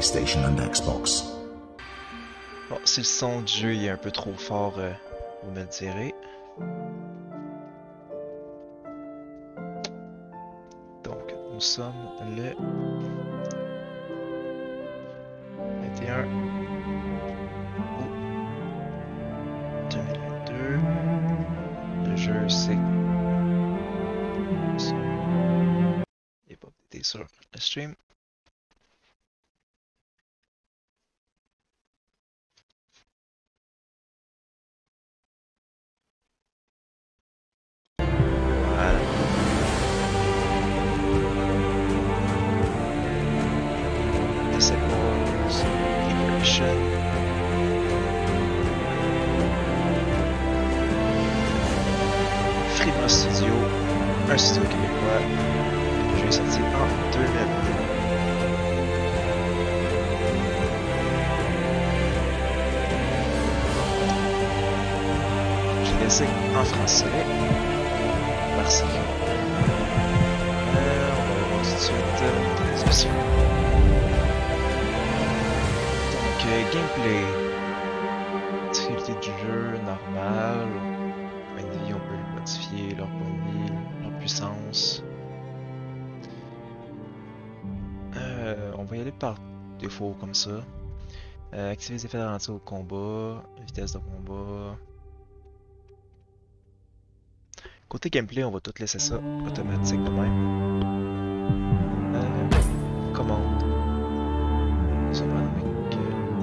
PlayStation, and Xbox. Bon, si le son du jeu est un peu trop fort, euh, vous me direz. Ça. Euh, activer les effets de ralenti au combat, vitesse de combat. Côté gameplay, on va tout laisser ça automatique de même. Euh, commande. Ça va avec. Euh...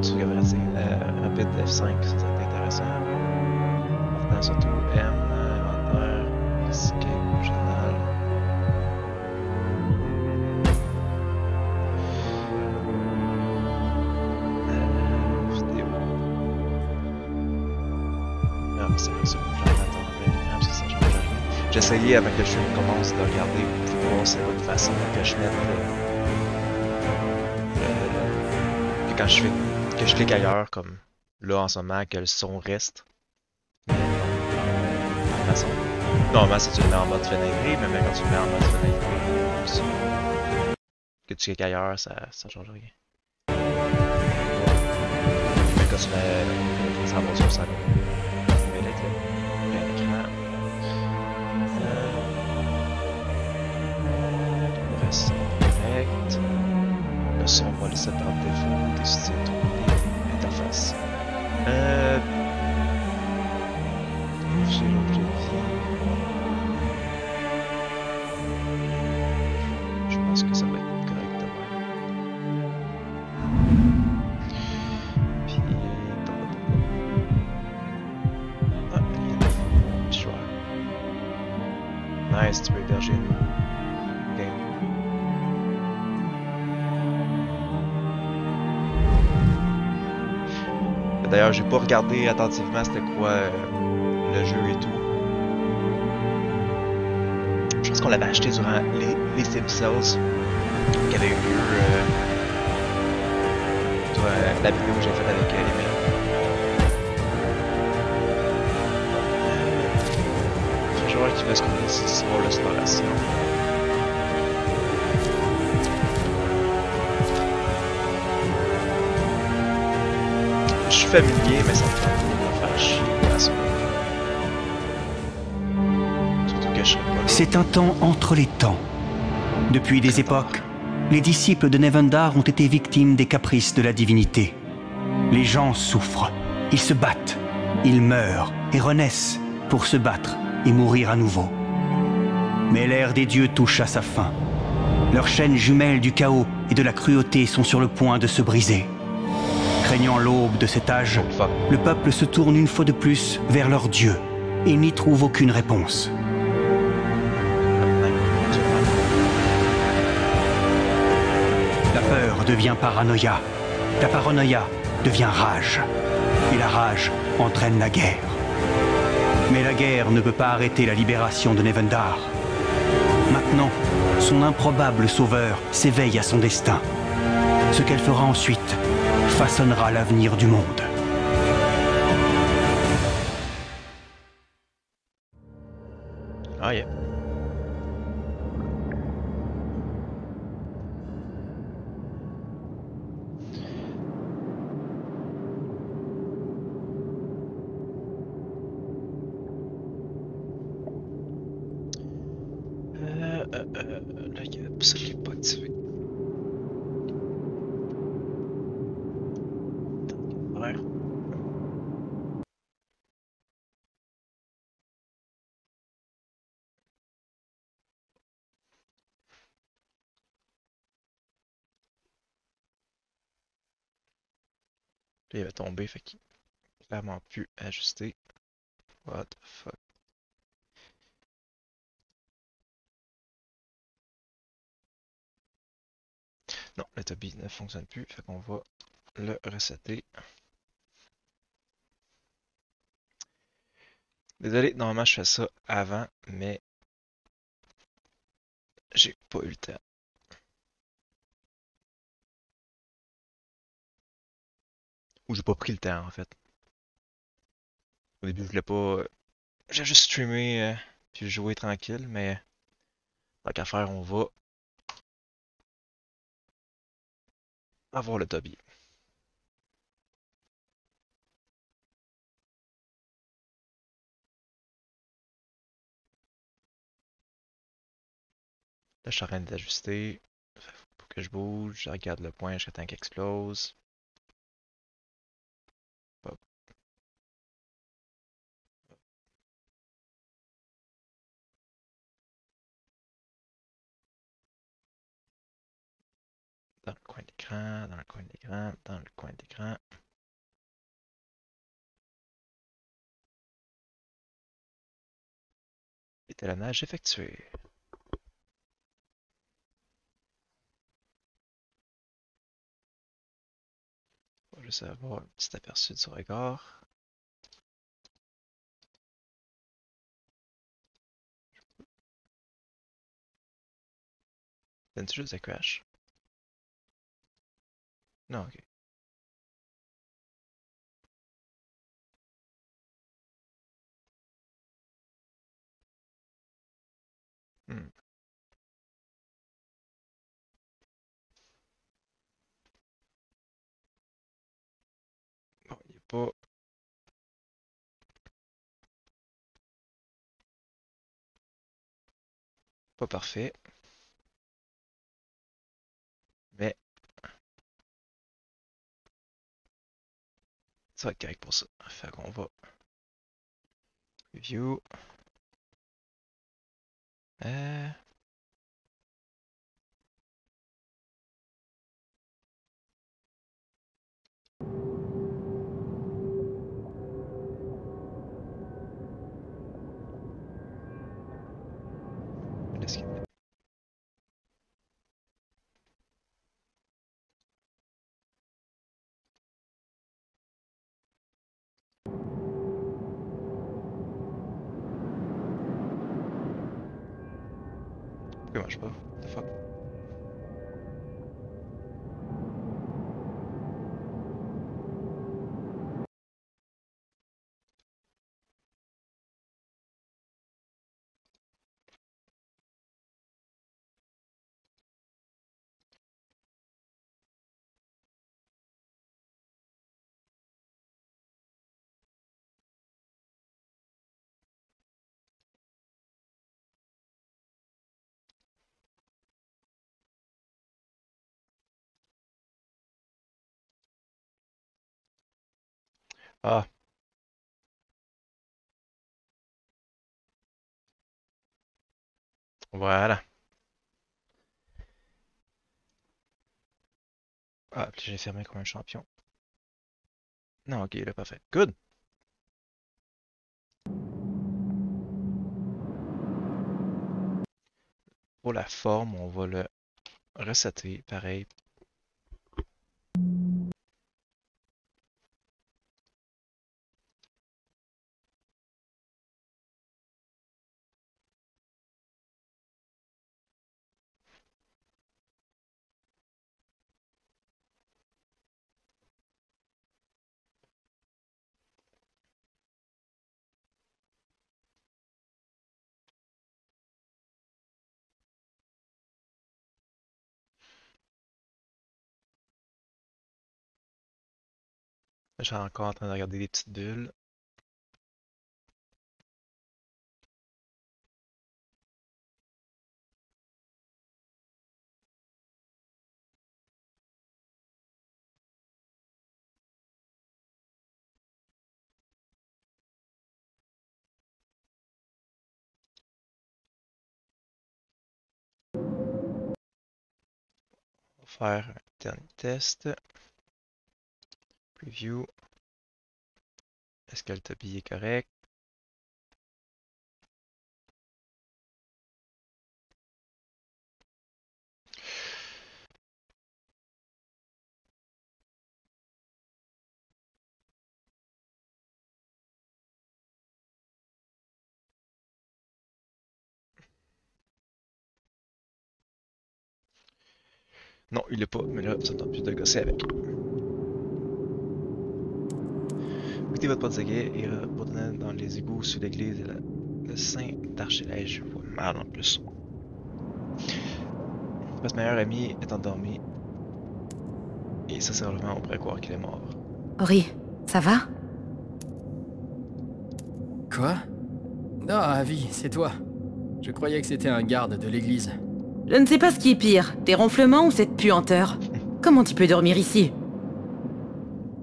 Sauvegarder, euh, rapide F5, ça, ça va être intéressant. Maintenant, surtout M, inventaire, escape, essayé avant que le stream commence de regarder pour voir c'est une façon que je mette. euh, euh, que quand je que je clique ailleurs, comme là en ce moment, que le son reste. Non. Façon. Normalement, si tu le mets en mode fenêtre, mais même quand tu le mets en mode fenêtre, aussi. Que tu cliques ailleurs, ça, ça change rien. Mais quand tu mets ça va sur le salon. Euh, le son, on va laisser par défaut. Interface. Euh. Je pense que ça va être correct de même. Puis, le Ah. Nice, tu peux héberger D'ailleurs, j'ai pas regardé attentivement c'était quoi euh, le jeu et tout. Je pense qu'on l'avait acheté durant les, les Sim Cells qui avait eu euh, la vidéo que j'ai faite avec euh, Emile. Euh, qui veut se connaître sur l'exploration. C'est un temps entre les temps. Depuis des époques, les disciples de Nevendar ont été victimes des caprices de la divinité. Les gens souffrent, ils se battent, ils meurent et renaissent pour se battre et mourir à nouveau. Mais l'ère des dieux touche à sa fin. Leurs chaînes jumelles du chaos et de la cruauté sont sur le point de se briser. L'aube de cet âge, le peuple se tourne une fois de plus vers leur Dieu et n'y trouve aucune réponse. La peur devient paranoïa. La paranoïa devient rage. Et la rage entraîne la guerre. Mais la guerre ne peut pas arrêter la libération de Nevendar. Maintenant, son improbable sauveur s'éveille à son destin. Ce qu'elle fera ensuite façonnera l'avenir du monde. Ah. Euh, euh, euh, là, il y a ça qui est pas activé. Ouais. Il va tomber, fait qu'il est clairement plus ajusté. What the fuck? Non, le Toby ne fonctionne plus, fait qu'on va le resetter. Désolé, normalement je fais ça avant, mais j'ai pas eu le temps. Ou j'ai pas pris le temps en fait. Au début je voulais pas. euh, J'ai juste streamé euh, puis joué tranquille, mais tant qu'à faire, on va avoir le Toby. Là, je suis en train d'ajuster. Faut que je bouge. Je regarde le point jusqu'à temps qu'il explose. Dans le coin d'écran, dans le coin d'écran, dans le coin d'écran. Étalonnage effectué. On va juste avoir un petit aperçu ce regard. Viens-tu juste de crash? Non, ok. Hmm. Bon, il est pas. Pas parfait. Mais. Ça va être pour ça. Fait va. View. Euh. Ah. Voilà. Ah, puis j'ai fermé comme un champion. Non, ok, là, parfait. Good. Pour la forme, on va le resetter, pareil. Suis encore en train de regarder des petites bulles. Faire un dernier test. Preview. Est-ce que le tapis est correct? Non, il est pas, mais là, ça tente plus de gosser avec. Écoutez votre porte-saguet et retournez dans les égouts sous l'église de la- de Saint-Archilège. Je vois mal en plus. Votre meilleur ami est endormi. Et sincèrement, on pourrait croire qu'il est mort. Ori, ça va? Quoi? Ah, Avi, c'est toi. Je croyais que c'était un garde de l'église. Je ne sais pas ce qui est pire, tes ronflements ou cette puanteur. Comment tu peux dormir ici?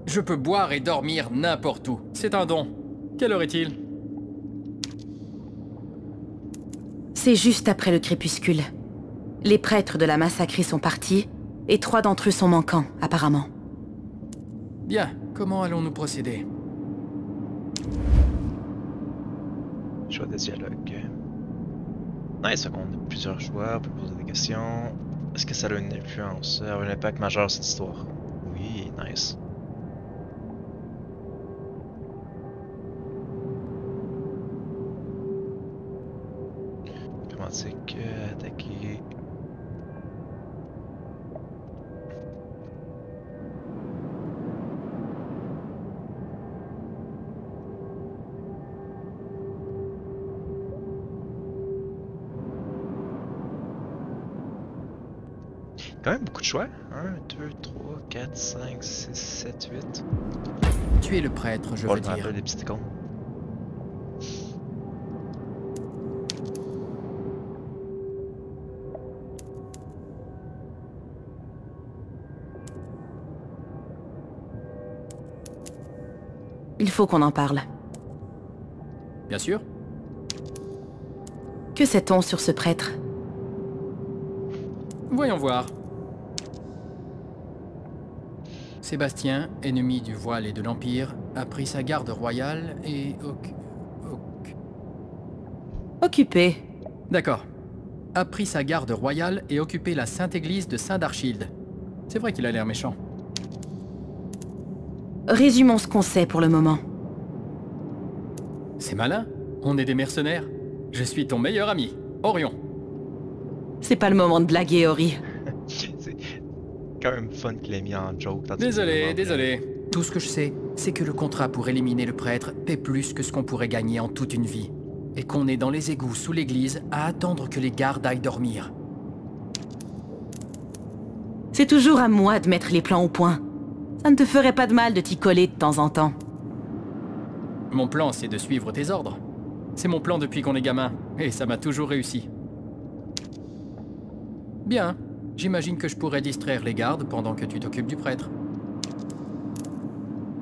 Je peux boire et dormir n'importe où. C'est un don. Quelle heure est-il? C'est juste après le crépuscule. Les prêtres de la massacrée sont partis, et trois d'entre eux sont manquants, apparemment. Bien, comment allons-nous procéder? Choix de dialogue. Nice, qu'on a plusieurs choix, on peut poser des questions. Est-ce que ça a une influence, un impact majeur cette histoire? Oui, nice. Quand même beaucoup de choix. 1, 2, 3, 4, 5, 6, 7, 8. Tu es le prêtre, je Bon, veux dire. des petits. Il faut qu'on en parle. Bien sûr. Que sait-on sur ce prêtre? Voyons voir. Sébastien, ennemi du voile et de l'Empire, a pris sa garde royale et... oc- oc- Occupé. D'accord. A pris sa garde royale et occupé la sainte église de Saint-Darchild. C'est vrai qu'il a l'air méchant. Résumons ce qu'on sait pour le moment. C'est malin. On est des mercenaires. Je suis ton meilleur ami, Orion. C'est pas le moment de blaguer, Ori. Quand même fun qu'il ait mis en joke. Désolé, désolé. Tout ce que je sais, c'est que le contrat pour éliminer le prêtre paie plus que ce qu'on pourrait gagner en toute une vie. Et qu'on est dans les égouts sous l'église à attendre que les gardes aillent dormir. C'est toujours à moi de mettre les plans au point. Ça ne te ferait pas de mal de t'y coller de temps en temps. Mon plan, c'est de suivre tes ordres. C'est mon plan depuis qu'on est gamin, et ça m'a toujours réussi. Bien. J'imagine que je pourrais distraire les gardes pendant que tu t'occupes du prêtre.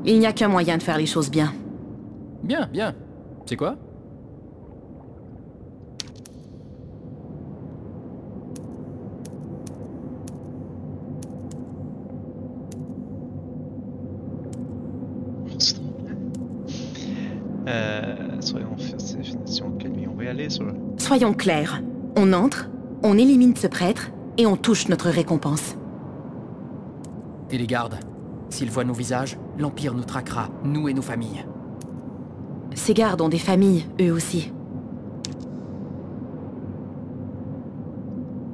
Il n'y a qu'un moyen de faire les choses bien. Bien, bien. C'est quoi? Euh, soyons clairs. On entre, on élimine ce prêtre, et on touche notre récompense. Et les gardes S'ils voient nos visages, l'Empire nous traquera, nous et nos familles. Ces gardes ont des familles, eux aussi.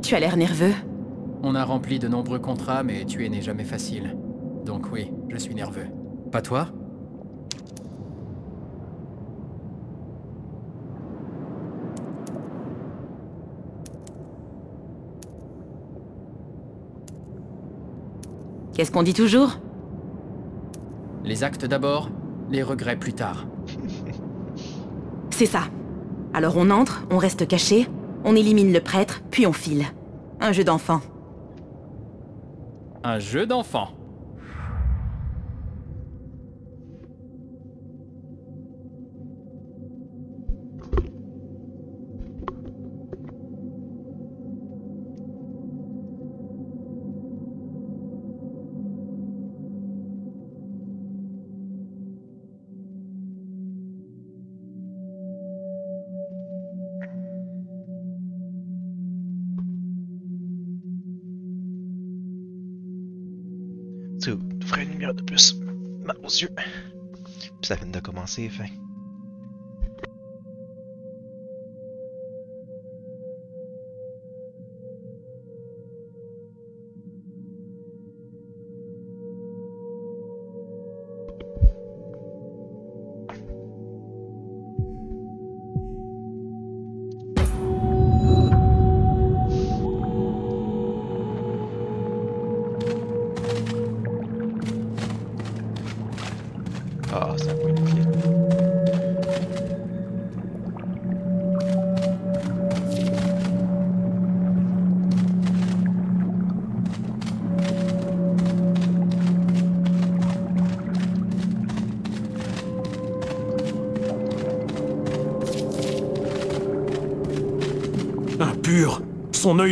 Tu as l'air nerveux. On a rempli de nombreux contrats, mais tuer n'est jamais facile. Donc oui, je suis nerveux. Pas toi? Qu'est-ce qu'on dit toujours Les actes d'abord, les regrets plus tard. C'est ça. Alors on entre, on reste caché, on élimine le prêtre, puis on file. Un jeu d'enfant. Un jeu d'enfant. Aux yeux. Ça vient de commencer, fin.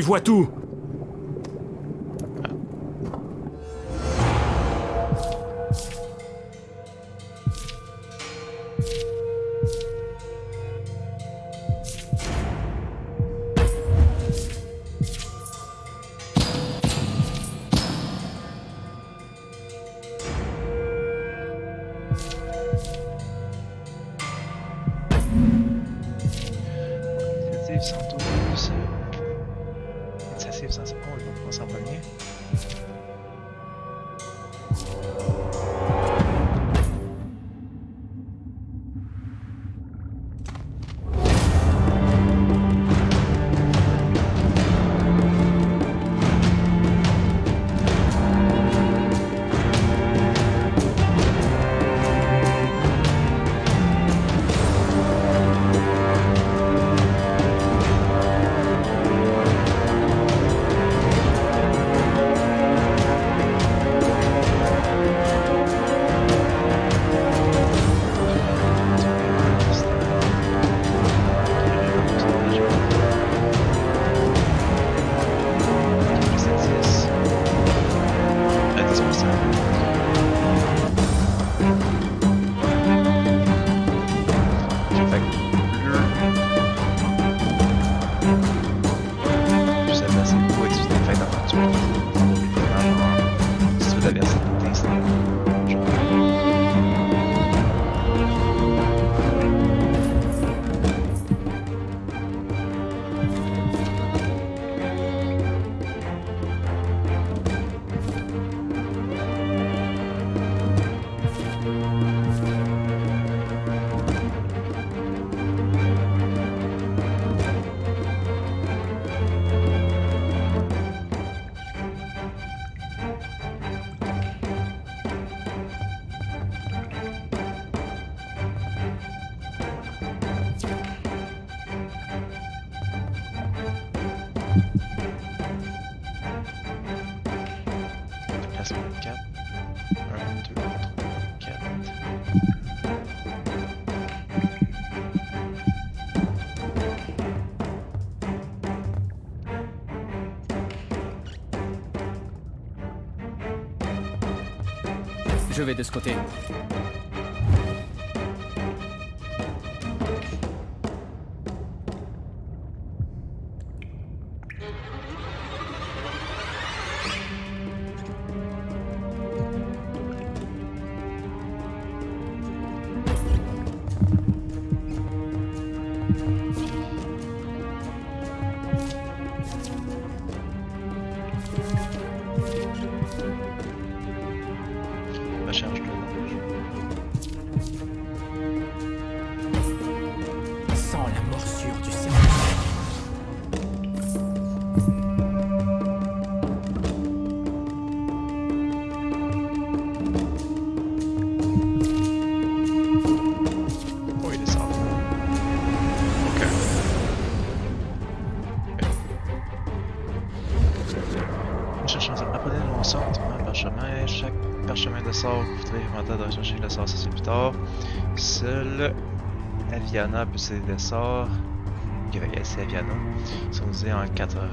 Œil voit tout descoté. seul. Aviana possède des sorts. Grèce euh, et Aviana sont usés en 80.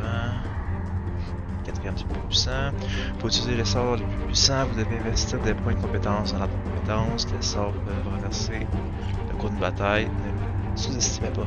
80 plus puissant. Pour utiliser les sorts les plus puissants, vous devez investir des points de compétence dans la compétence. Les sorts peuvent renverser le cours de bataille. Ne sous-estimez pas.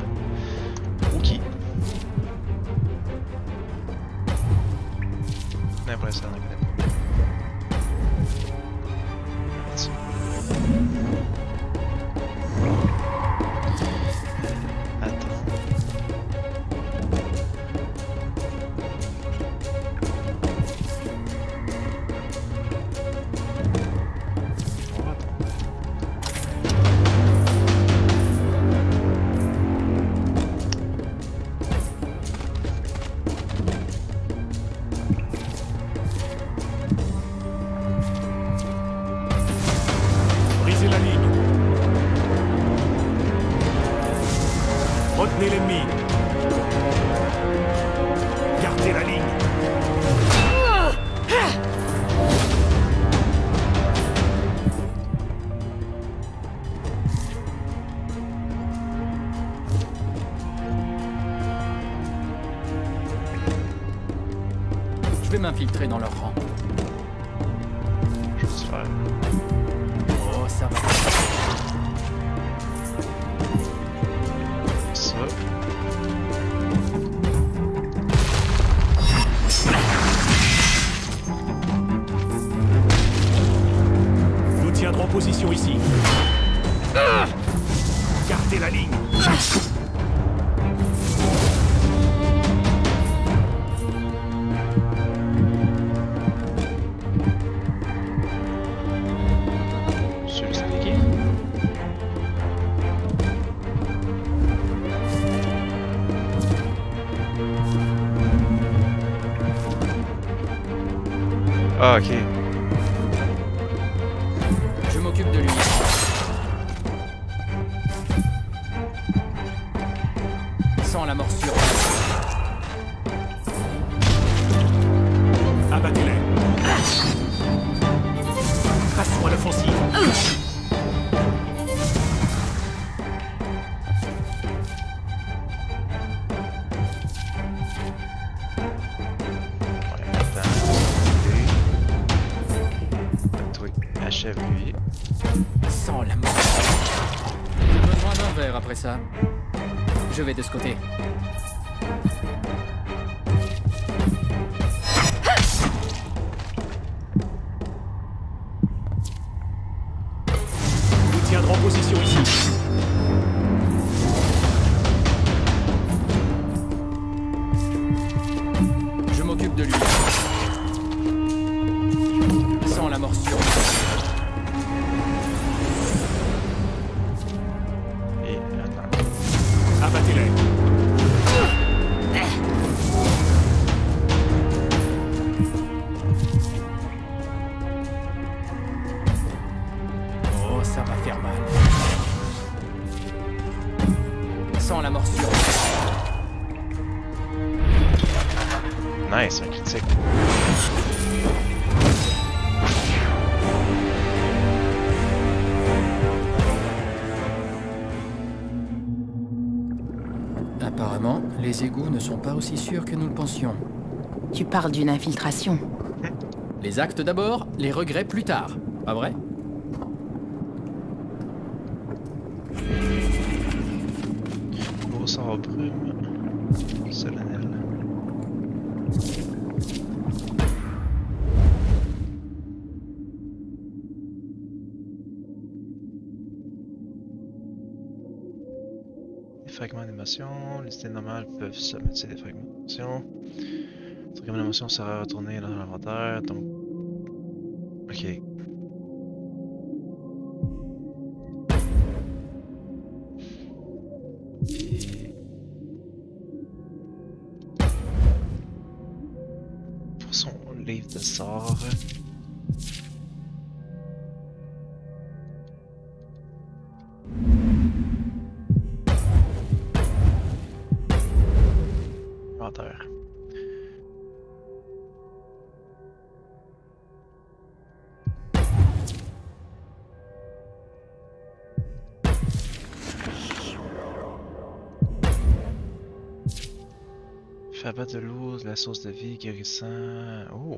aussi que nous le pensions. Tu parles d'une infiltration. Les actes d'abord, les regrets plus tard, pas vrai? En brume, solennel. Les fragments d'animation, les cités normales peuvent se mettre d'émotion. Ce fragment d'émotion sera retourné dans l'inventaire, donc. Fait abattre de l'eau, la source de vie, guérissant. Oh!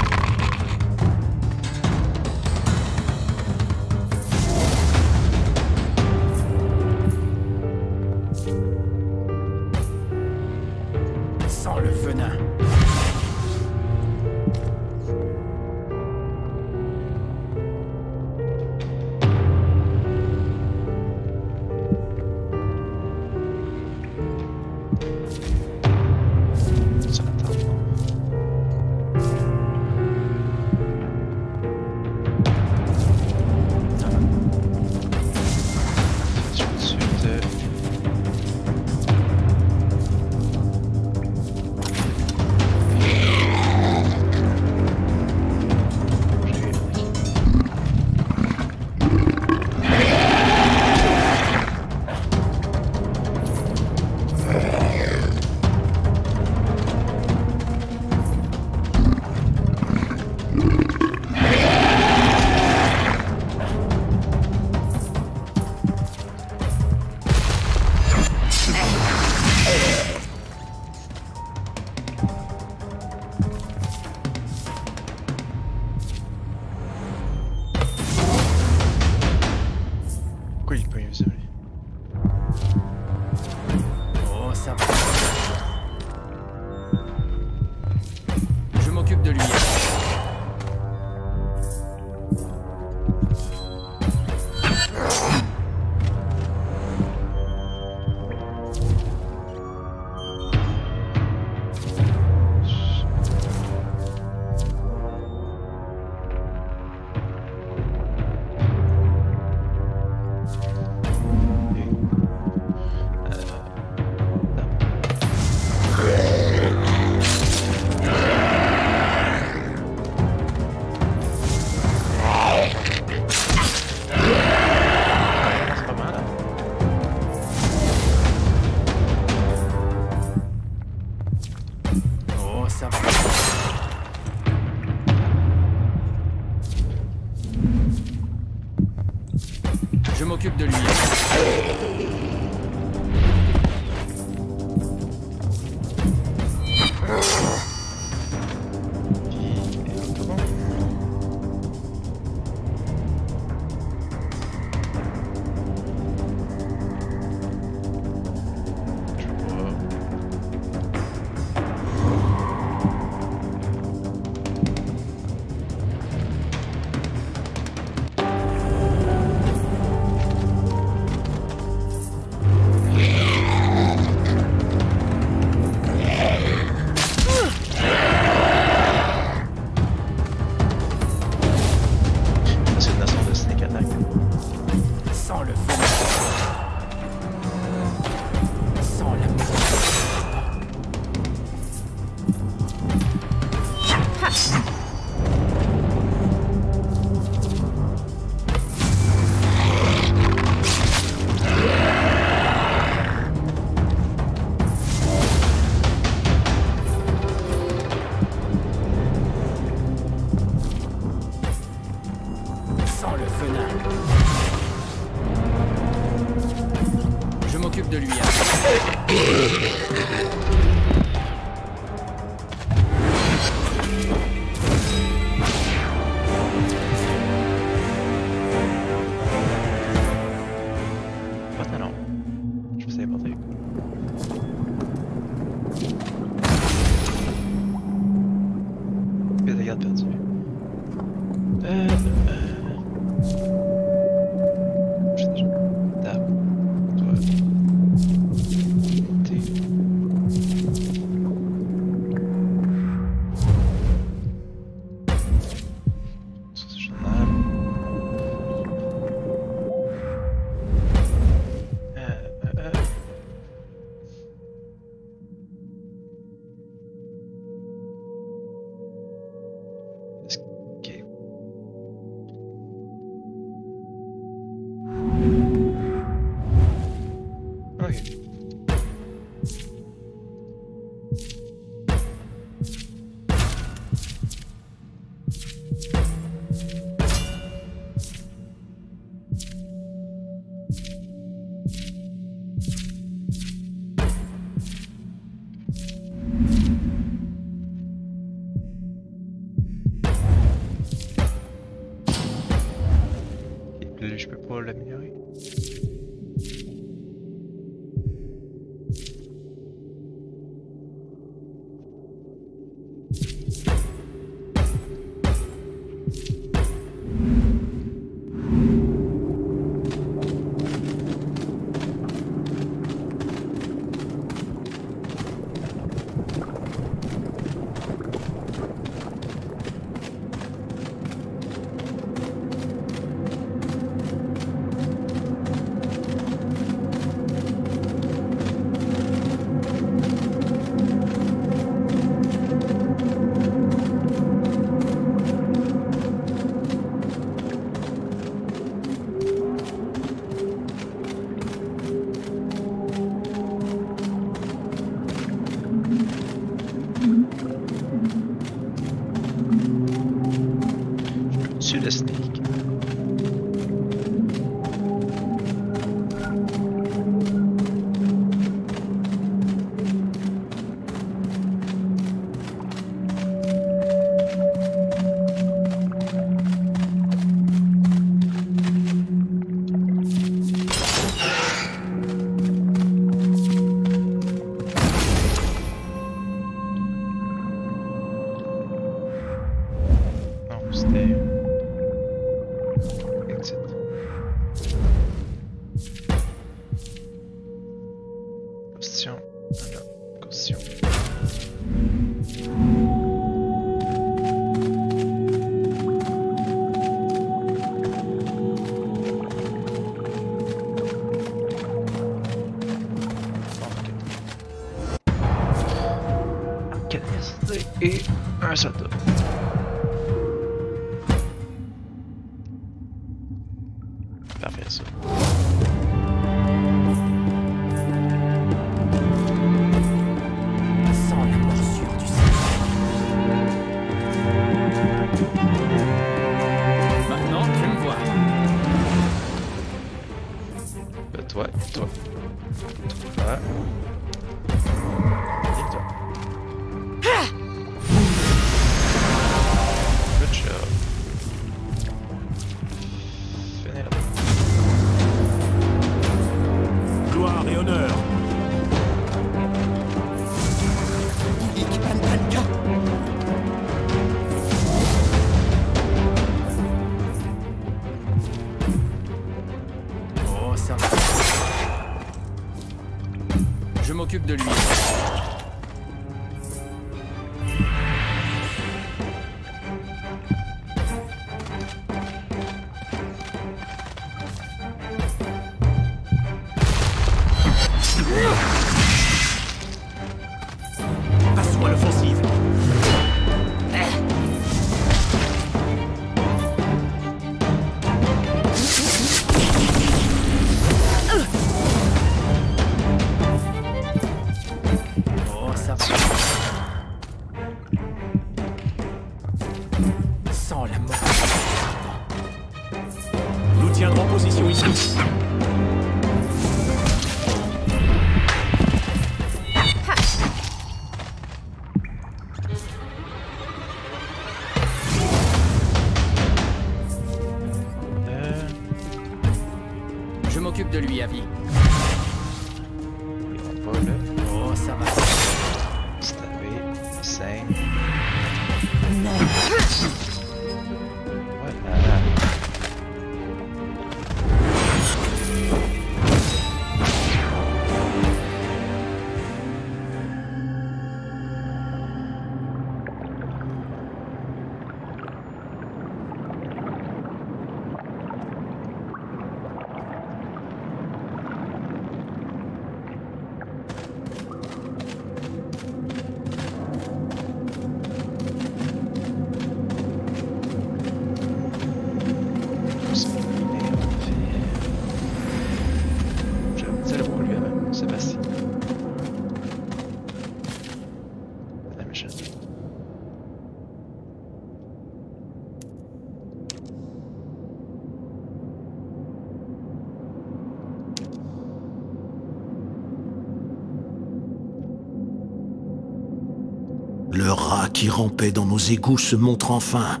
Qui rampait dans nos égouts se montre enfin.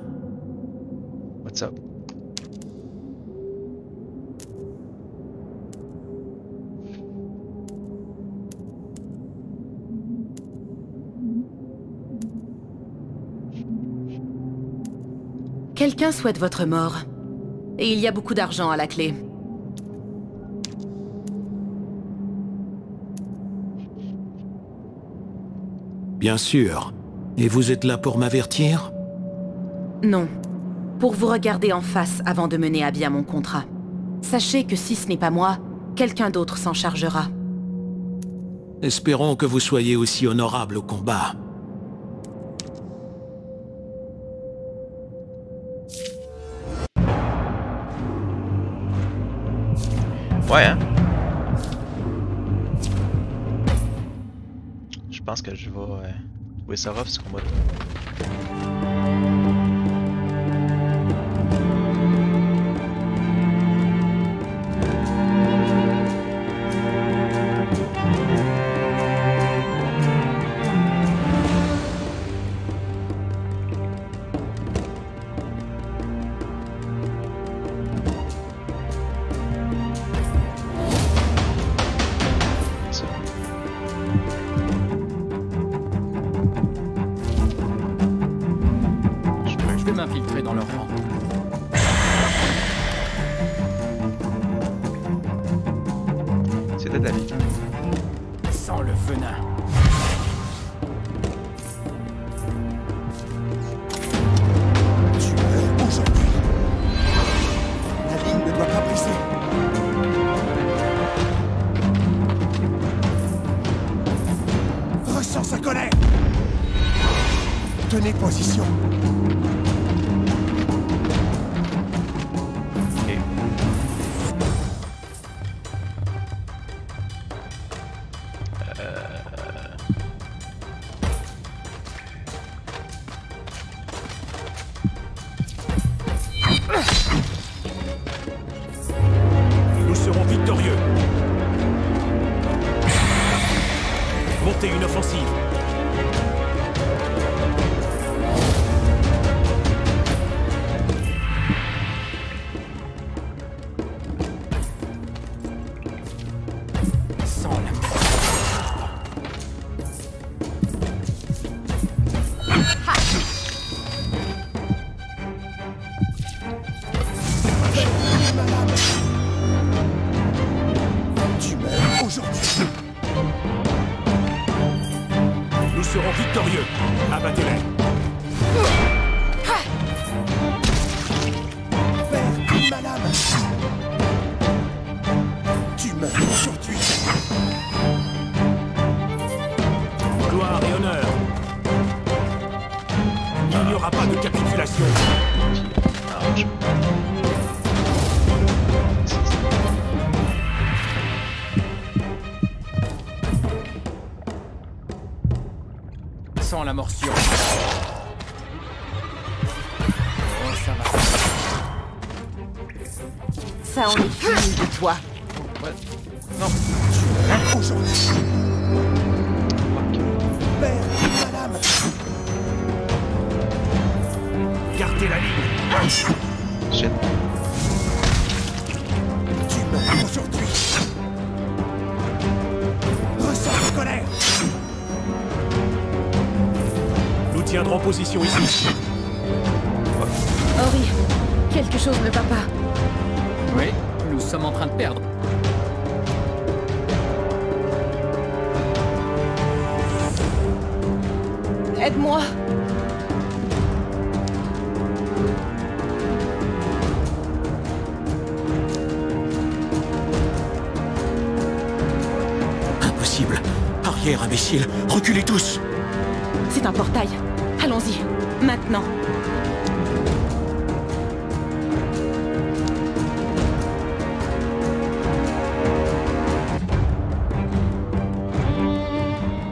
What's up? Quelqu'un souhaite votre mort. Et il y a beaucoup d'argent à la clé. Bien sûr. Et vous êtes là pour m'avertir? Non. Pour vous regarder en face avant de mener à bien mon contrat. Sachez que si ce n'est pas moi, quelqu'un d'autre s'en chargera. Espérons que vous soyez aussi honorable au combat. Ouais, hein? Je pense que je vais euh, trouver ça rough ce combat Ça.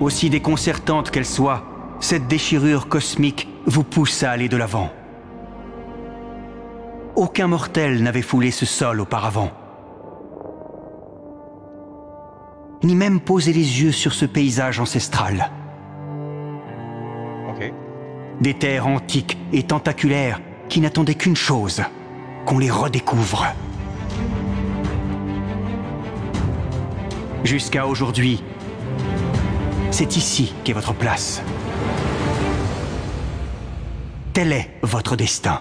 Aussi déconcertante qu'elle soit, cette déchirure cosmique vous pousse à aller de l'avant. Aucun mortel n'avait foulé ce sol auparavant. Ni même posé les yeux sur ce paysage ancestral. Des terres antiques et tentaculaires qui n'attendaient qu'une chose, qu'on les redécouvre. Jusqu'à aujourd'hui, c'est ici qu'est votre place. Tel est votre destin.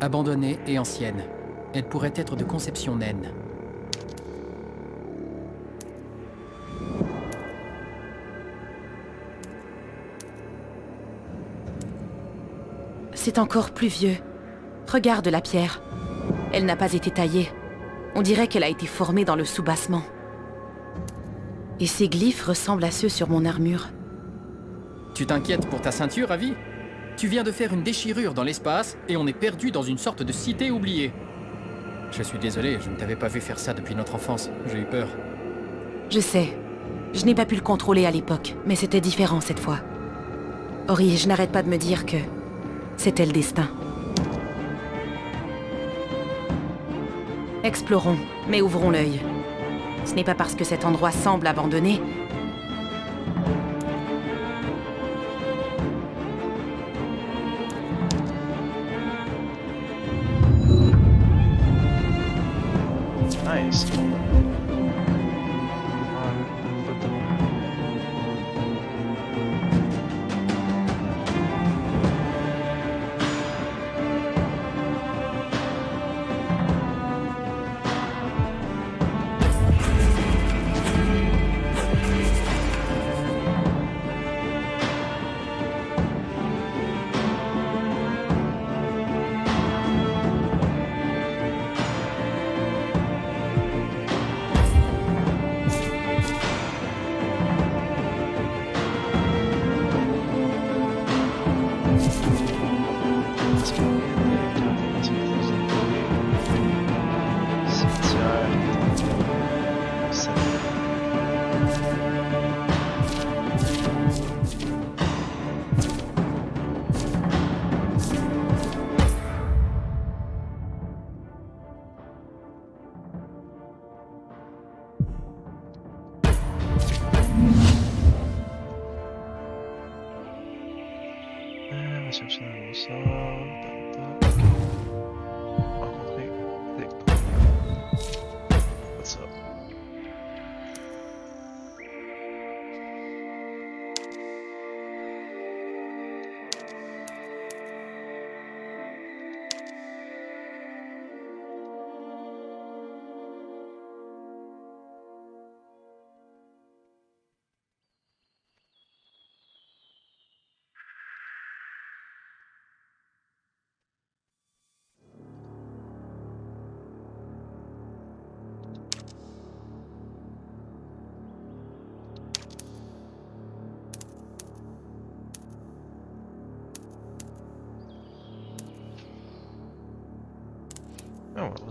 Abandonnée et ancienne. Elle pourrait être de conception naine. C'est encore plus vieux. Regarde la pierre. Elle n'a pas été taillée. On dirait qu'elle a été formée dans le soubassement. Et ces glyphes ressemblent à ceux sur mon armure. Tu t'inquiètes pour ta ceinture, Avi? Tu viens de faire une déchirure dans l'espace et on est perdu dans une sorte de cité oubliée. Je suis désolé, je ne t'avais pas vu faire ça depuis notre enfance. J'ai eu peur. Je sais. Je n'ai pas pu le contrôler à l'époque, mais c'était différent cette fois. Ori, je n'arrête pas de me dire que c'était le destin. Explorons, mais ouvrons l'œil. Ce n'est pas parce que cet endroit semble abandonné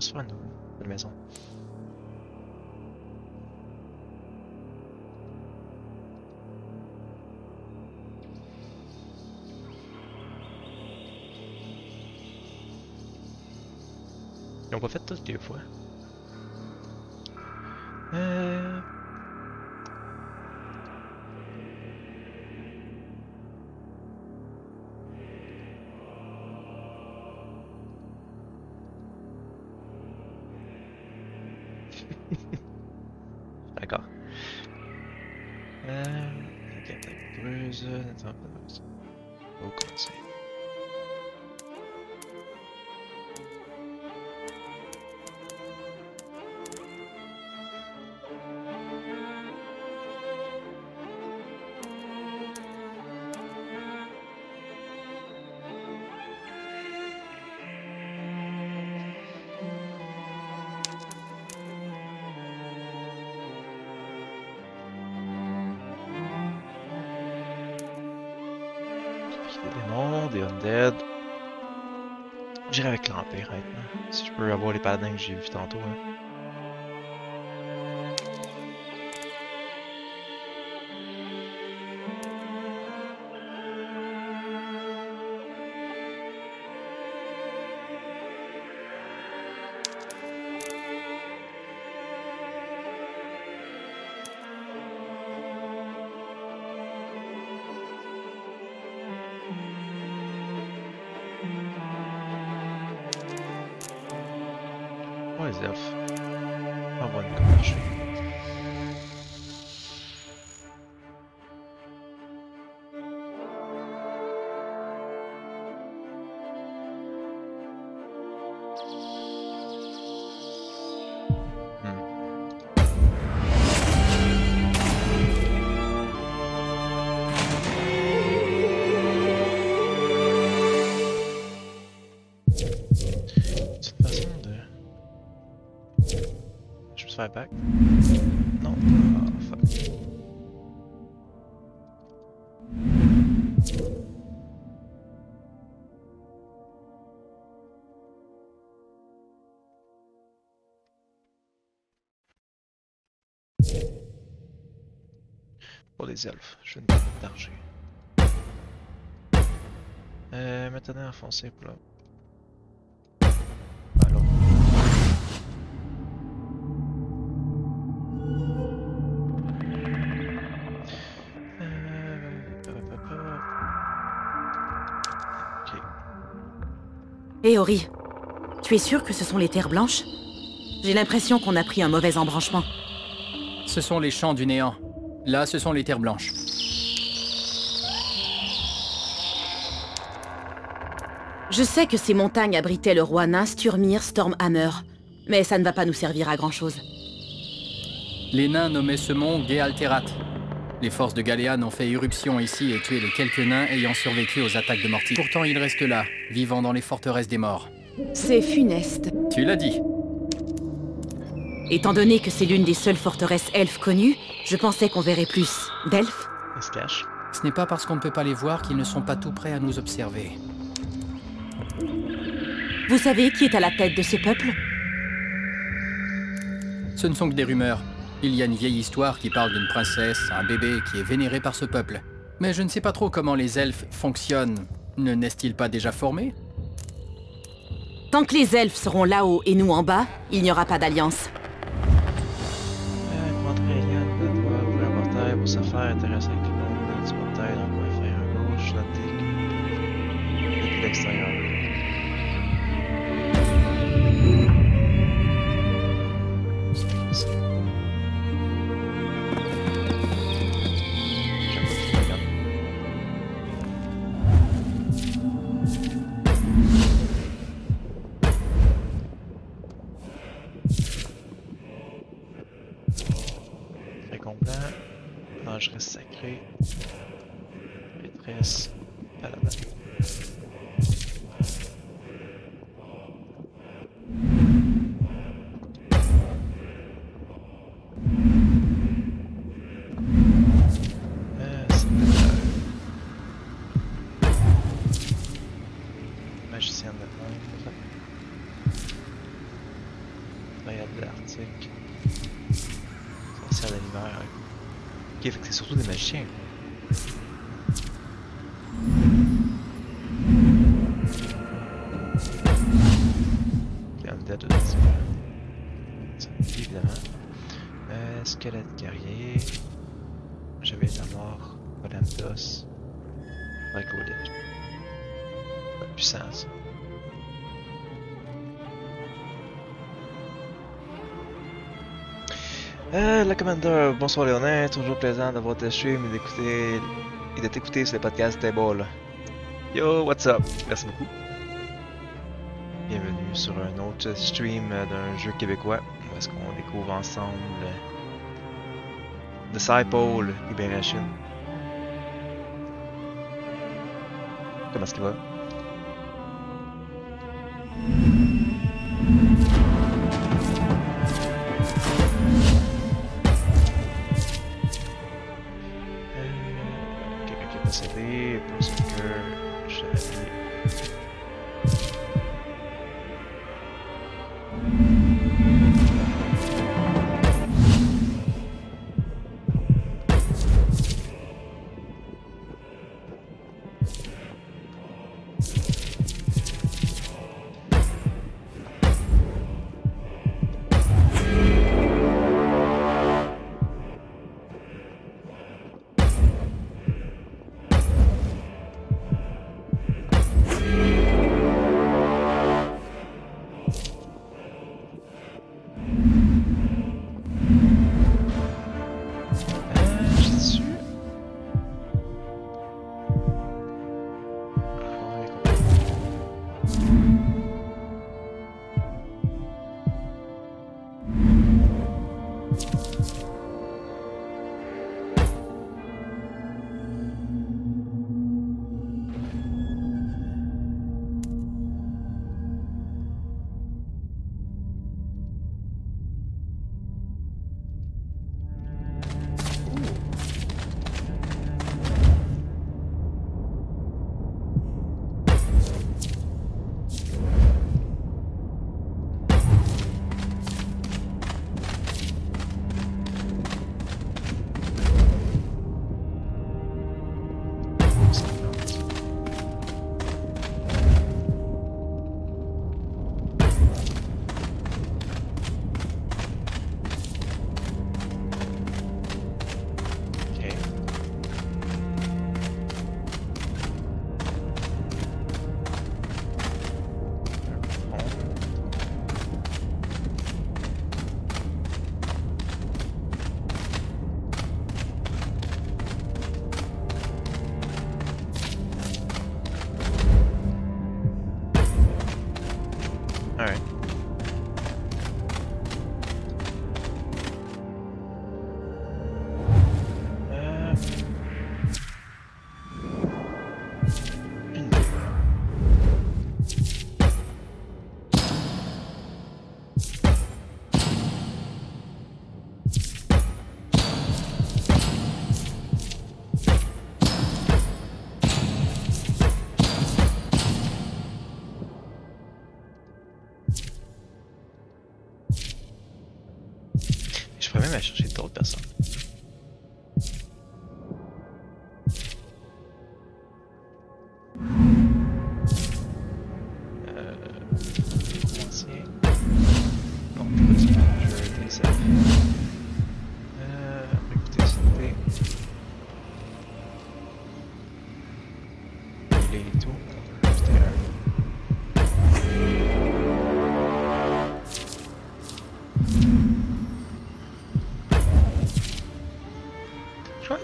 On va faire une nouvelle maison. Ils ont pas fait toutes deux fois. J'irai avec l'Empire maintenant. Si je peux avoir les paladins que j'ai vus tantôt. Hein. Elfes, je ne pas d'argent. Euh, maintenant enfoncé pour là. Alors. Euh, Ori, tu es sûr que ce sont les terres blanches? J'ai l'impression qu'on a pris un mauvais embranchement. Ce sont les champs du néant. Là, ce sont les terres blanches. Je sais que ces montagnes abritaient le roi nain Sturmir Stormhammer, mais ça ne va pas nous servir à grand-chose. Les nains nommaient ce mont Géalterat. Les forces de Galéan ont fait irruption ici et tué les quelques nains ayant survécu aux attaques de Morty. Pourtant, ils restent là, vivant dans les forteresses des morts. C'est funeste. Tu l'as dit. Étant donné que c'est l'une des seules forteresses elfes connues, je pensais qu'on verrait plus d'elfes. Il se cache. Ce n'est pas parce qu'on ne peut pas les voir qu'ils ne sont pas tout prêts à nous observer. Vous savez qui est à la tête de ce peuple? Ce ne sont que des rumeurs. Il y a une vieille histoire qui parle d'une princesse, un bébé qui est vénéré par ce peuple. Mais je ne sais pas trop comment les elfes fonctionnent. Ne naissent-ils pas déjà formés? Tant que les elfes seront là-haut et nous en bas, il n'y aura pas d'alliance. Commander, bonsoir Léonin, toujours plaisant d'avoir tes streams et d'écouter et de t'écouter sur le podcast Table. Yo, what's up? Merci beaucoup. Bienvenue sur un autre stream d'un jeu québécois où est-ce qu'on découvre ensemble Disciple Liberation. Comment est-ce qu'il va? Euh, Quelqu'un qui est possédé, plus que j'avais.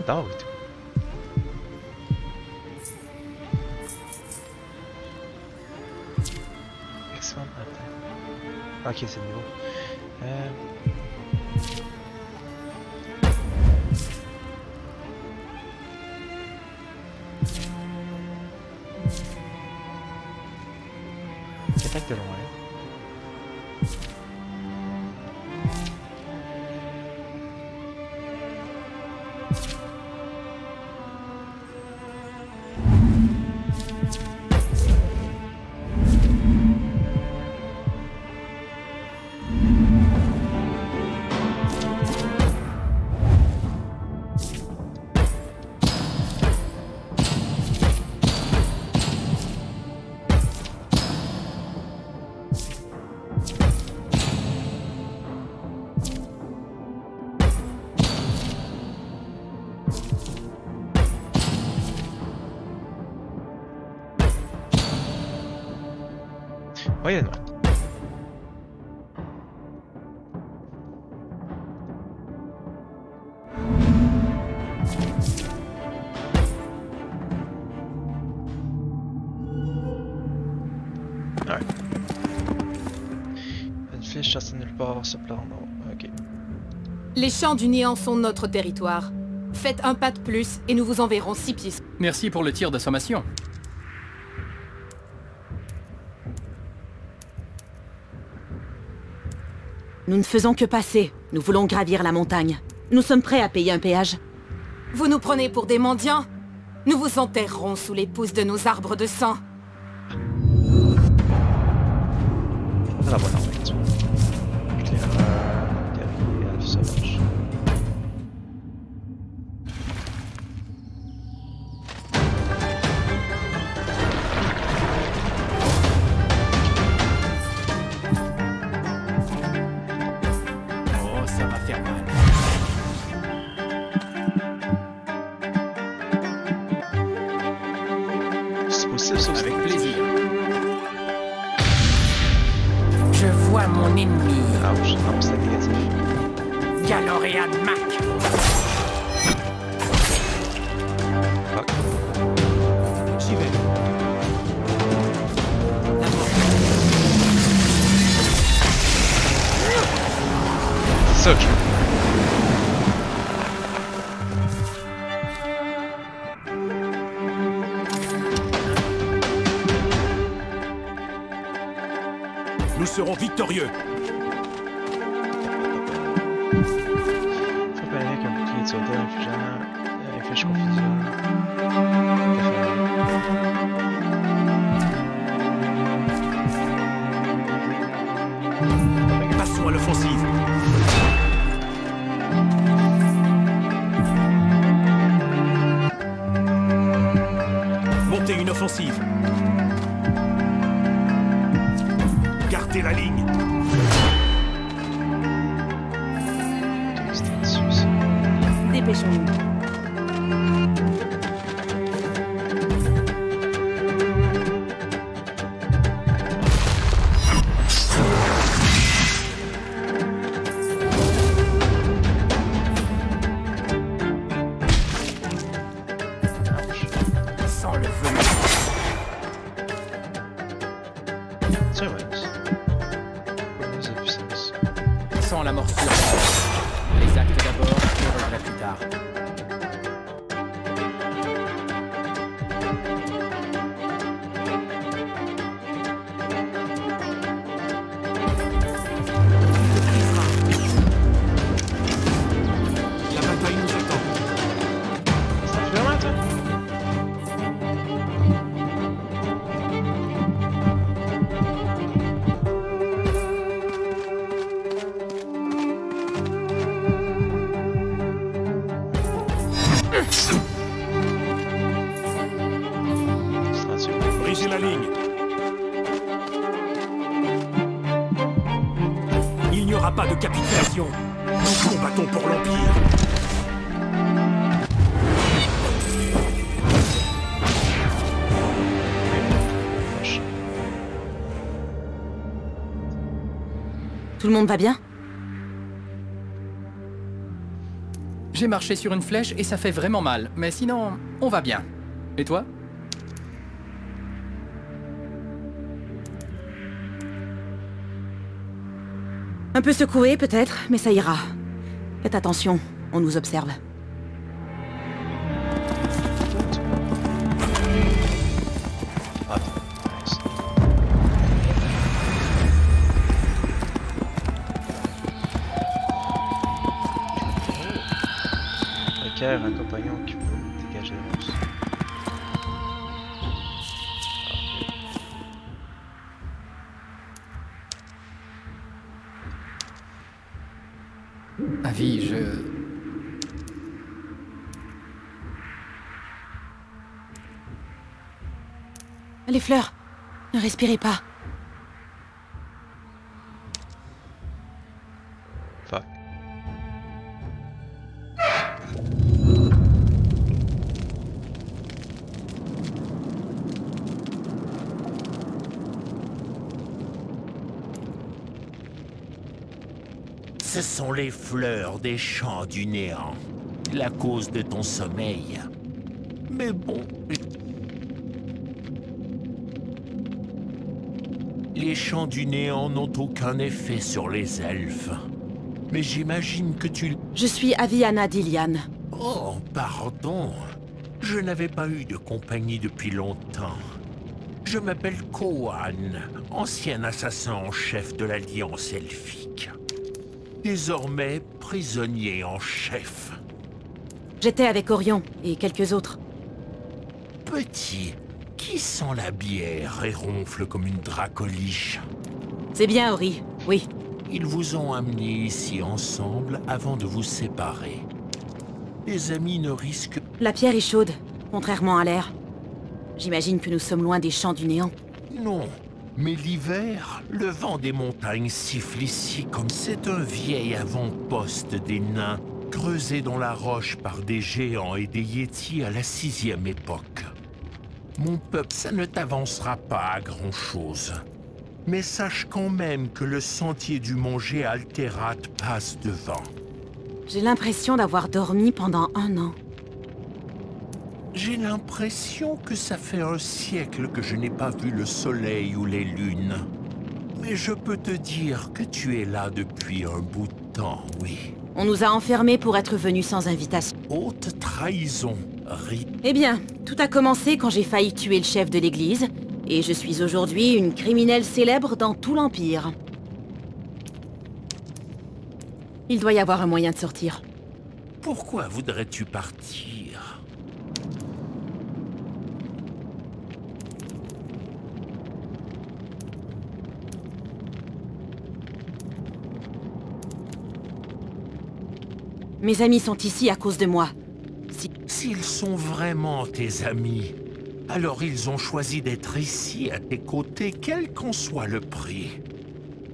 Je crois que dort et tout. Excellent matin. Ok, c'est nouveau. Euh... Les champs du néant sont notre territoire. Faites un pas de plus et nous vous enverrons six pistes. Merci pour le tir de sommation. Nous ne faisons que passer. Nous voulons gravir la montagne. Nous sommes prêts à payer un péage. Vous nous prenez pour des mendiants Nous vous enterrerons sous les pousses de nos arbres de sang. Bonne Tout le monde va bien J'ai marché sur une flèche et ça fait vraiment mal, mais sinon, on va bien. Et toi Un peu secoué peut-être, mais ça ira. Faites attention, on nous observe. Un compagnon qui peut dégager le monstre. Avis, je... Les fleurs, ne respirez pas. Fuck. Ce sont les fleurs des champs du néant, la cause de ton sommeil. Mais bon... Les champs du néant n'ont aucun effet sur les elfes. Mais j'imagine que tu... Je suis Aviana Dilian. Oh, pardon. Je n'avais pas eu de compagnie depuis longtemps. Je m'appelle Koan, ancien assassin en chef de l'Alliance elfique. Désormais prisonnier en chef. J'étais avec Orion et quelques autres. Petit, qui sent la bière et ronfle comme une dracoliche? C'est bien, Ori, oui. Ils vous ont amené ici ensemble avant de vous séparer. Les amis ne risquent... La pierre est chaude, contrairement à l'air. J'imagine que nous sommes loin des champs du néant. Non, mais l'hiver, le vent des montagnes siffle ici comme c'est un vieil avant-poste des nains, creusé dans la roche par des géants et des yétis à la sixième époque. Mon peuple, ça ne t'avancera pas à grand-chose. Mais sache quand même que le sentier du mont Géalterat passe devant. J'ai l'impression d'avoir dormi pendant un an. J'ai l'impression que ça fait un siècle que je n'ai pas vu le soleil ou les lunes. Mais je peux te dire que tu es là depuis un bout de temps, oui. On nous a enfermés pour être venus sans invitation. Haute trahison, Rit. Eh bien, tout a commencé quand j'ai failli tuer le chef de l'église, et je suis aujourd'hui une criminelle célèbre dans tout l'Empire. Il doit y avoir un moyen de sortir. Pourquoi voudrais-tu partir? Mes amis sont ici à cause de moi. Si... S'ils sont vraiment tes amis, alors ils ont choisi d'être ici à tes côtés, quel qu'en soit le prix.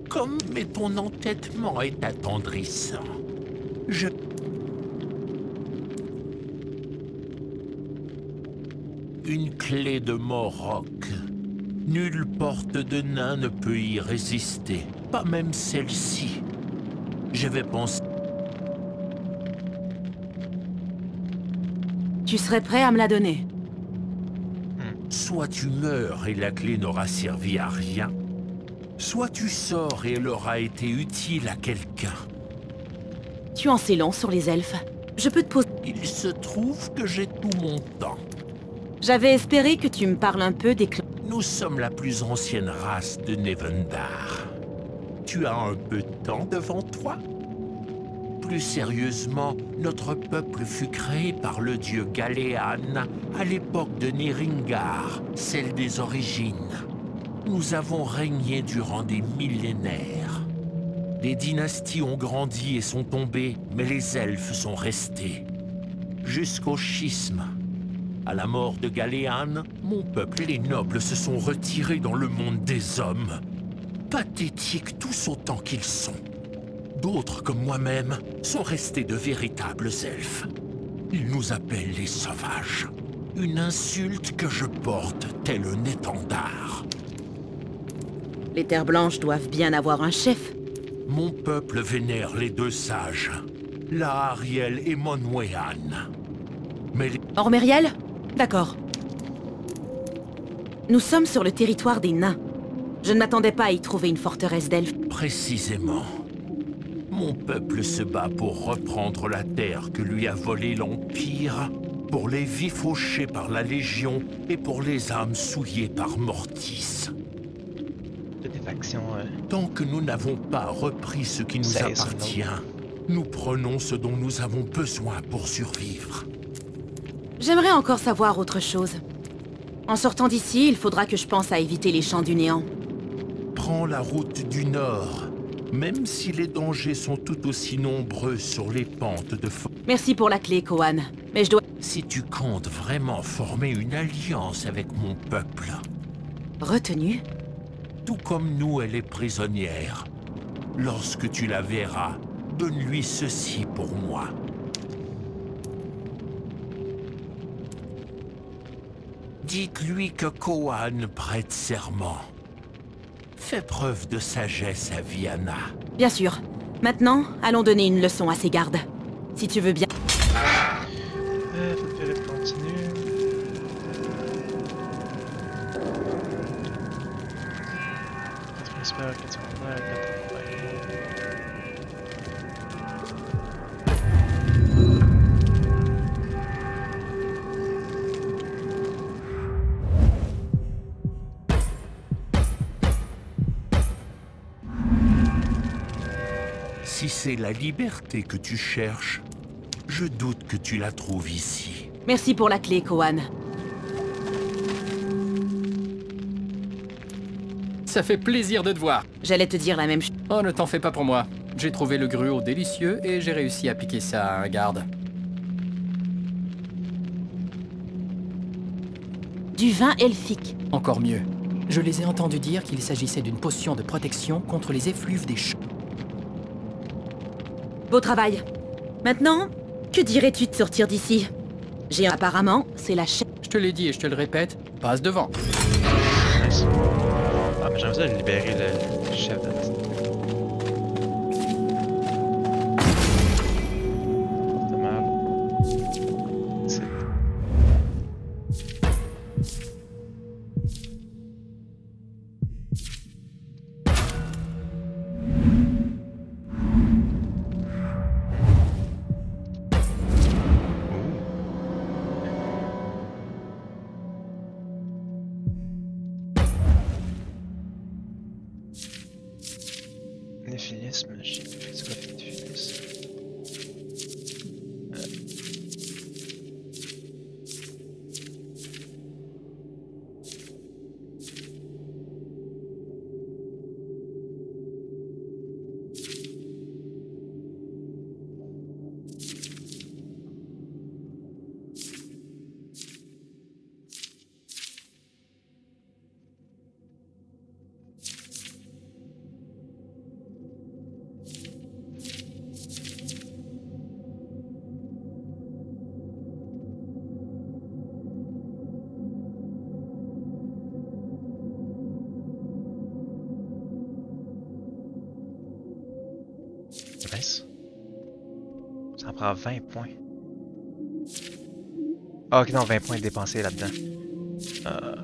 Comme mais ton entêtement est attendrissant. Je... Une clé de Morok. Nulle porte de nain ne peut y résister, pas même celle-ci. Je vais penser... Tu serais prêt à me la donner Soit tu meurs et la clé n'aura servi à rien, soit tu sors et elle aura été utile à quelqu'un. Tu en sais long sur les elfes. Je peux te poser... Il se trouve que j'ai tout mon temps. J'avais espéré que tu me parles un peu des clans. Nous sommes la plus ancienne race de Nevendar. Tu as un peu de temps devant toi? Plus sérieusement, notre peuple fut créé par le dieu Galéan à l'époque de Neringar, celle des origines. Nous avons régné durant des millénaires. Des dynasties ont grandi et sont tombées, mais les elfes sont restés. Jusqu'au schisme. À la mort de Galéan, mon peuple et les nobles se sont retirés dans le monde des hommes. Pathétiques tous autant qu'ils sont. D'autres, comme moi-même, sont restés de véritables elfes. Ils nous appellent les sauvages. Une insulte que je porte tel un étendard. Les terres blanches doivent bien avoir un chef. Mon peuple vénère les deux sages, la Ariel et Monwean. Mais les... Ormeriel D'accord. Nous sommes sur le territoire des nains. Je ne m'attendais pas à y trouver une forteresse d'elfes. Précisément. Mon peuple se bat pour reprendre la terre que lui a volée l'Empire, pour les vies fauchées par la Légion et pour les âmes souillées par Mortis. Des factions. euh, Tant que nous n'avons pas repris ce qui nous Ça appartient, Nous prenons ce dont nous avons besoin pour survivre. J'aimerais encore savoir autre chose. En sortant d'ici, il faudra que je pense à éviter les champs du néant. Prends la route du nord. Même si les dangers sont tout aussi nombreux sur les pentes de fo- Merci pour la clé, Kohan. Mais je dois... Si tu comptes vraiment former une alliance avec mon peuple, Retenue tout comme nous, elle est prisonnière. Lorsque tu la verras, donne-lui ceci pour moi. Dites-lui que Kohan prête serment. Fais preuve de sagesse à Viana. Bien sûr. Maintenant, allons donner une leçon à ces gardes. Si tu veux bien... Euh, que c'est la liberté que tu cherches, je doute que tu la trouves ici. Merci pour la clé, Kohan. Ça fait plaisir de te voir. J'allais te dire la même chose. Oh, ne t'en fais pas pour moi. J'ai trouvé le gruau délicieux et j'ai réussi à piquer ça à un garde. Du vin elfique. Encore mieux. Je les ai entendus dire qu'il s'agissait d'une potion de protection contre les effluves des champs. Beau travail. Maintenant, que dirais-tu de sortir d'ici? J'ai apparemment, c'est la chaîne. Je te l'ai dit et je te le répète, passe devant. Ah, mais j'aimerais libérer le, le chef de prend 20 points. Ah, ok, non, 20 points dépensés là-dedans. Euh...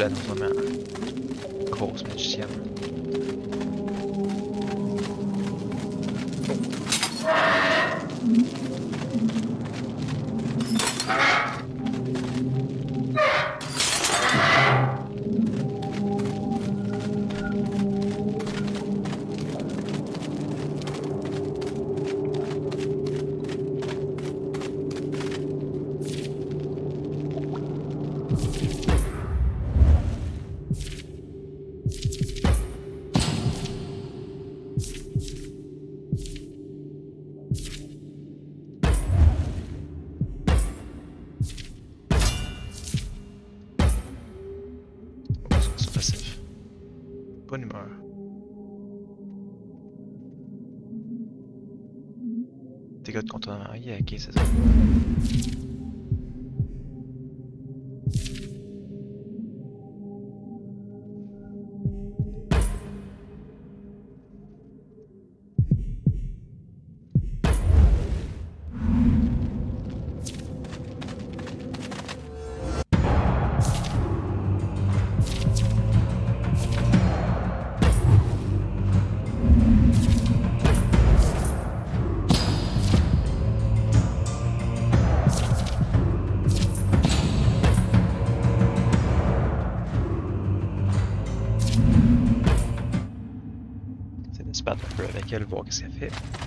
两头见面。quand on a marié à pit.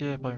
Vérifier le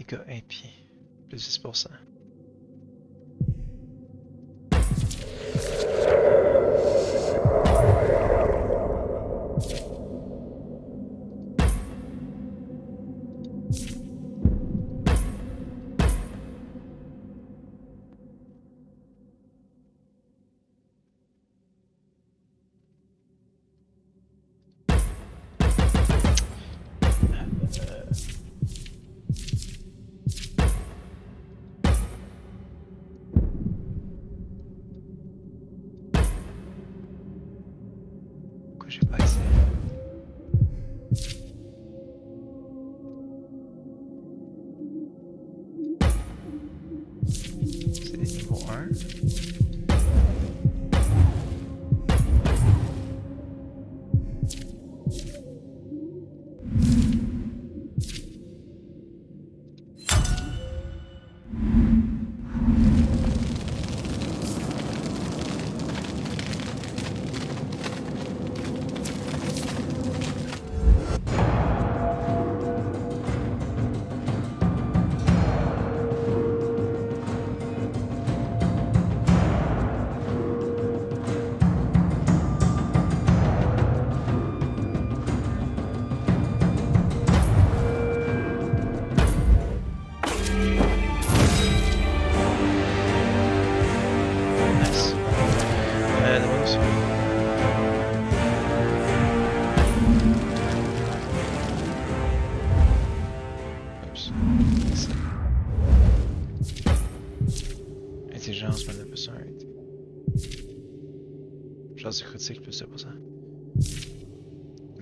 Dégâts impies. Plus 10%.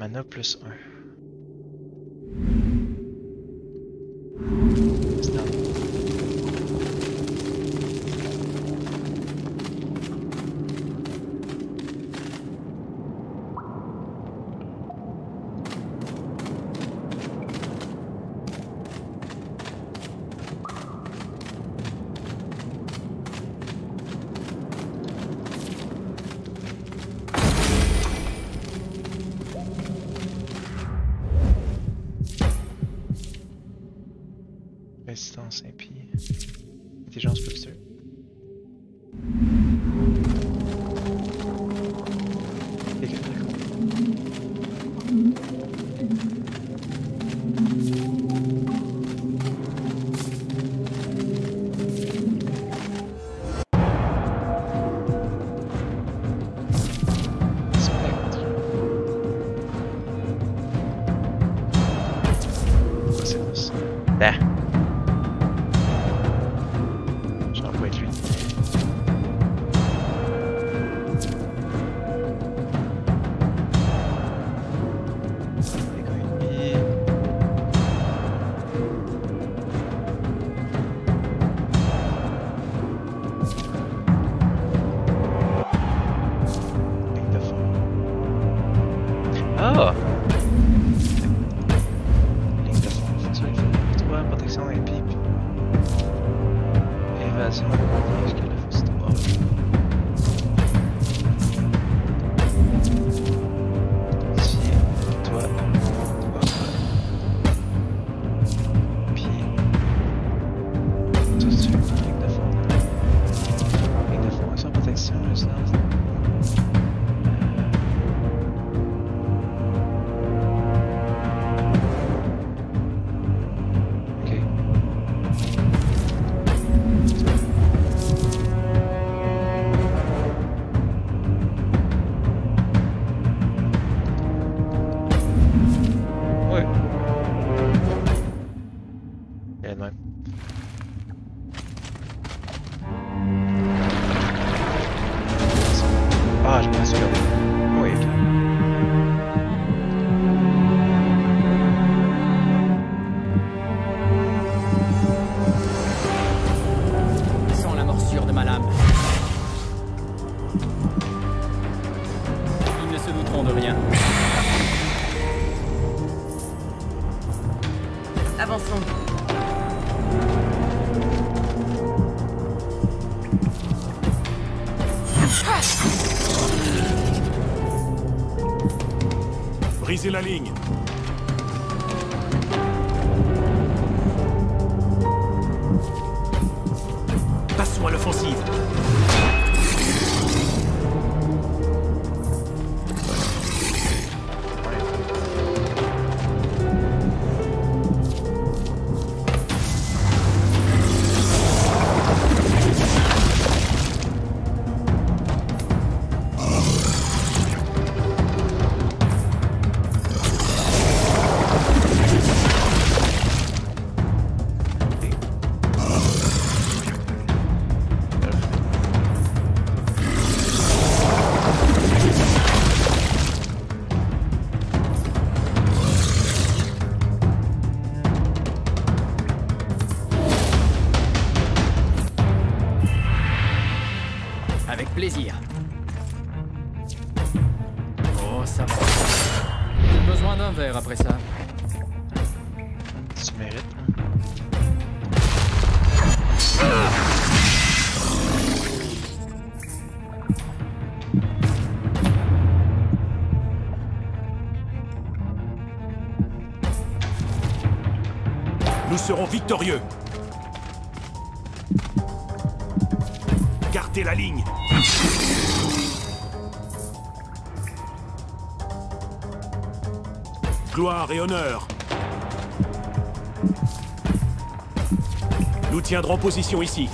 Mana plus 1. victorieux. Gardez la ligne. Gloire et honneur. Nous tiendrons position ici.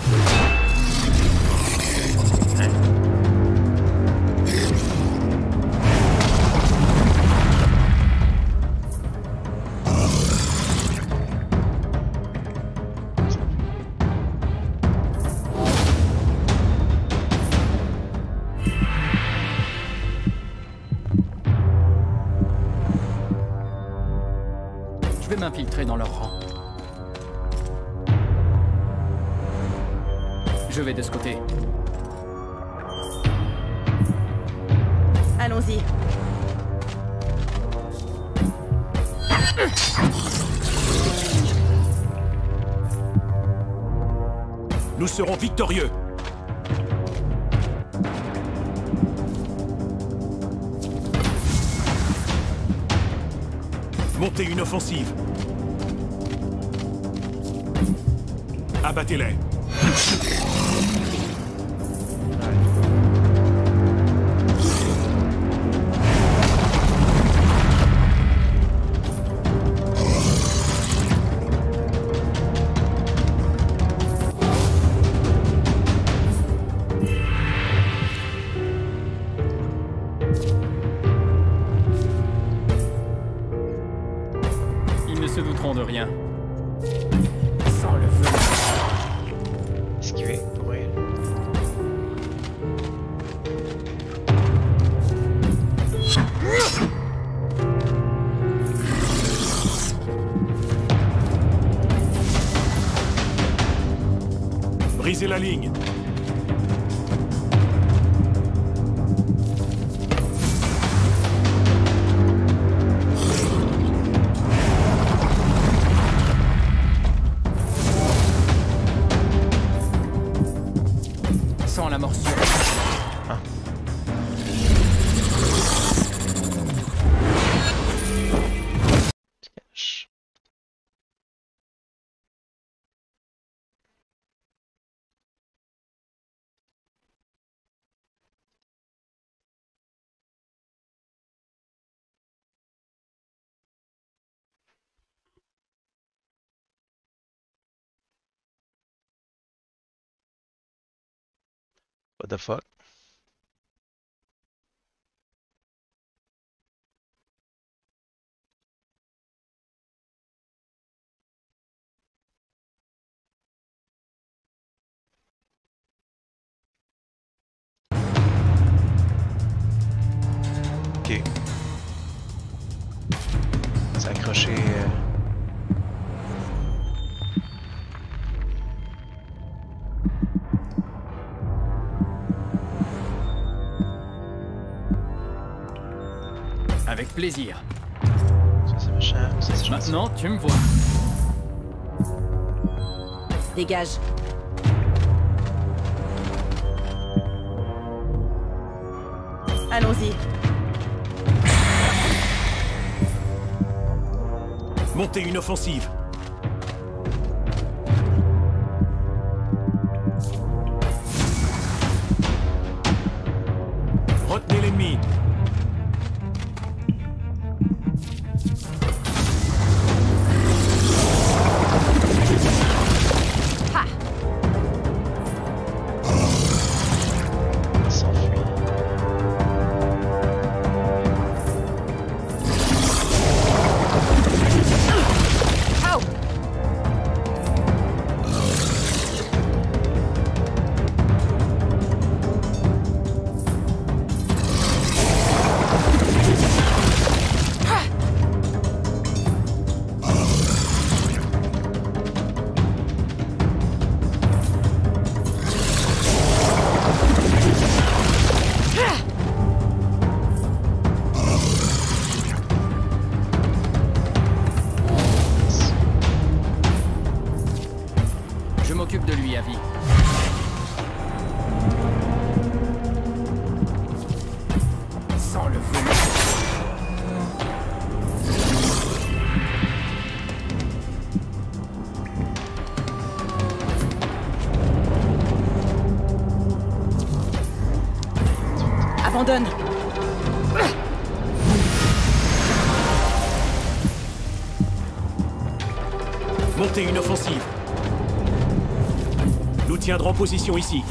Dans leur the fuck? Plaisir. Ça c'est ça c'est. Maintenant, tu me vois. Dégage. Allons-y. Montez une offensive Montez une offensive. Nous tiendrons position ici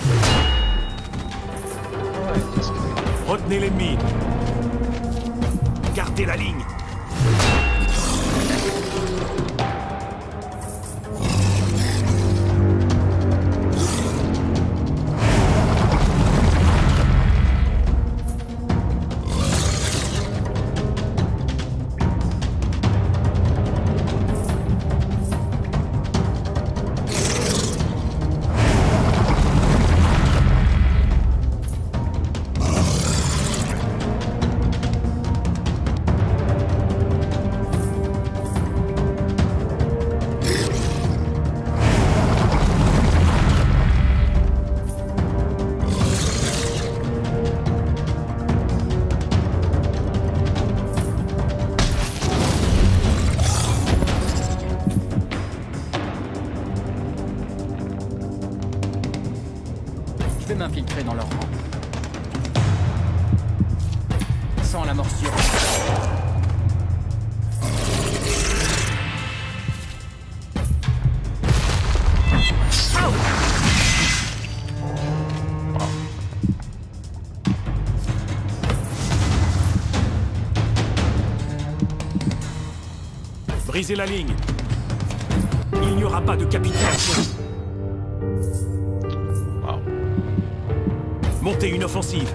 La ligne. Il n'y aura pas de capitaine. Montez une offensive.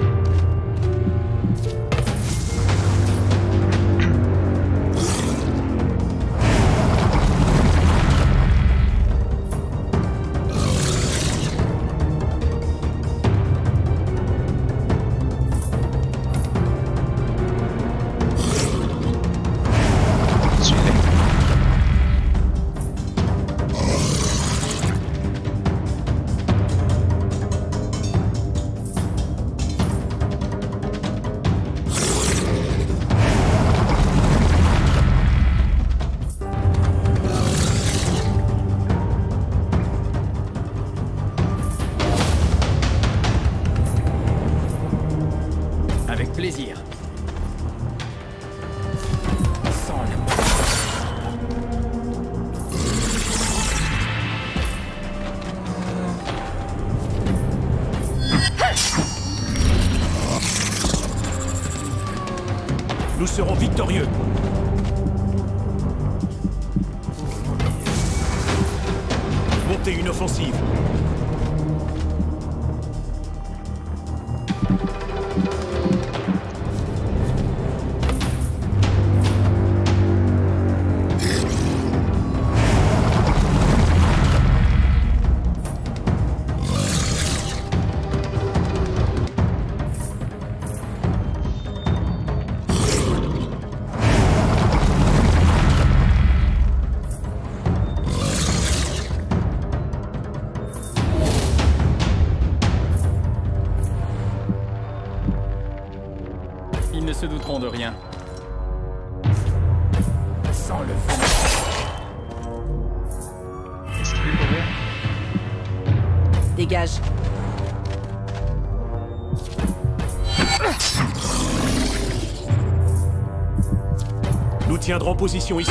en position ici.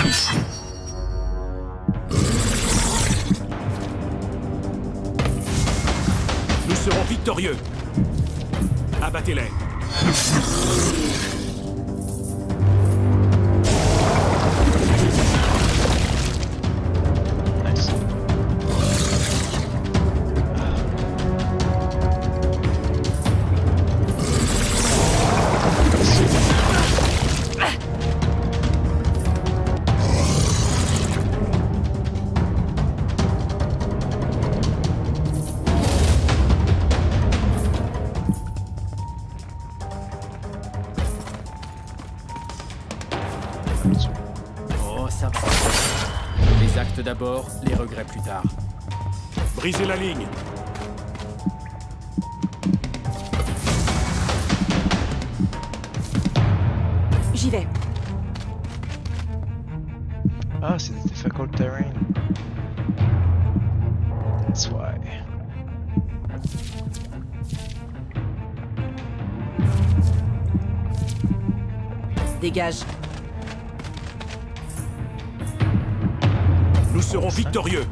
Nous serons victorieux.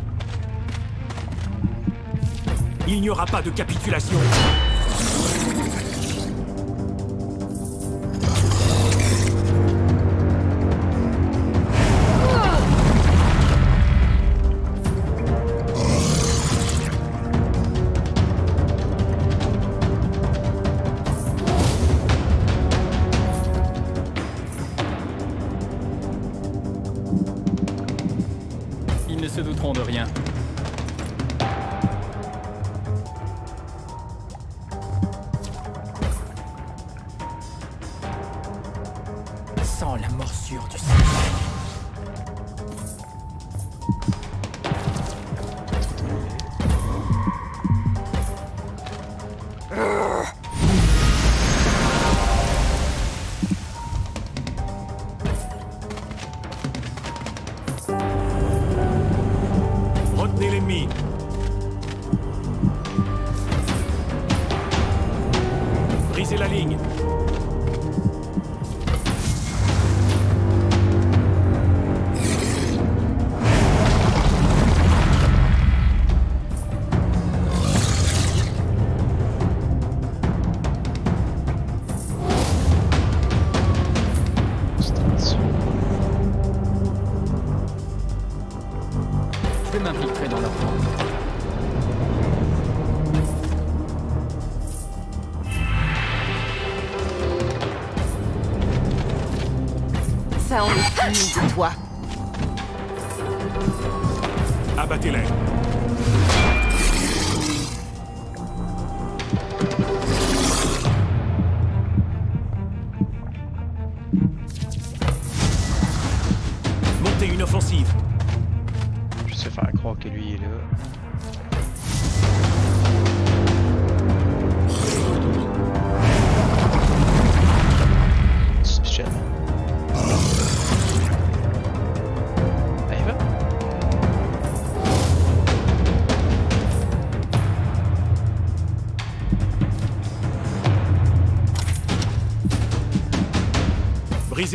Il n'y aura pas de capitulation.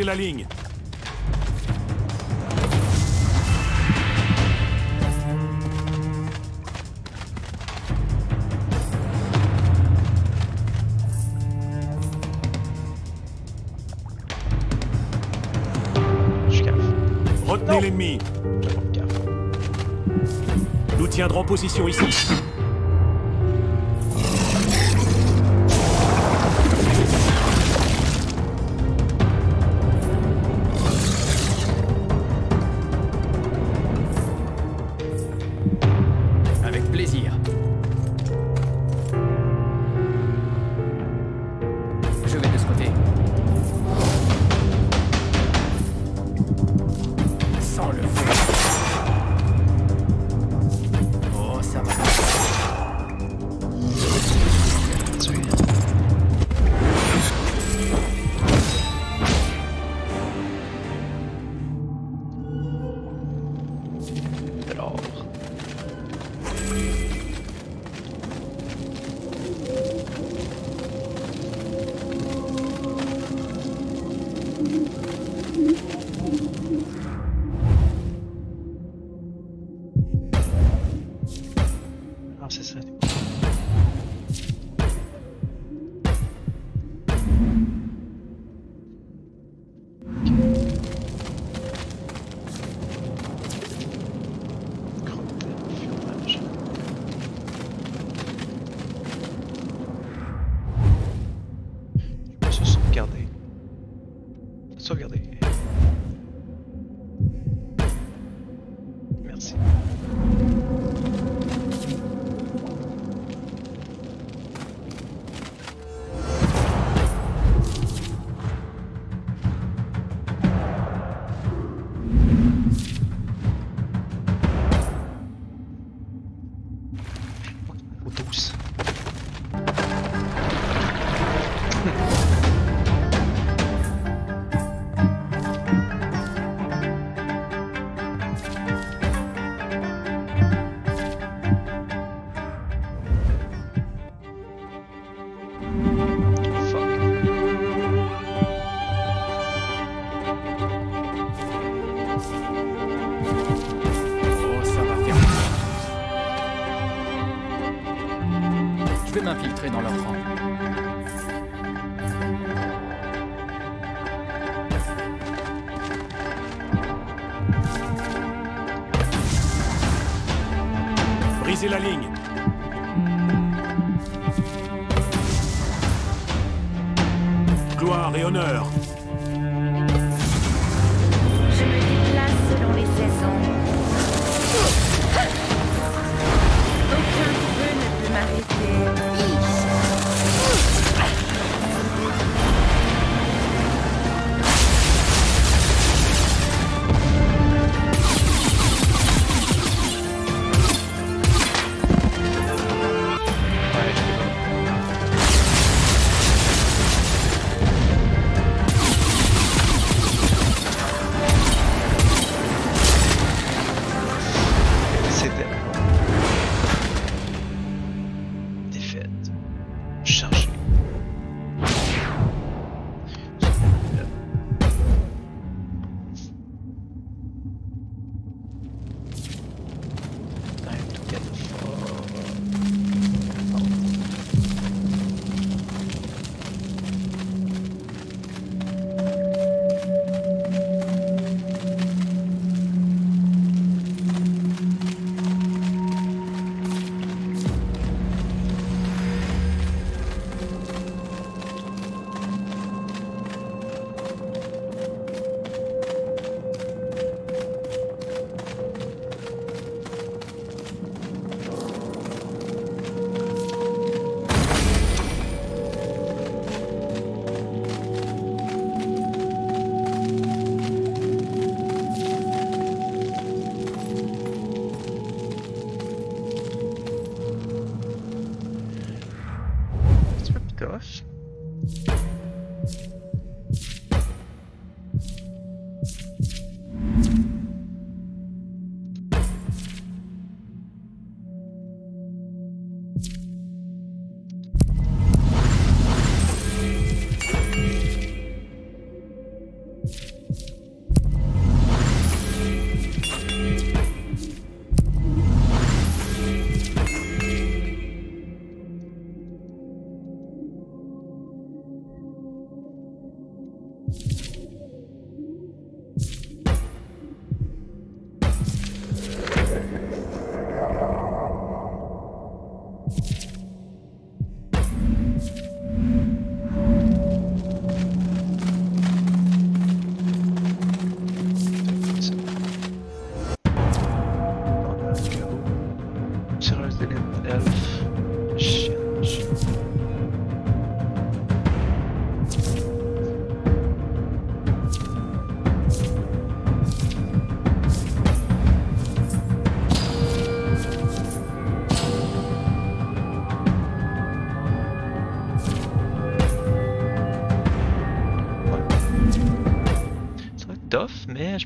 La ligne. Retenez l'ennemi. Nous tiendrons position ici.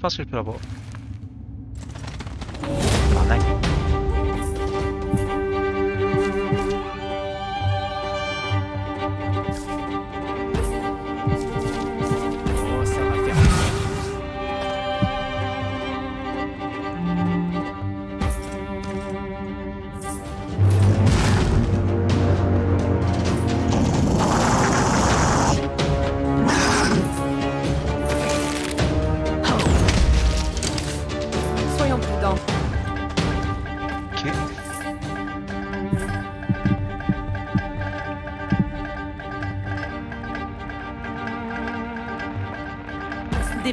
pas ce que je peux avoir.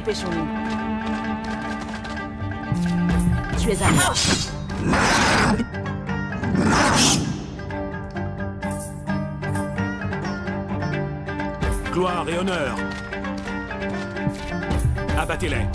Dépêchons-nous. Tu es à Gloire et honneur. Abattez-les.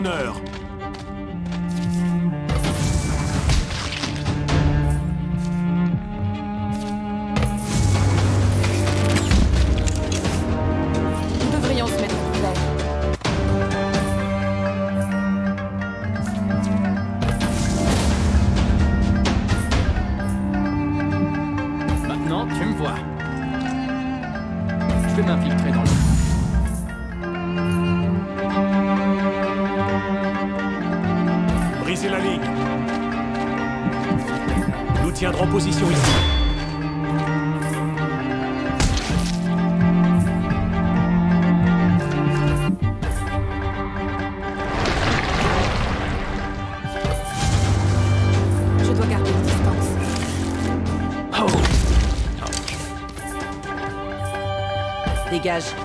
Gloire Dégage.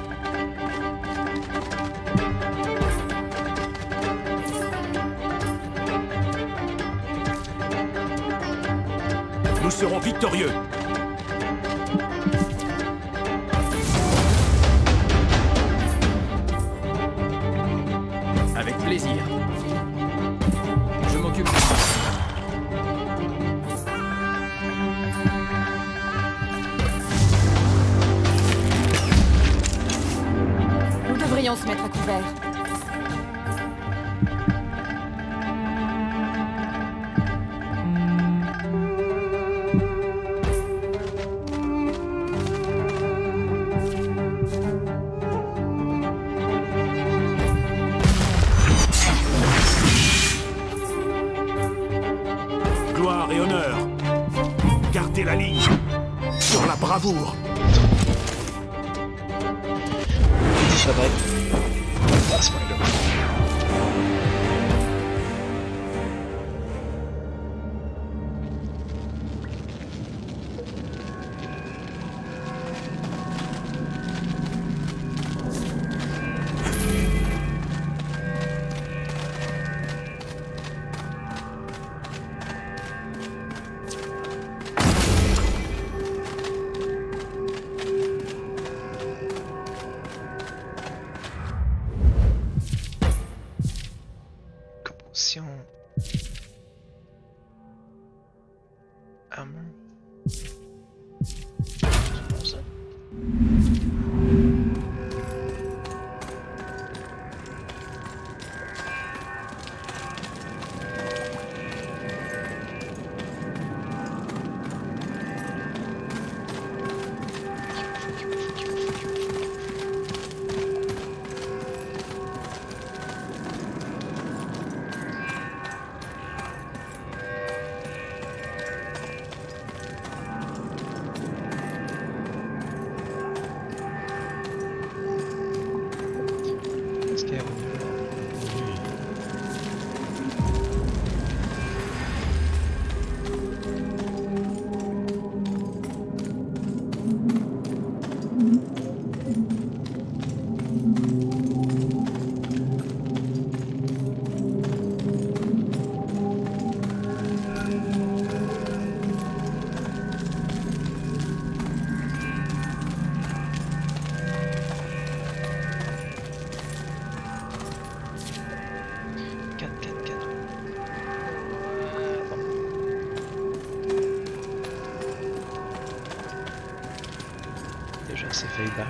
Back.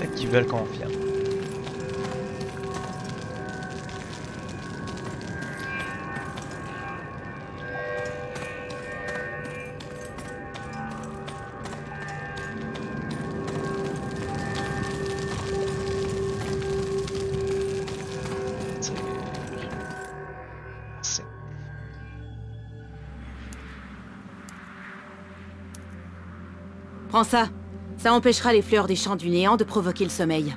Fait qu'ils veulent qu'on Ça empêchera les fleurs des champs du néant de provoquer le sommeil.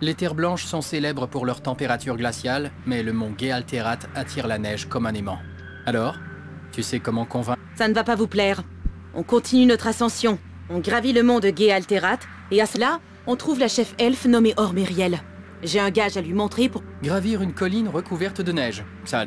Les terres blanches sont célèbres pour leur température glaciale, mais le mont Géalterat attire la neige comme un aimant. Alors, tu sais comment convaincre Ça ne va pas vous plaire. On continue notre ascension. On gravit le mont de Géalterat, et à cela, on trouve la chef elfe nommée Ormériel. J'ai un gage à lui montrer pour... Gravir une colline recouverte de neige. Ça...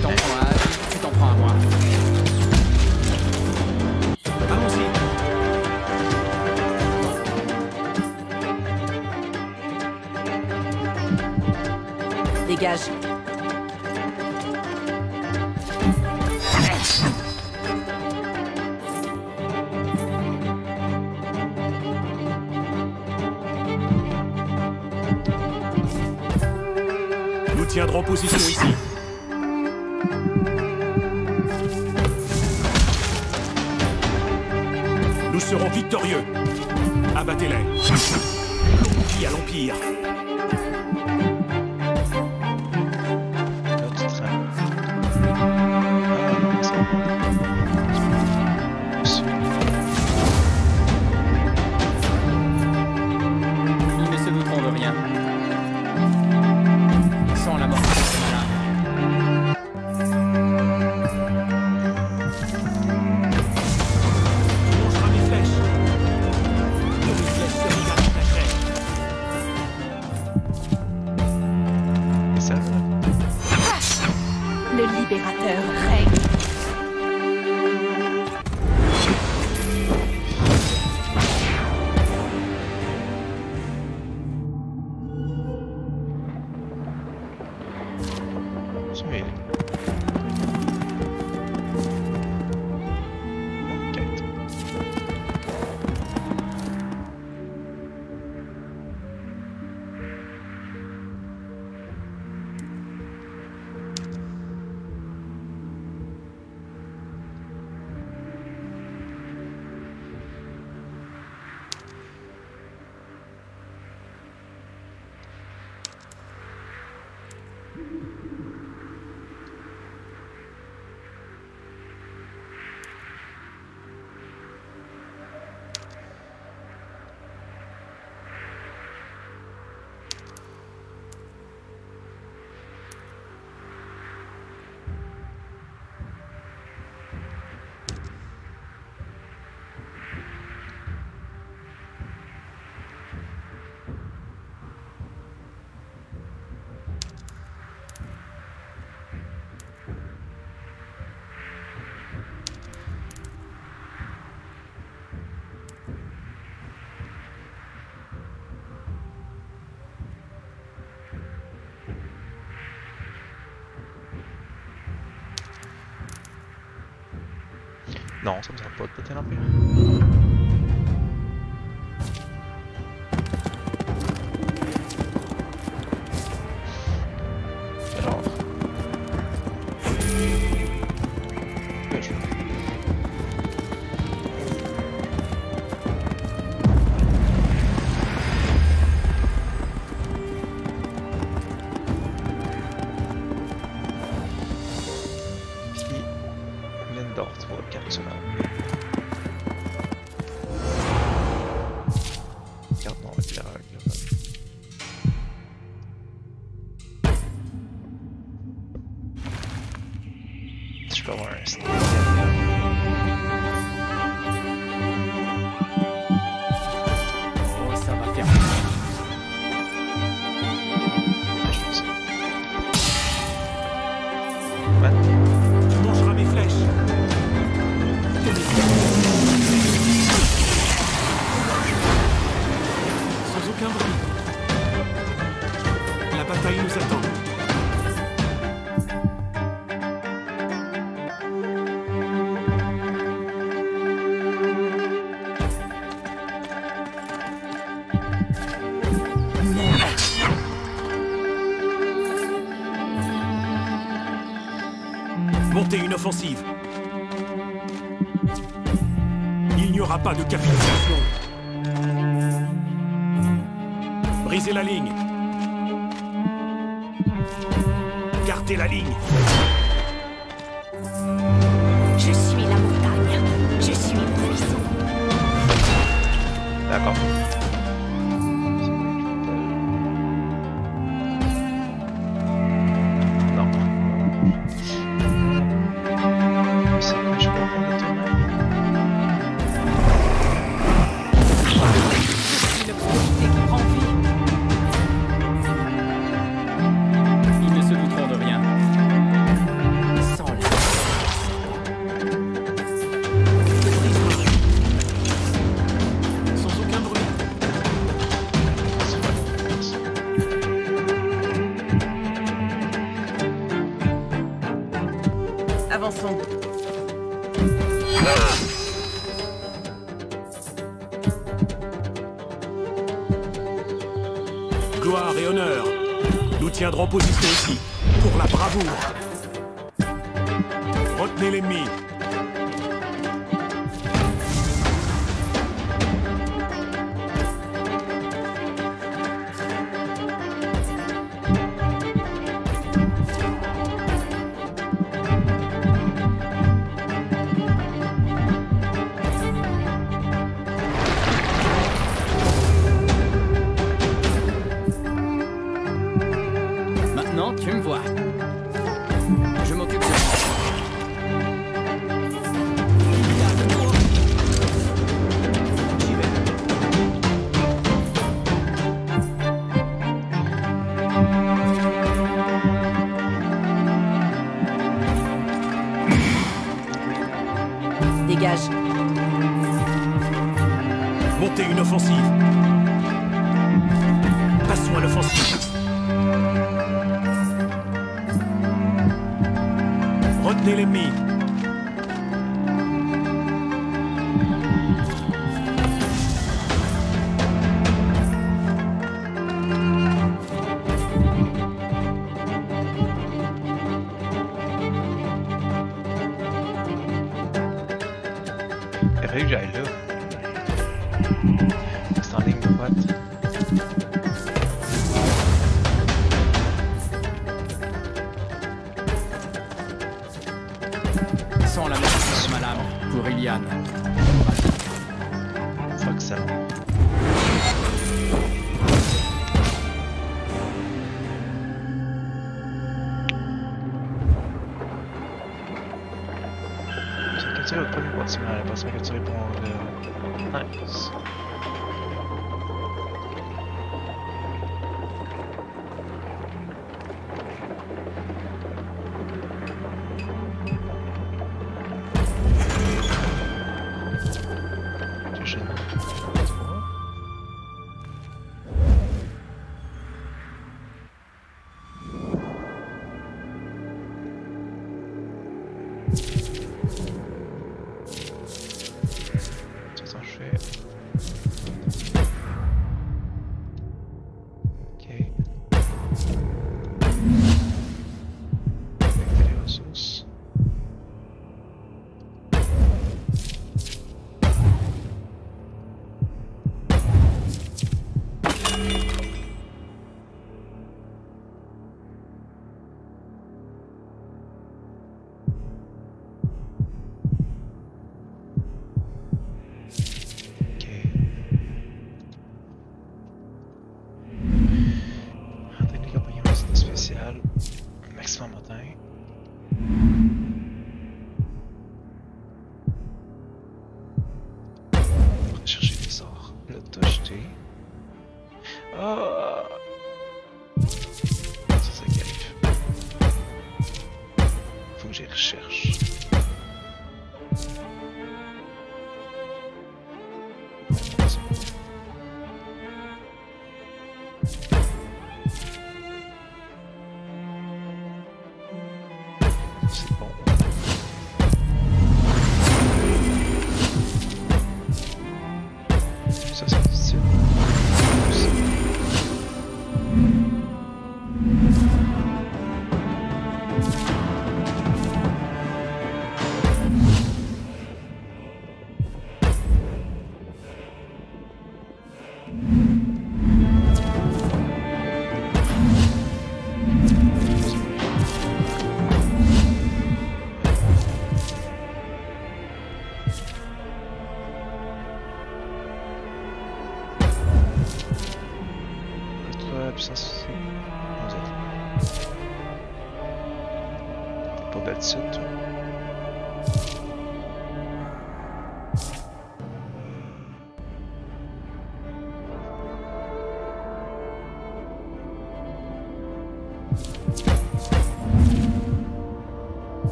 Si Non, ça me sert pas de péter l'empire. Il n'y aura pas de capitulation. Brisez la ligne. grand position ici. Ça, c'est difficile. Ça.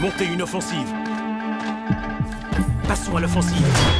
Montez une offensive. Passons à l'offensive.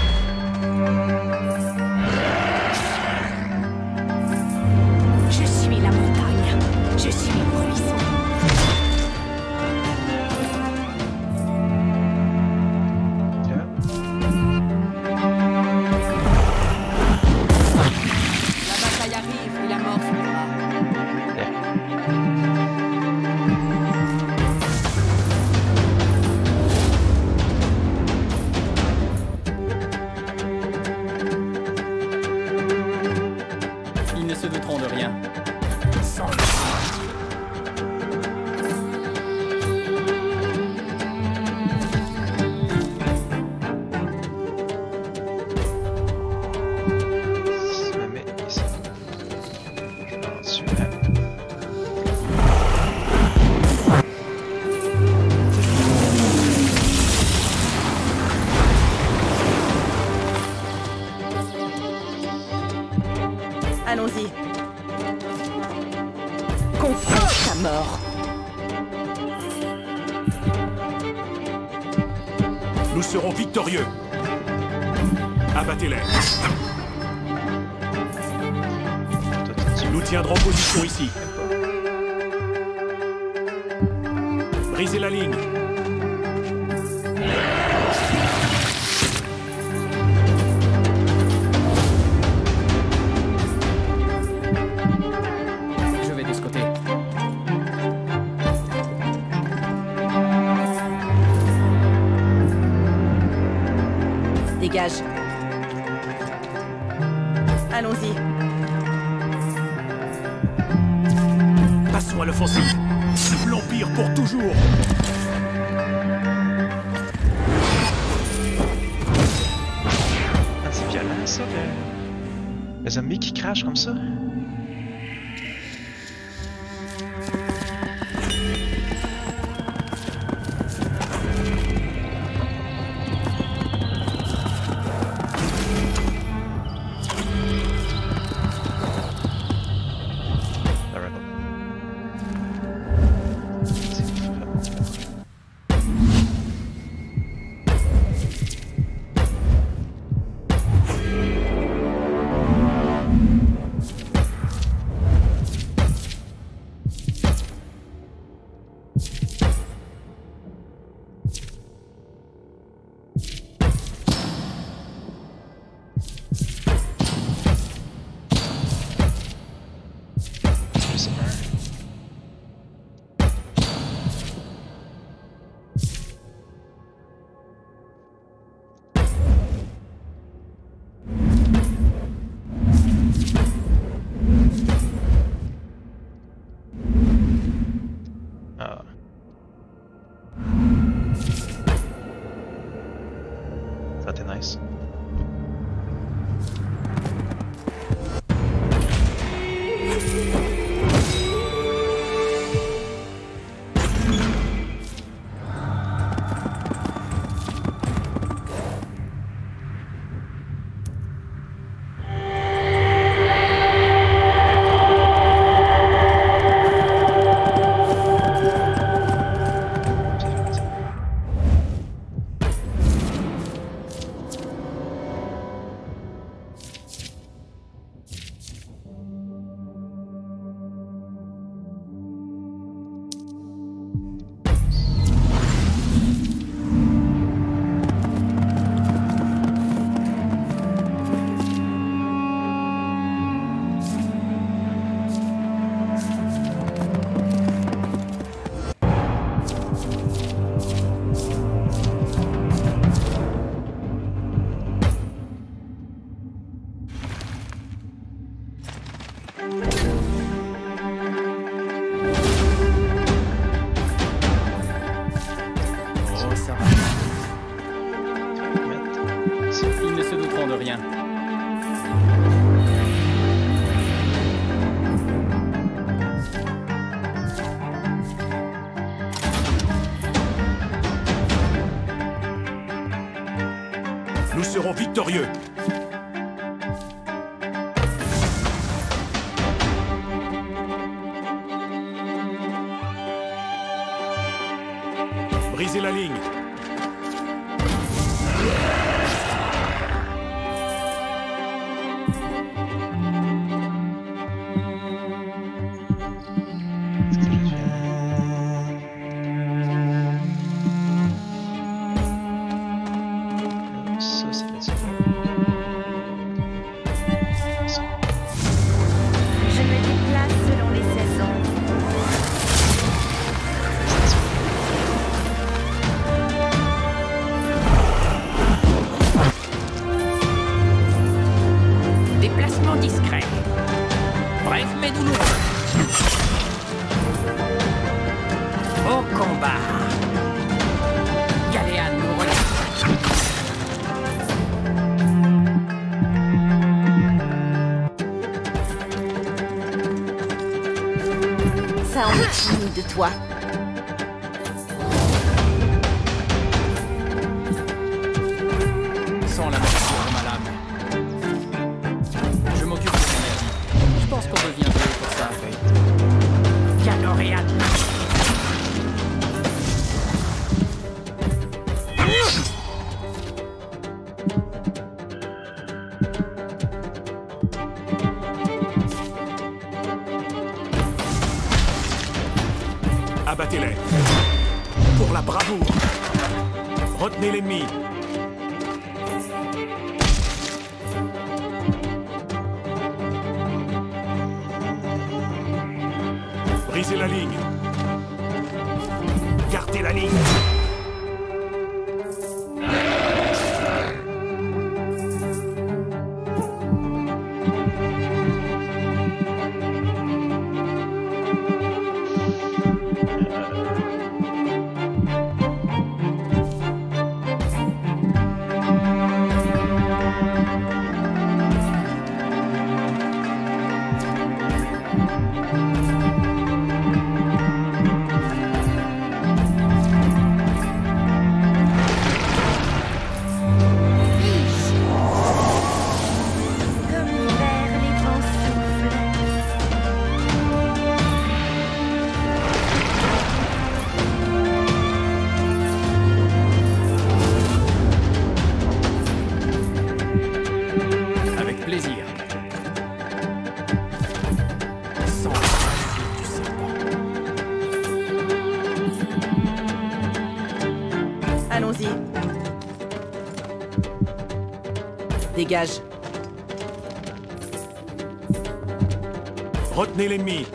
Retenez l'ennemi.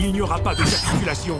Il n'y aura pas de circulation.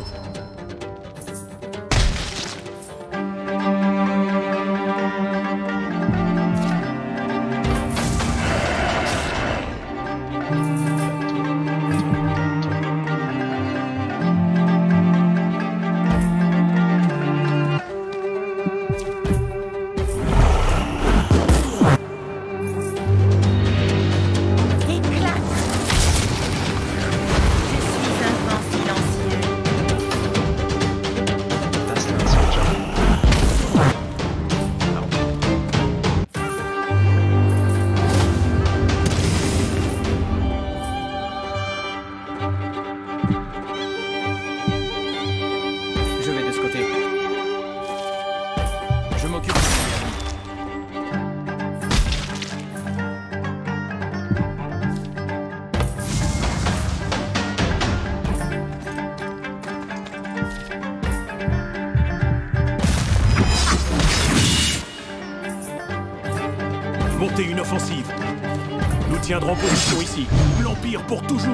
pour toujours.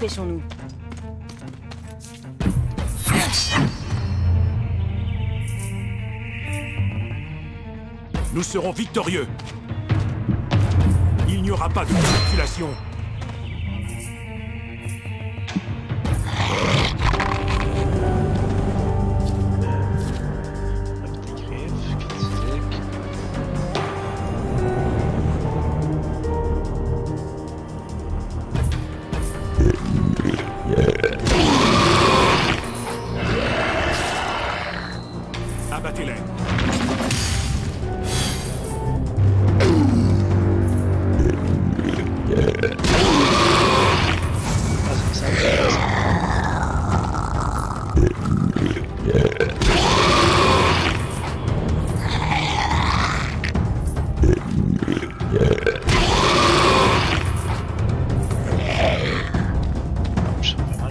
Dépêchons-nous. Nous serons victorieux. Il n'y aura pas de...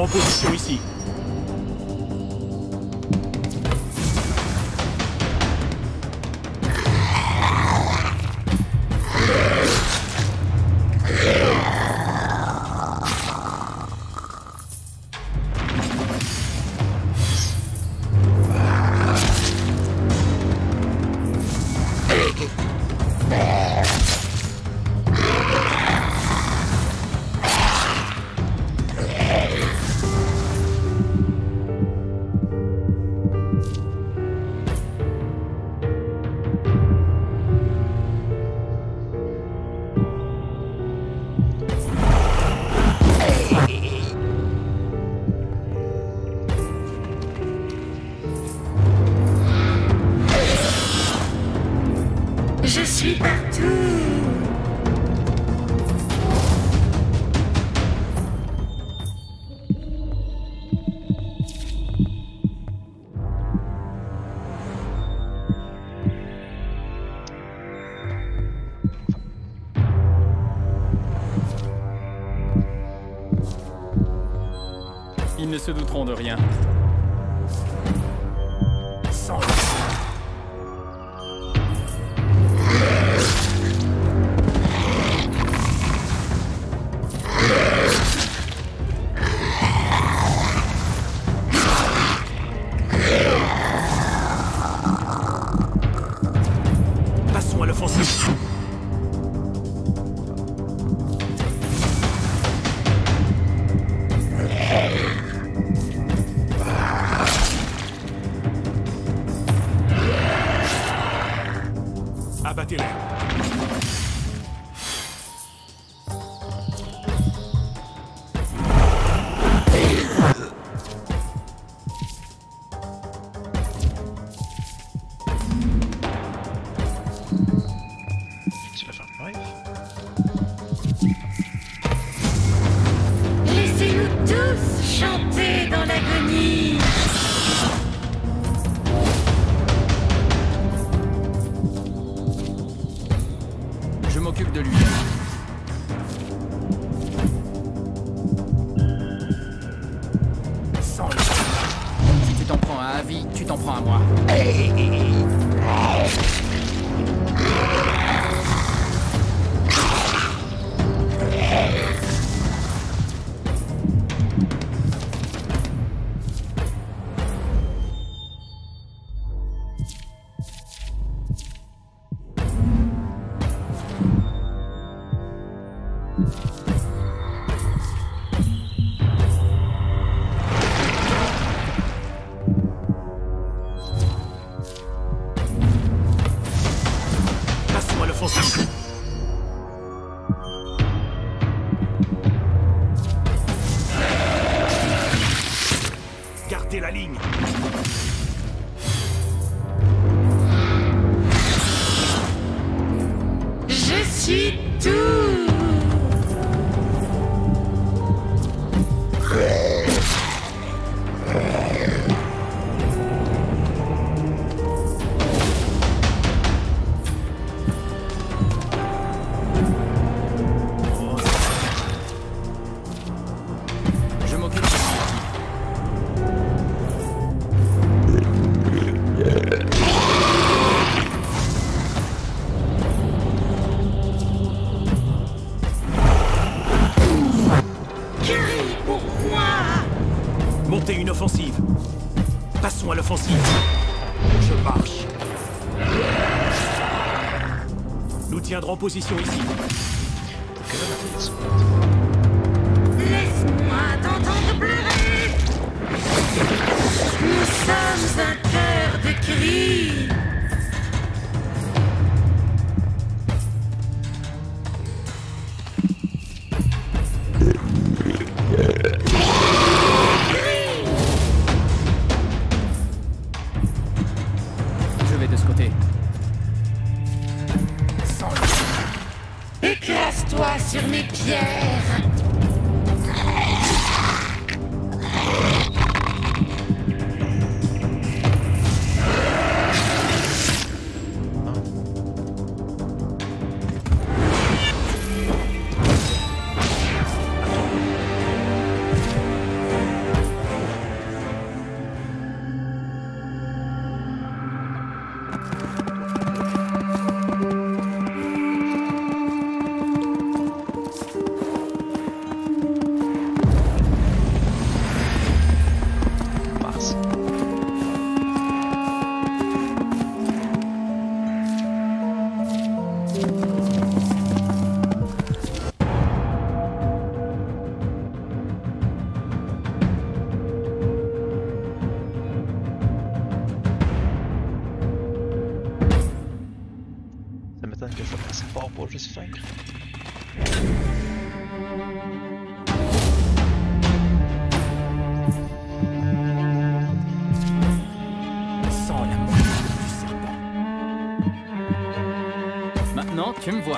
en position ici. ne se douteront de rien. Tiendrons position ici. Maintenant, tu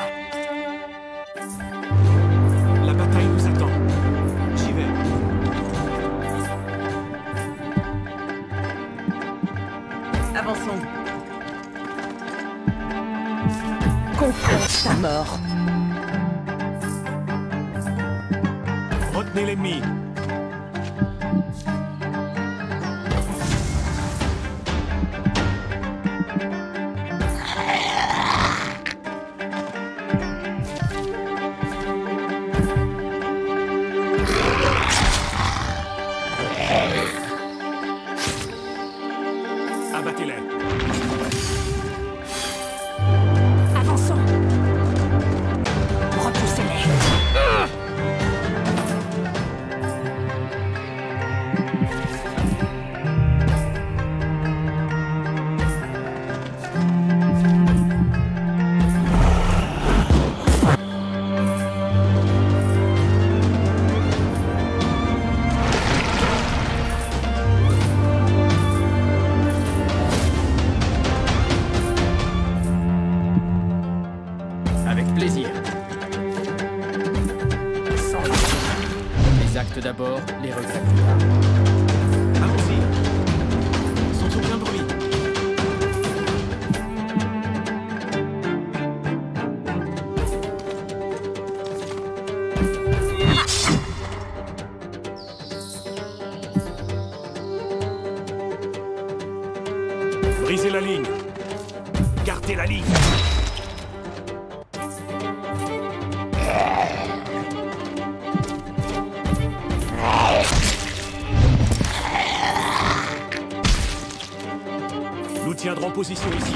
position ici.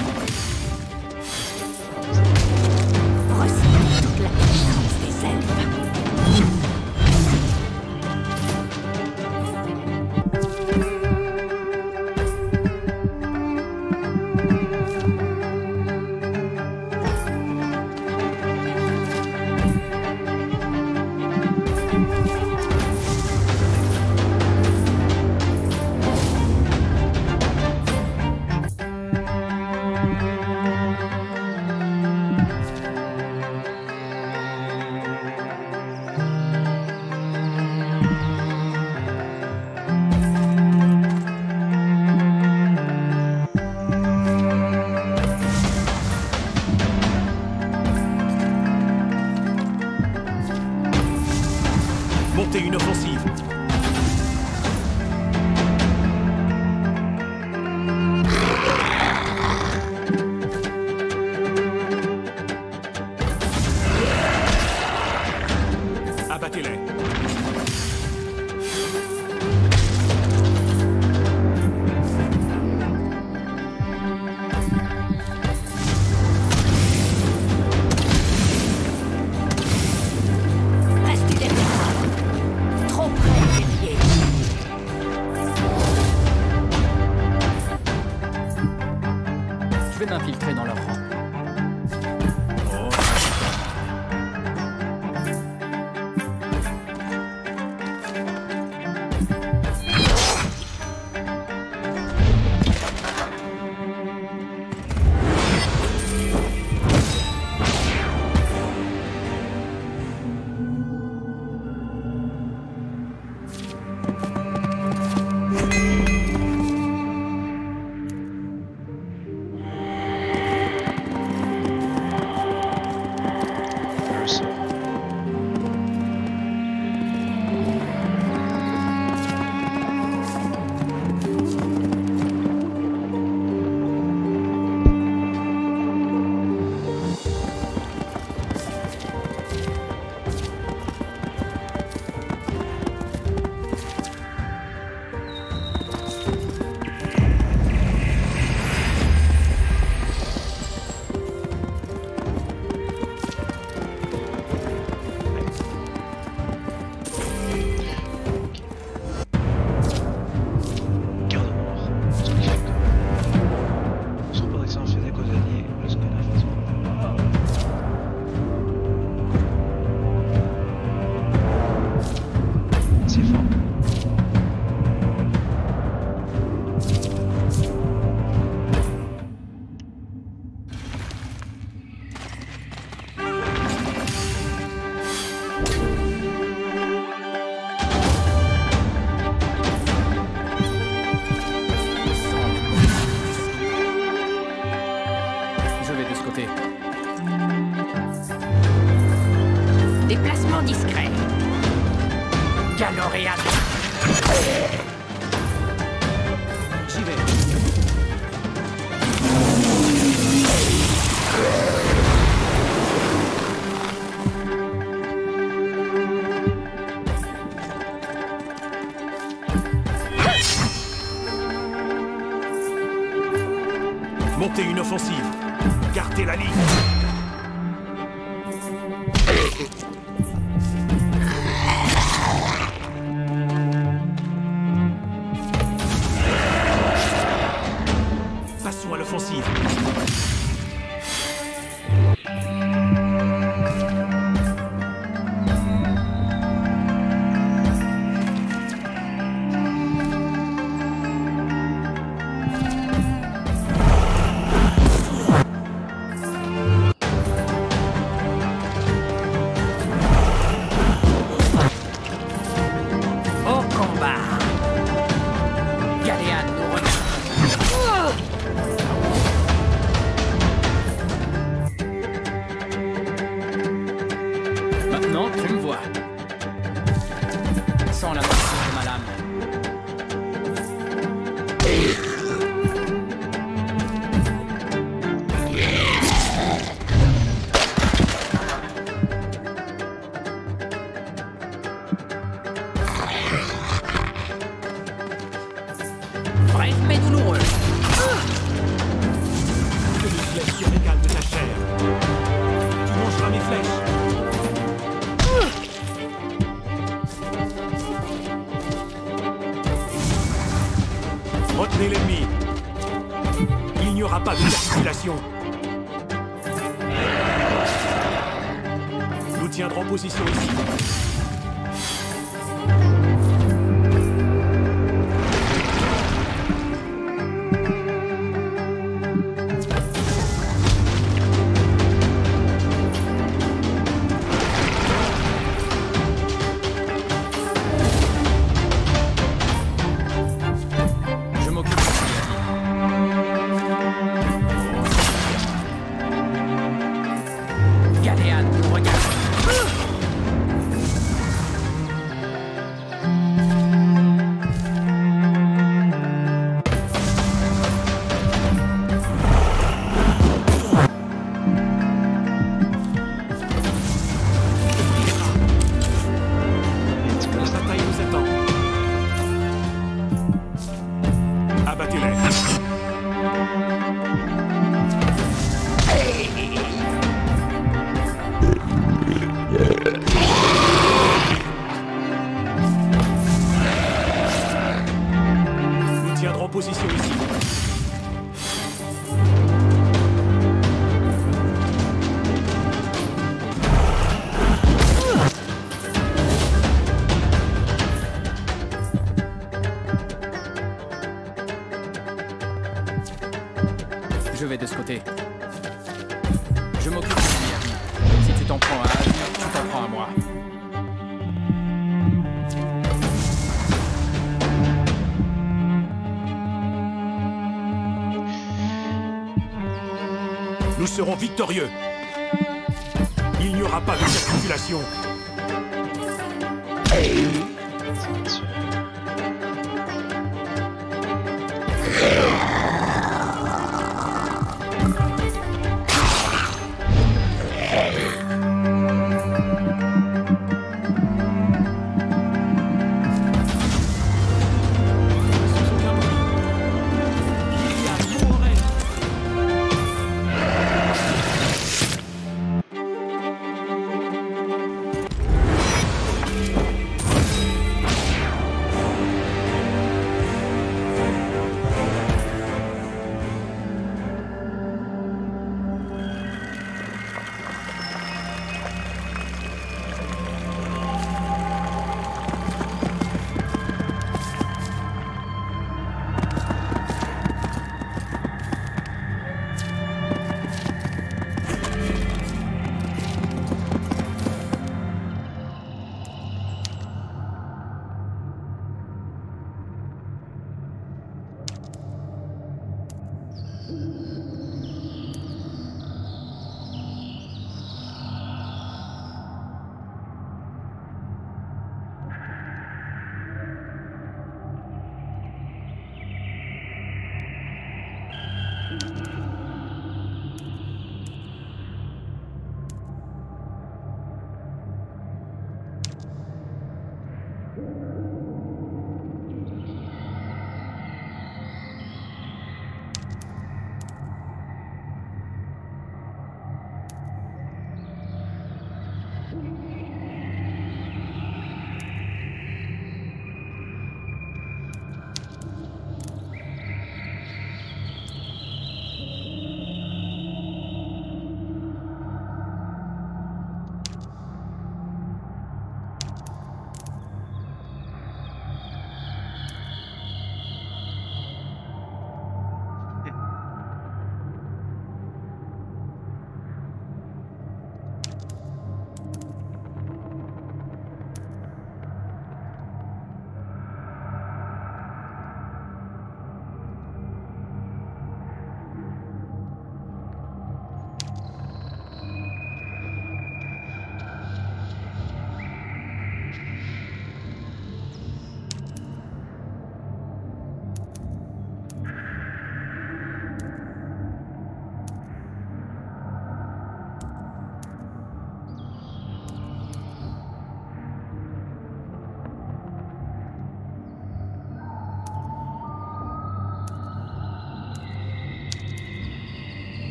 Il n'y aura pas de capitulation.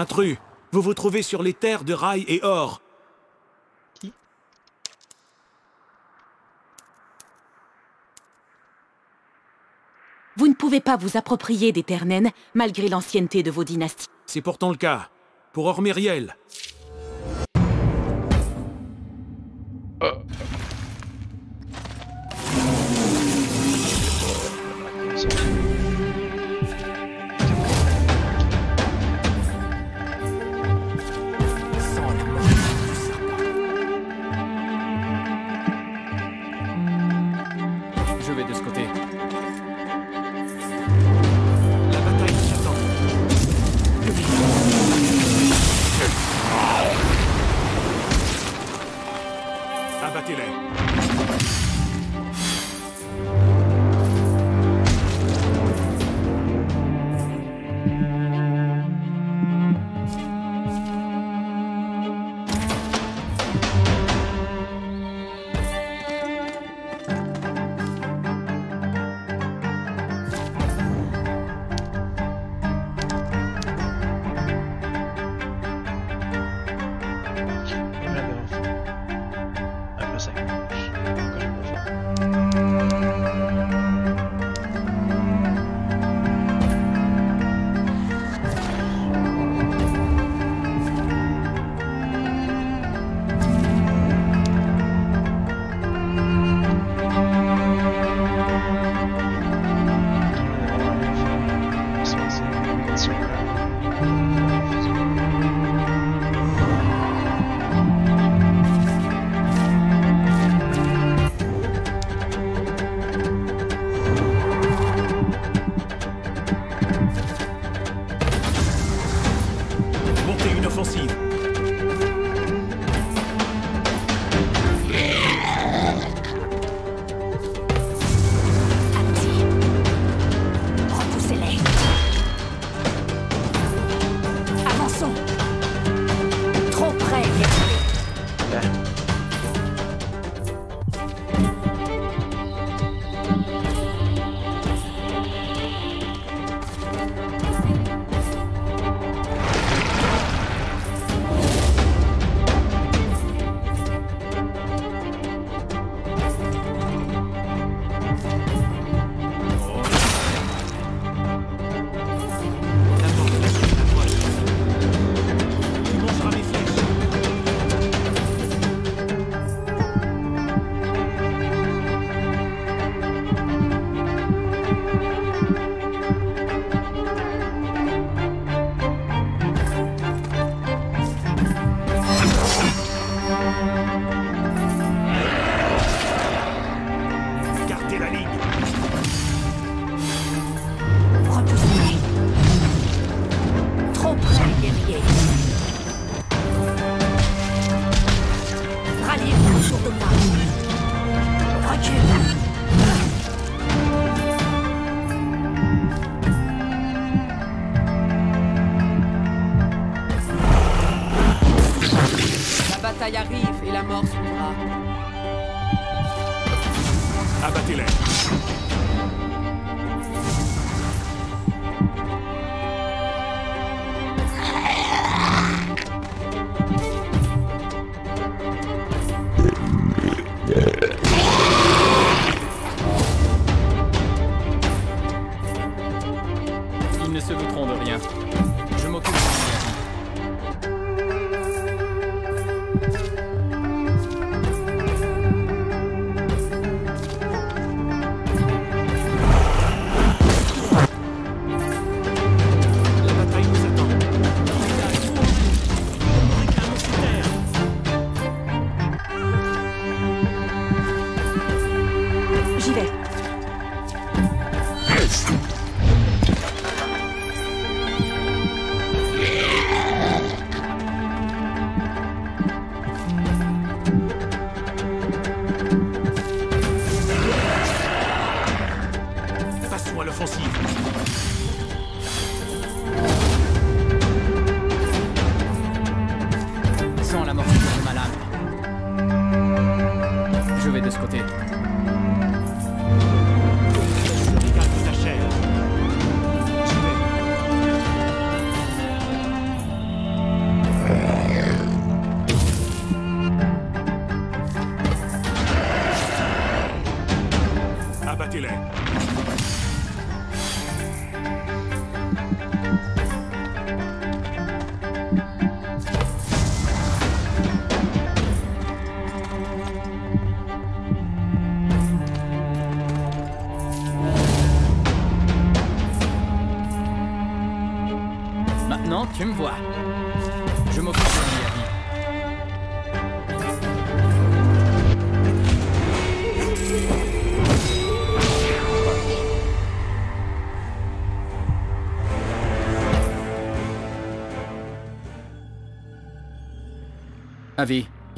Intrus, vous vous trouvez sur les terres de Rail et Or. Qui Vous ne pouvez pas vous approprier des terres naines malgré l'ancienneté de vos dynasties. C'est pourtant le cas. Pour Ormériel.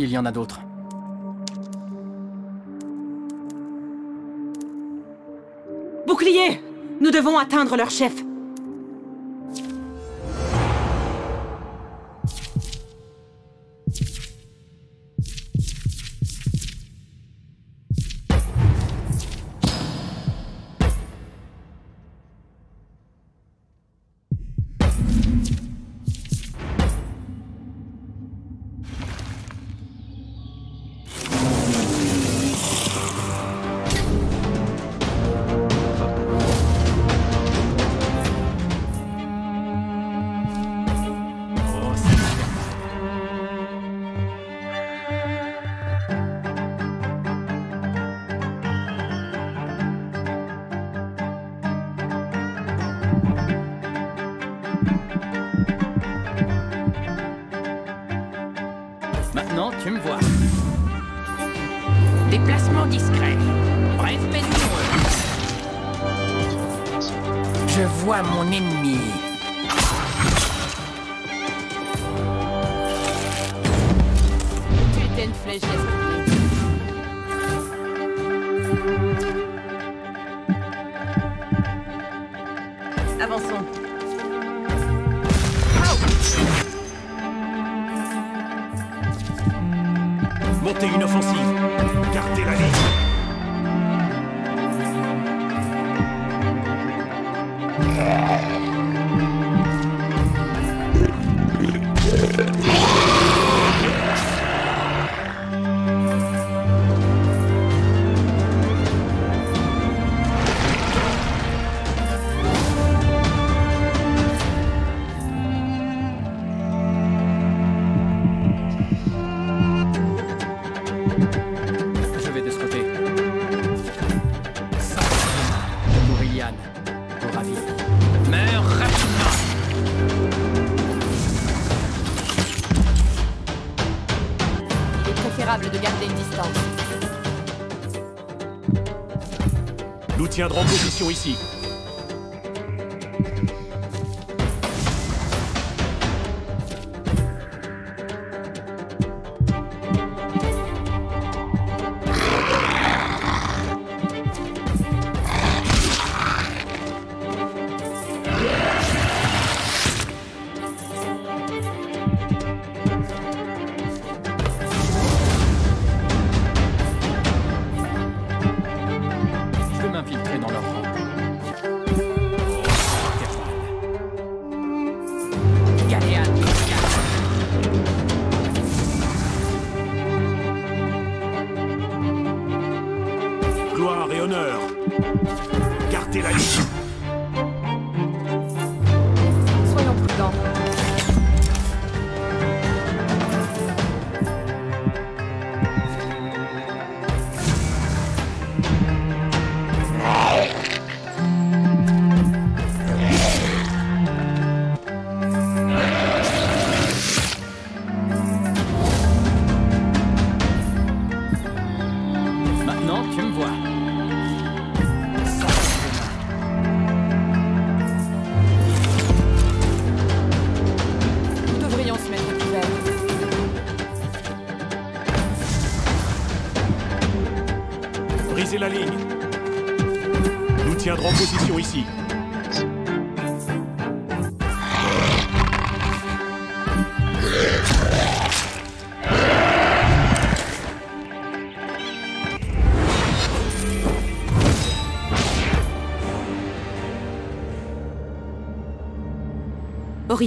Il y en a d'autres. Bouclier Nous devons atteindre leur chef 美味しい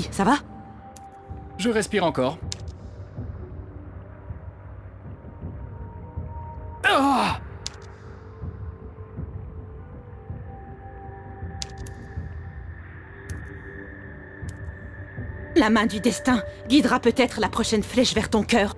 ça va? Je respire encore. Ah la main du destin guidera peut-être la prochaine flèche vers ton cœur.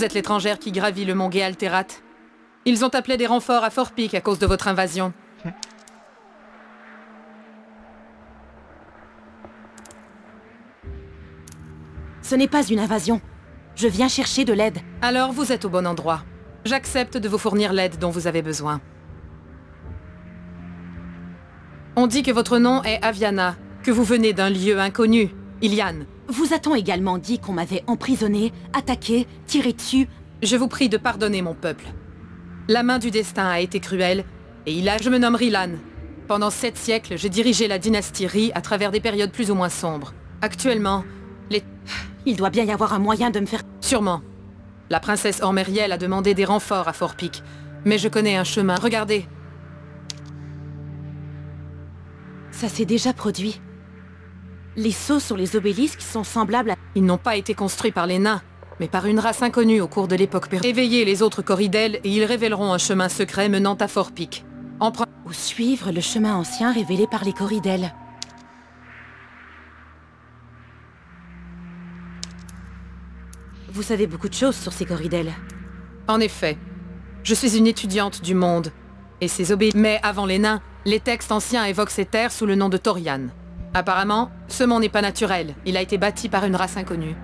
Vous êtes l'étrangère qui gravit le mont Géalterat. Ils ont appelé des renforts à Fort Peak à cause de votre invasion. Ce n'est pas une invasion. Je viens chercher de l'aide. Alors vous êtes au bon endroit. J'accepte de vous fournir l'aide dont vous avez besoin. On dit que votre nom est Aviana, que vous venez d'un lieu inconnu, Iliane. Vous a-t-on également dit qu'on m'avait emprisonné, attaqué, tiré dessus Je vous prie de pardonner mon peuple. La main du destin a été cruelle, et il a... Je me nomme Rilan. Pendant sept siècles, j'ai dirigé la dynastie Ri à travers des périodes plus ou moins sombres. Actuellement, les... Il doit bien y avoir un moyen de me faire... Sûrement. La princesse Ormeriel a demandé des renforts à Fort Peak. Mais je connais un chemin. Regardez. Ça s'est déjà produit. Les sceaux sur les obélisques sont semblables à... Ils n'ont pas été construits par les nains, mais par une race inconnue au cours de l'époque perdue. Éveillez les autres corridels et ils révéleront un chemin secret menant à Fort Peak. Emprunt... Ou suivre le chemin ancien révélé par les corridels. Vous savez beaucoup de choses sur ces corridels. En effet. Je suis une étudiante du monde. Et ces obé... Mais avant les nains, les textes anciens évoquent ces terres sous le nom de Torian. Apparemment, ce monde n'est pas naturel. Il a été bâti par une race inconnue.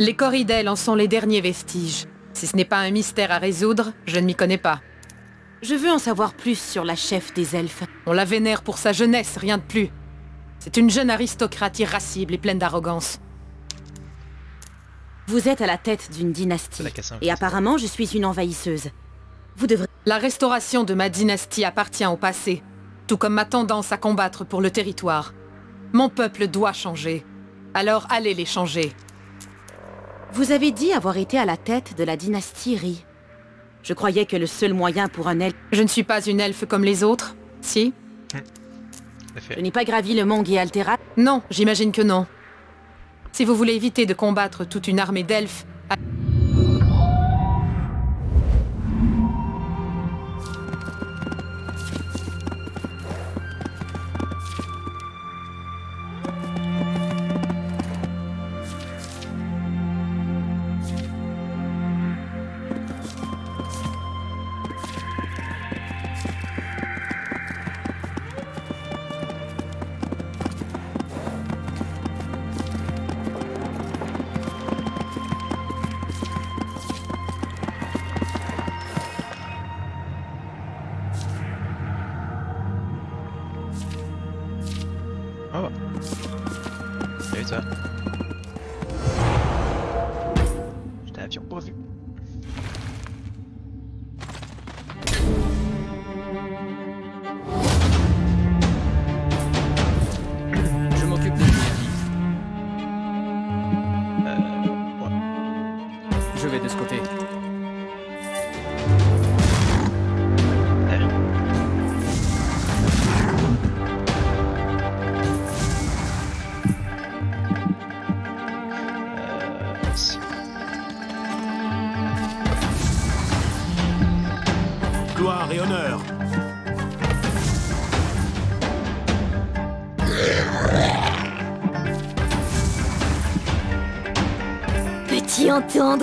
Les corridels en sont les derniers vestiges. Si ce n'est pas un mystère à résoudre, je ne m'y connais pas. Je veux en savoir plus sur la chef des elfes. On la vénère pour sa jeunesse, rien de plus. C'est une jeune aristocrate irascible et pleine d'arrogance. Vous êtes à la tête d'une dynastie. Et apparemment, je suis une envahisseuse. Vous devrez... La restauration de ma dynastie appartient au passé, tout comme ma tendance à combattre pour le territoire. Mon peuple doit changer. Alors allez les changer. Vous avez dit avoir été à la tête de la dynastie Ri. Je croyais que le seul moyen pour un elfe... Je ne suis pas une elfe comme les autres, si? Je n'ai pas gravi le mont Géalterat Non, j'imagine que non. Si vous voulez éviter de combattre toute une armée d'elfes...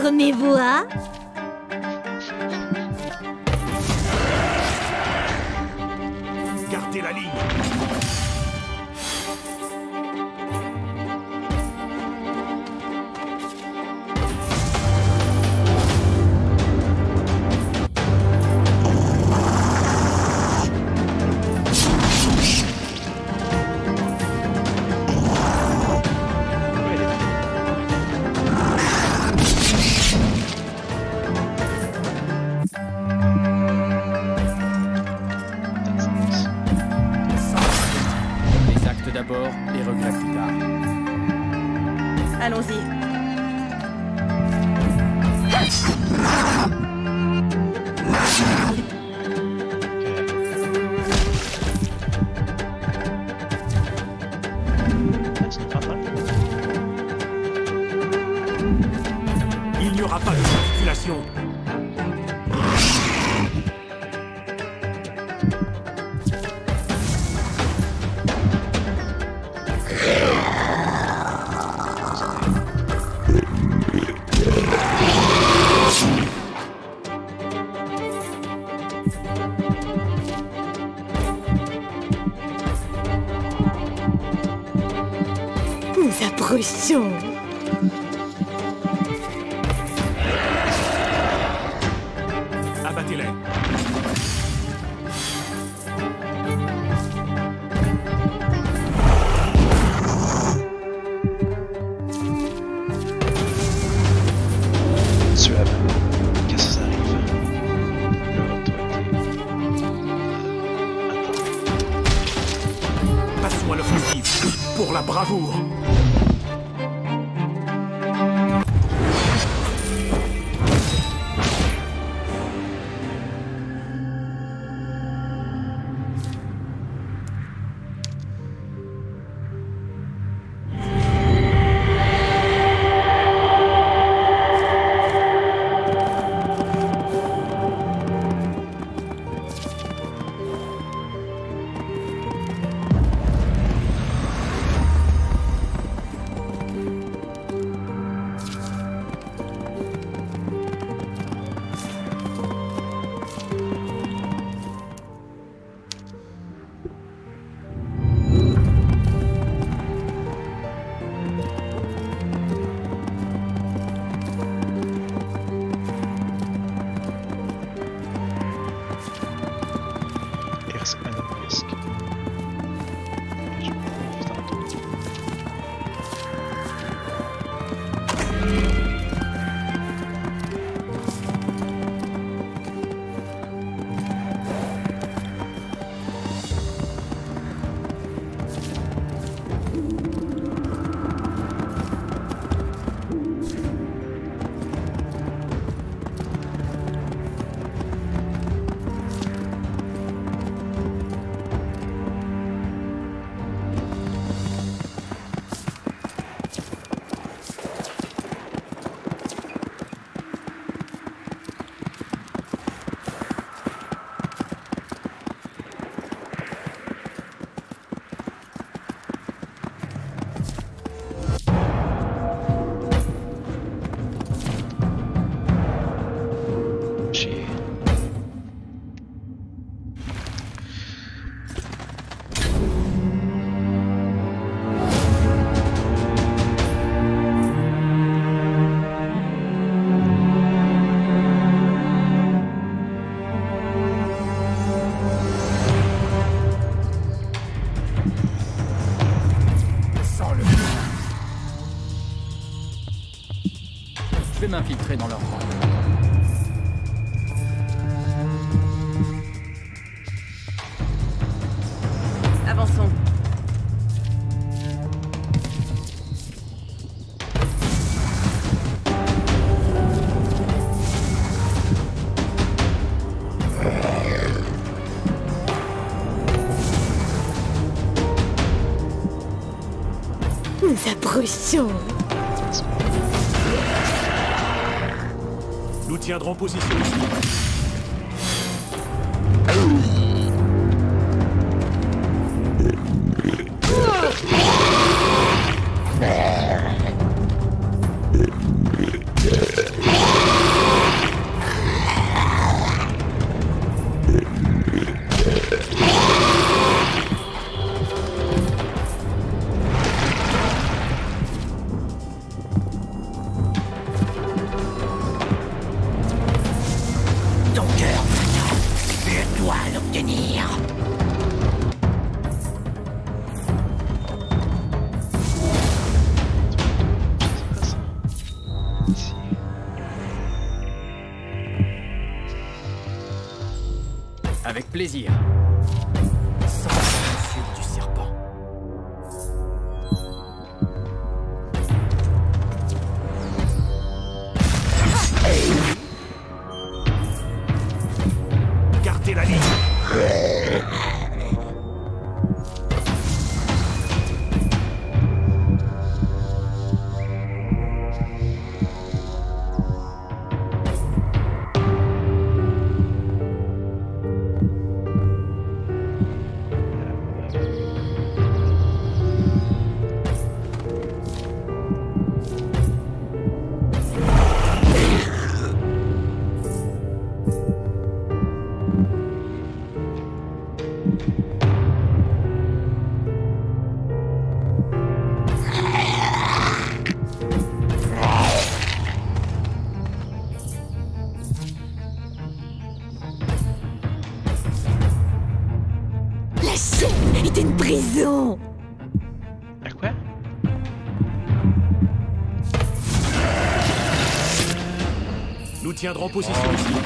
entendre mes voix Nous tiendrons position. Ton Avec plaisir. tiendront position ici.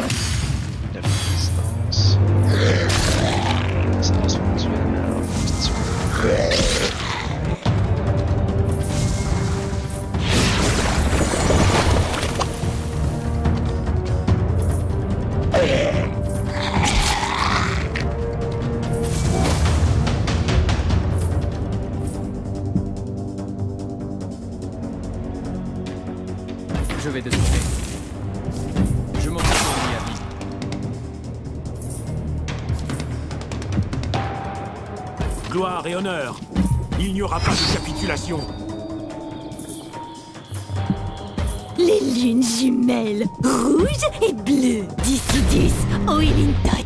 gloire et honneur. Il n'y aura pas de capitulation. Les lunes jumelles, rouge et bleu, 10 10, Oilintot.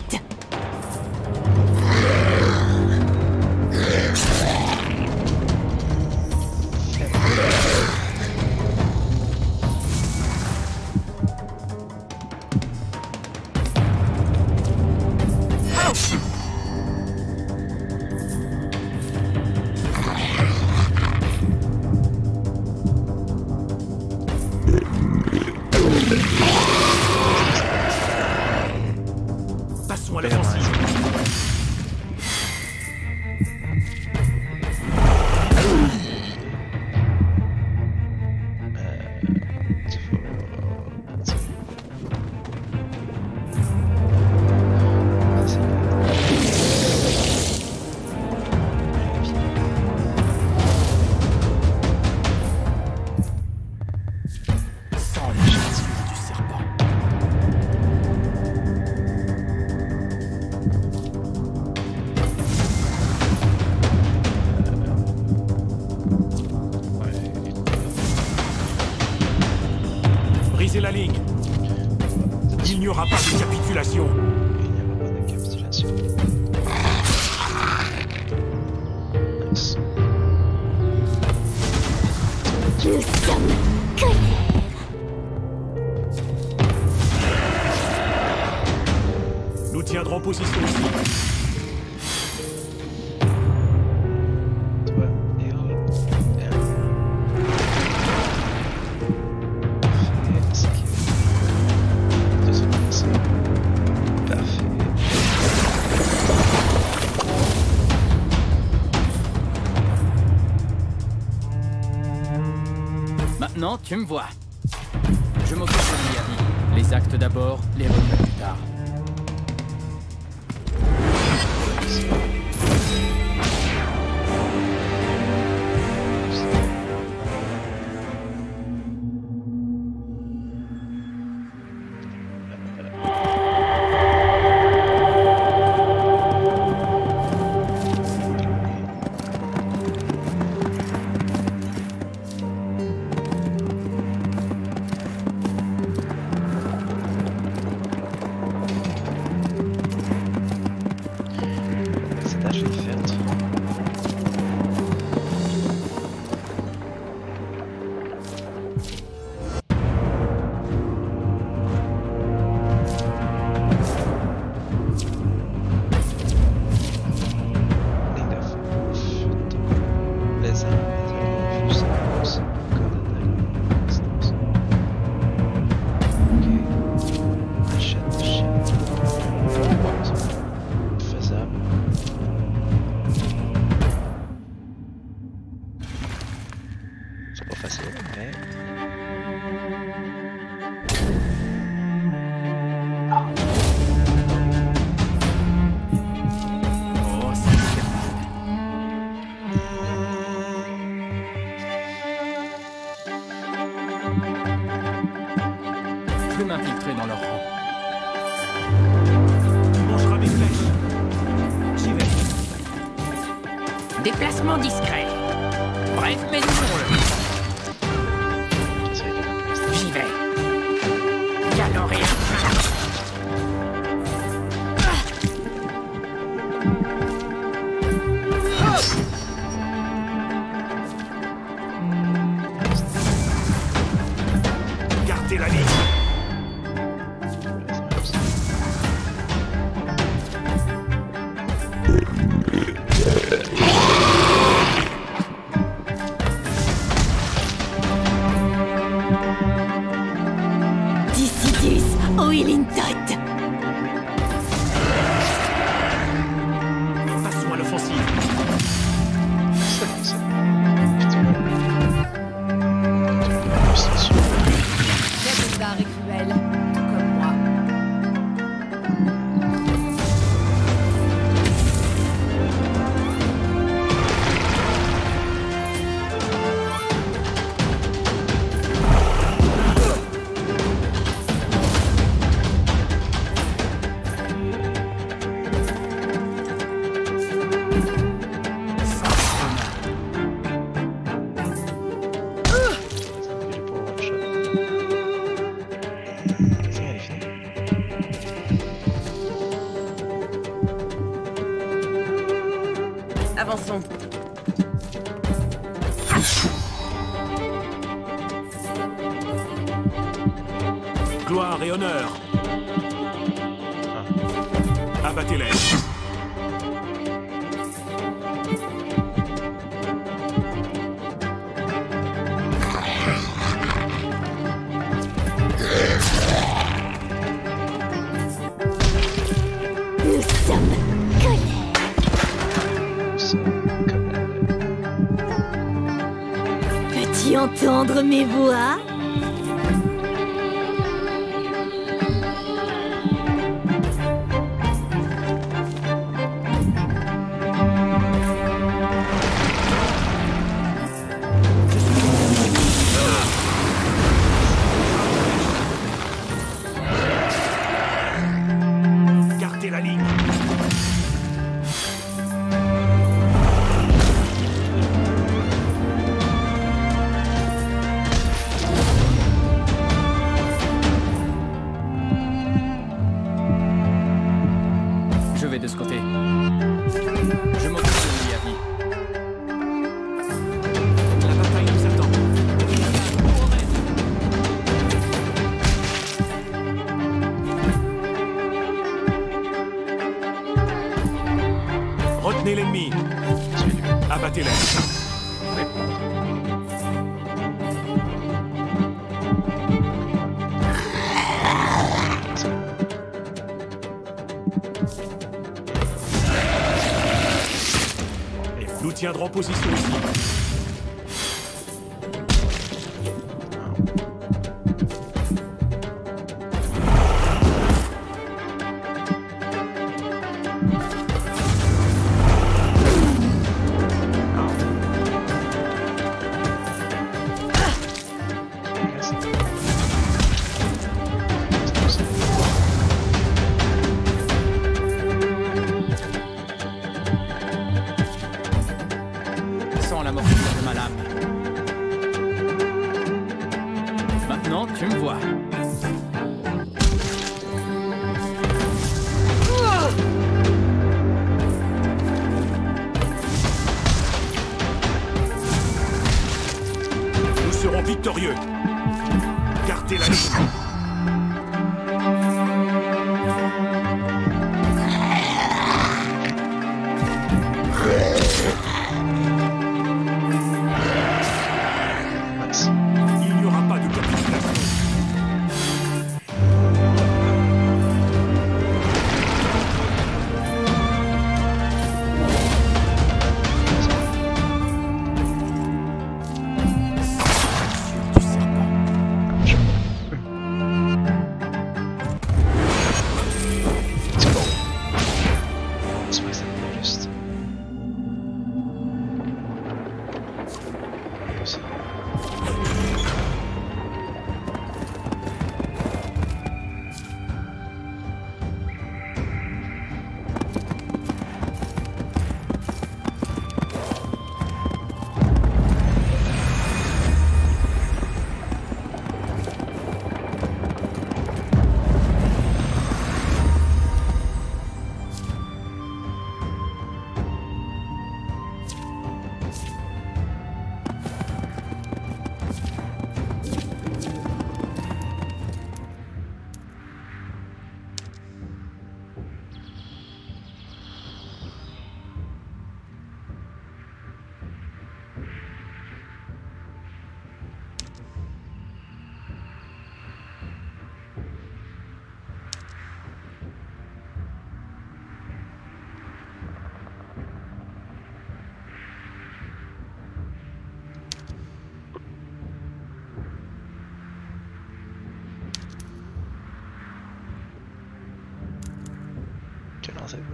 Tu me vois. Entendre mes voix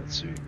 see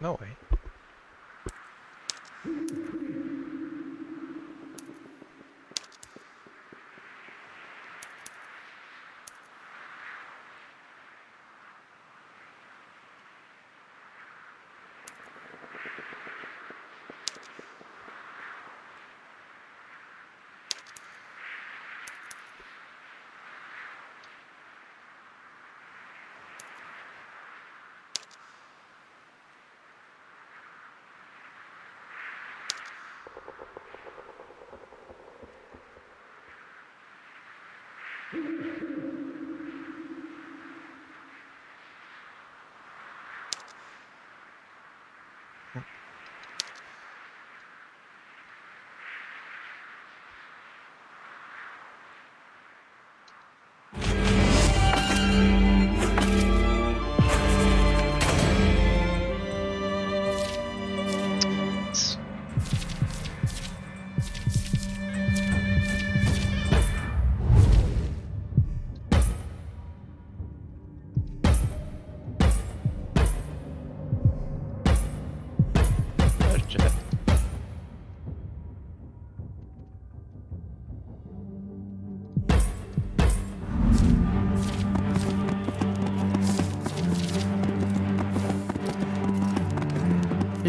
No way.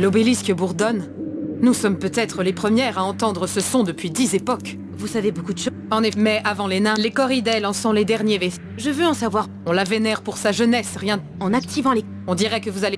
L'obélisque bourdonne. Nous sommes peut-être les premières à entendre ce son depuis dix époques. Vous savez beaucoup de choses. En effet, mais avant les nains, les corridels en sont les derniers vestiges. Je veux en savoir On la vénère pour sa jeunesse, rien. de- en activant les... On dirait que vous allez...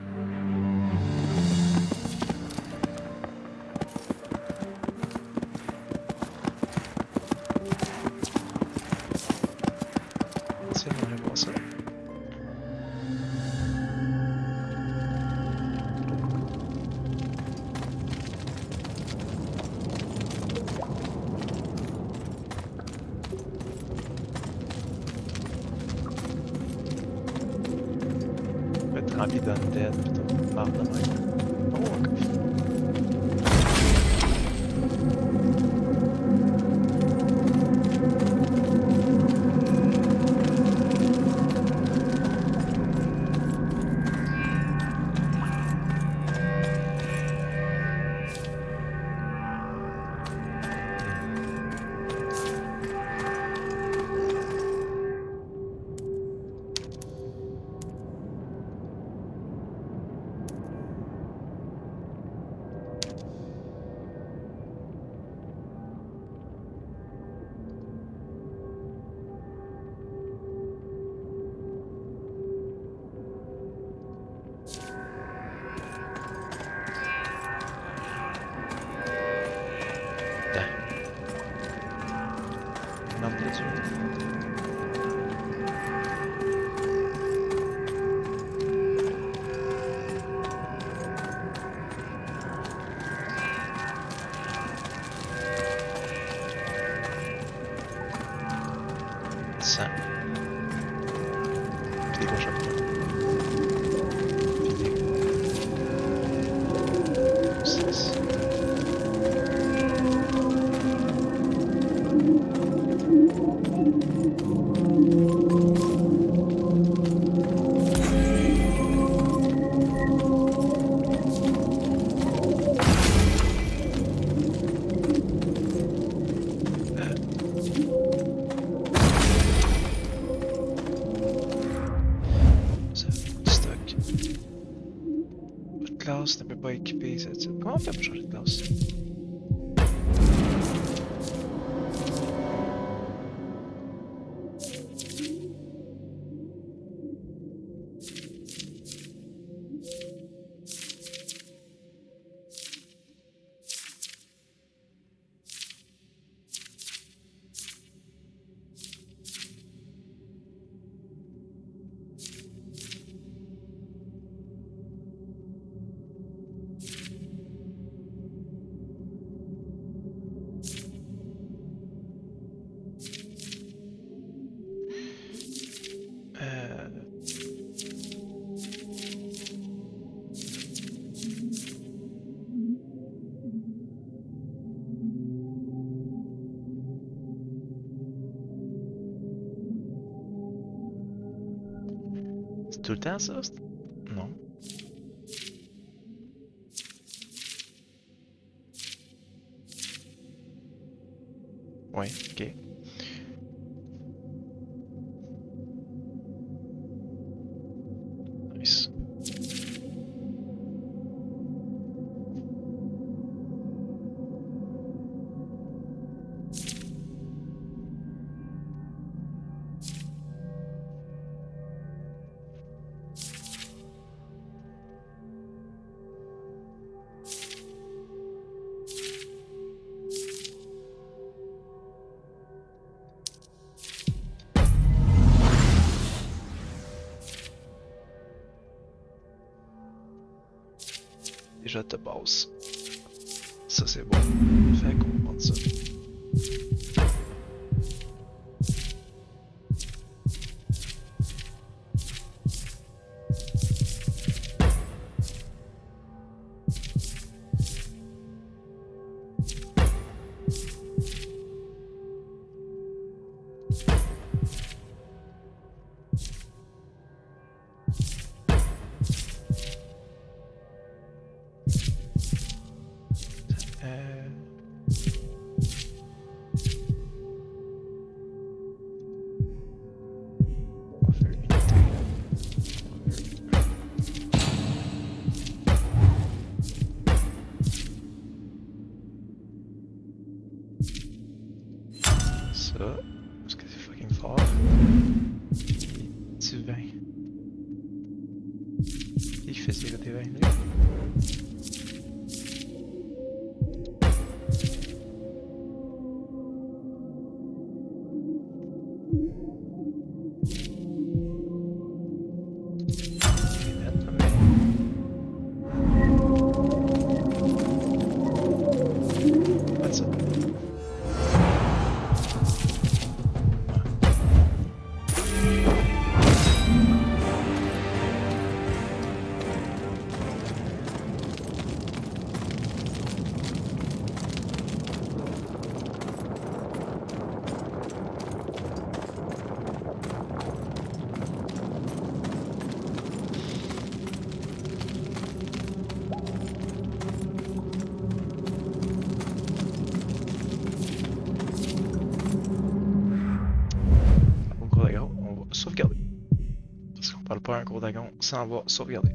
Déjà de sen var, Sovjet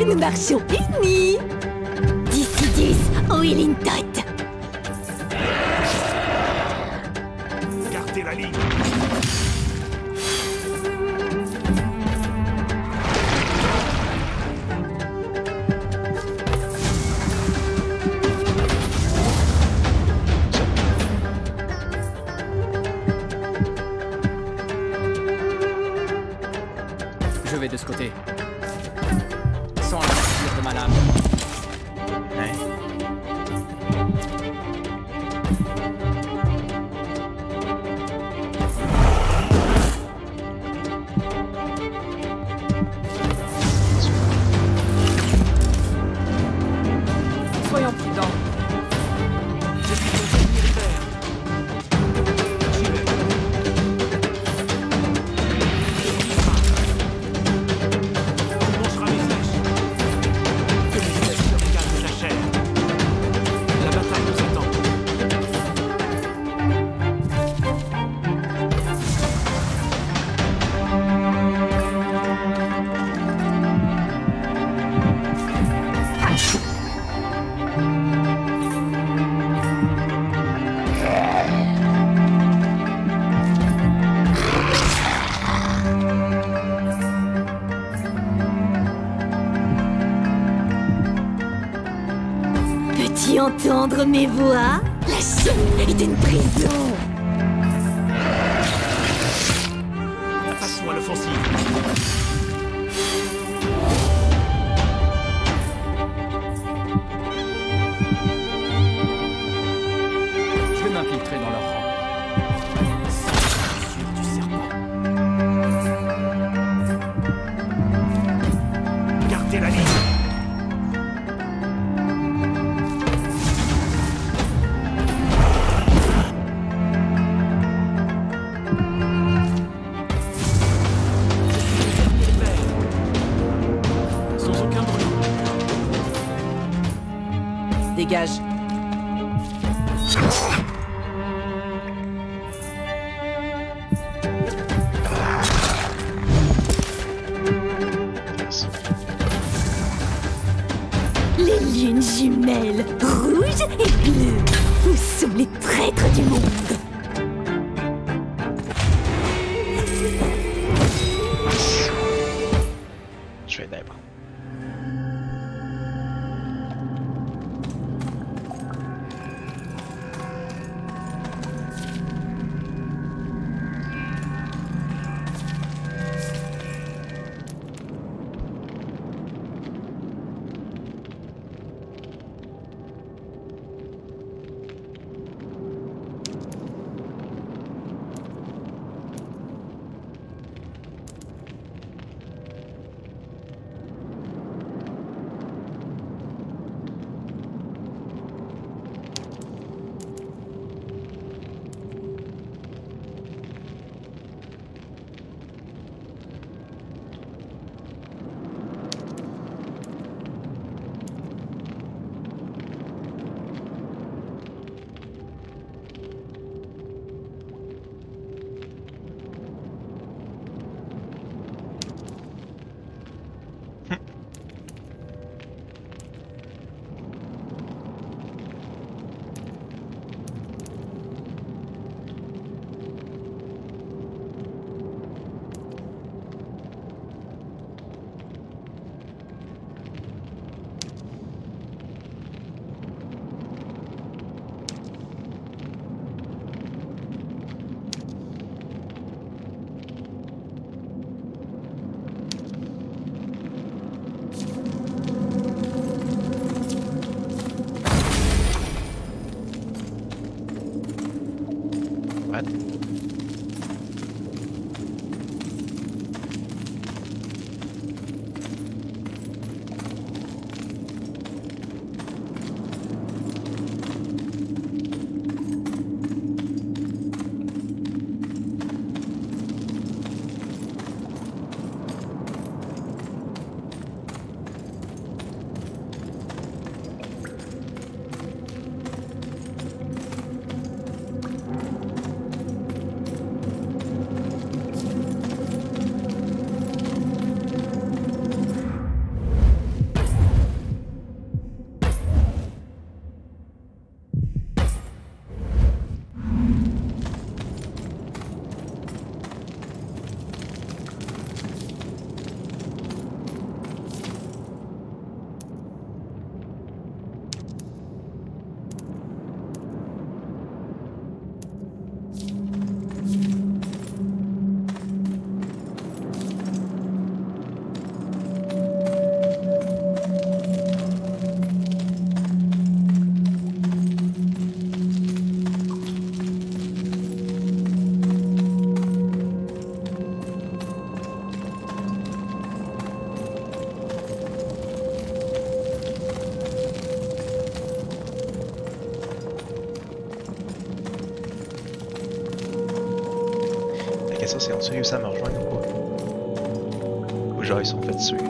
nombreux, nous marchons unis. 10 entendre mes voix question, c'est ont-ils réussi à me rejoindre ou pas? Ou genre ils sont fait tuer?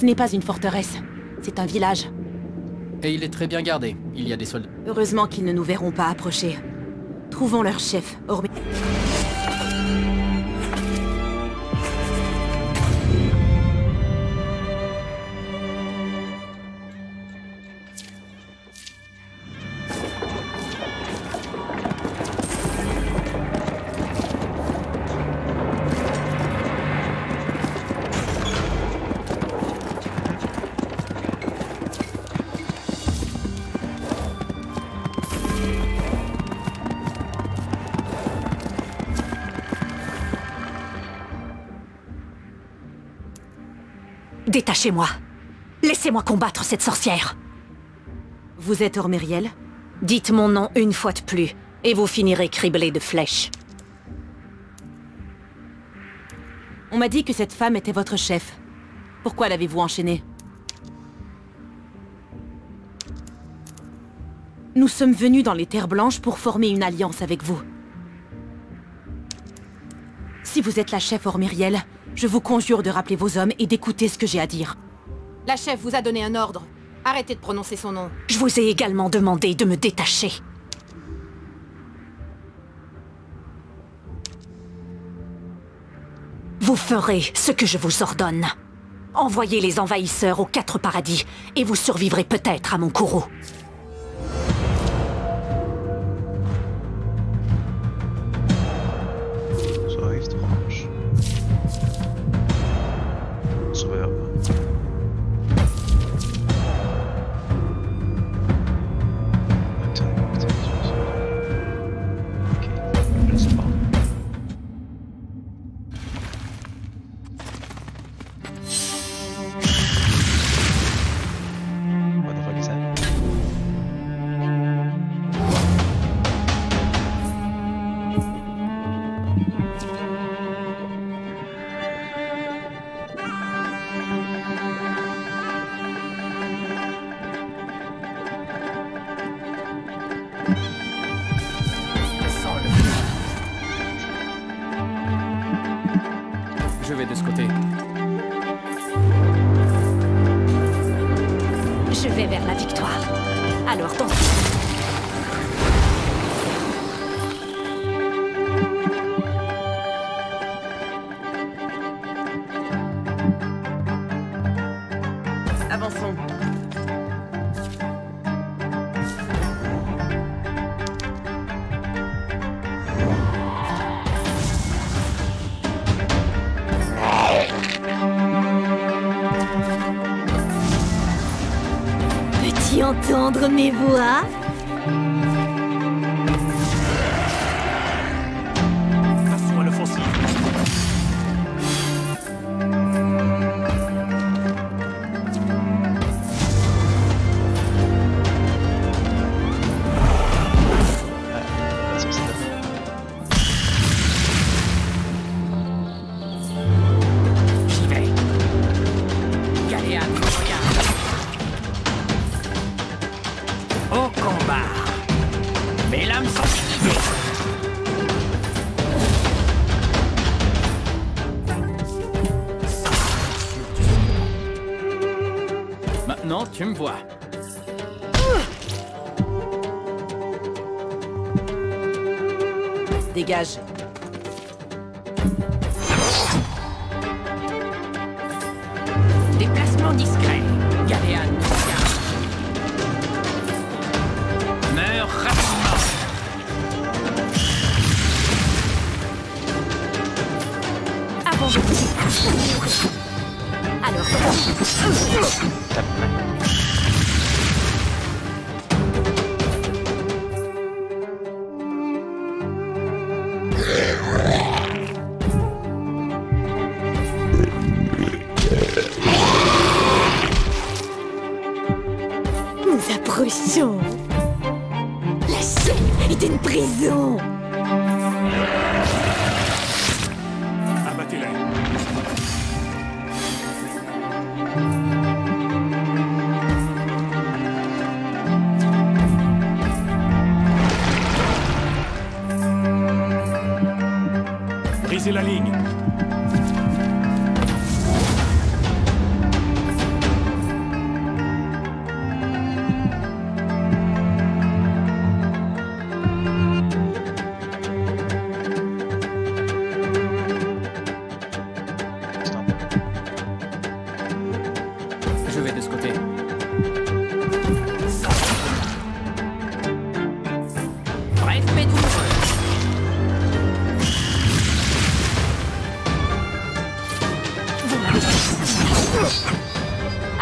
Ce n'est pas une forteresse, c'est un village. Et il est très bien gardé. Il y a des soldats. Heureusement qu'ils ne nous verront pas approcher. Trouvons leur chef, hormis... Laissez-moi combattre cette sorcière. Vous êtes Ormériel Dites mon nom une fois de plus, et vous finirez criblé de flèches. On m'a dit que cette femme était votre chef. Pourquoi l'avez-vous enchaînée? Nous sommes venus dans les Terres Blanches pour former une alliance avec vous. Si vous êtes la chef Ormériel, je vous conjure de rappeler vos hommes et d'écouter ce que j'ai à dire. La chef vous a donné un ordre. Arrêtez de prononcer son nom. Je vous ai également demandé de me détacher. Vous ferez ce que je vous ordonne. Envoyez les envahisseurs aux quatre paradis, et vous survivrez peut-être à mon courroux.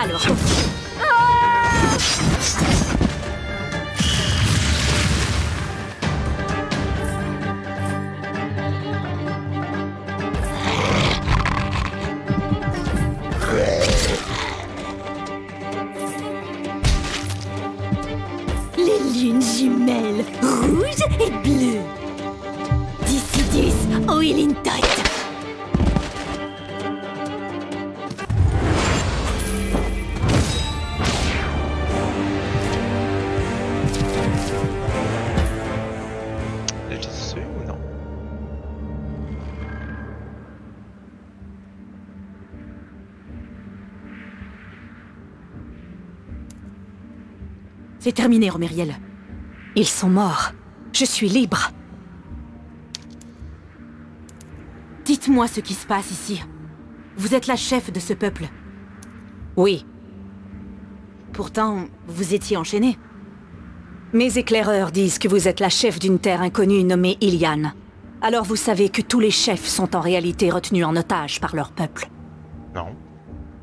Alors, C'est terminé, Romériel. Ils sont morts. Je suis libre. Dites-moi ce qui se passe ici. Vous êtes la chef de ce peuple. Oui, Pourtant, vous étiez enchaîné. mes éclaireurs disent que vous êtes la chef d'une terre inconnue nommée Ilian. Alors vous savez que tous les chefs sont en réalité retenus en otage par leur peuple. Non.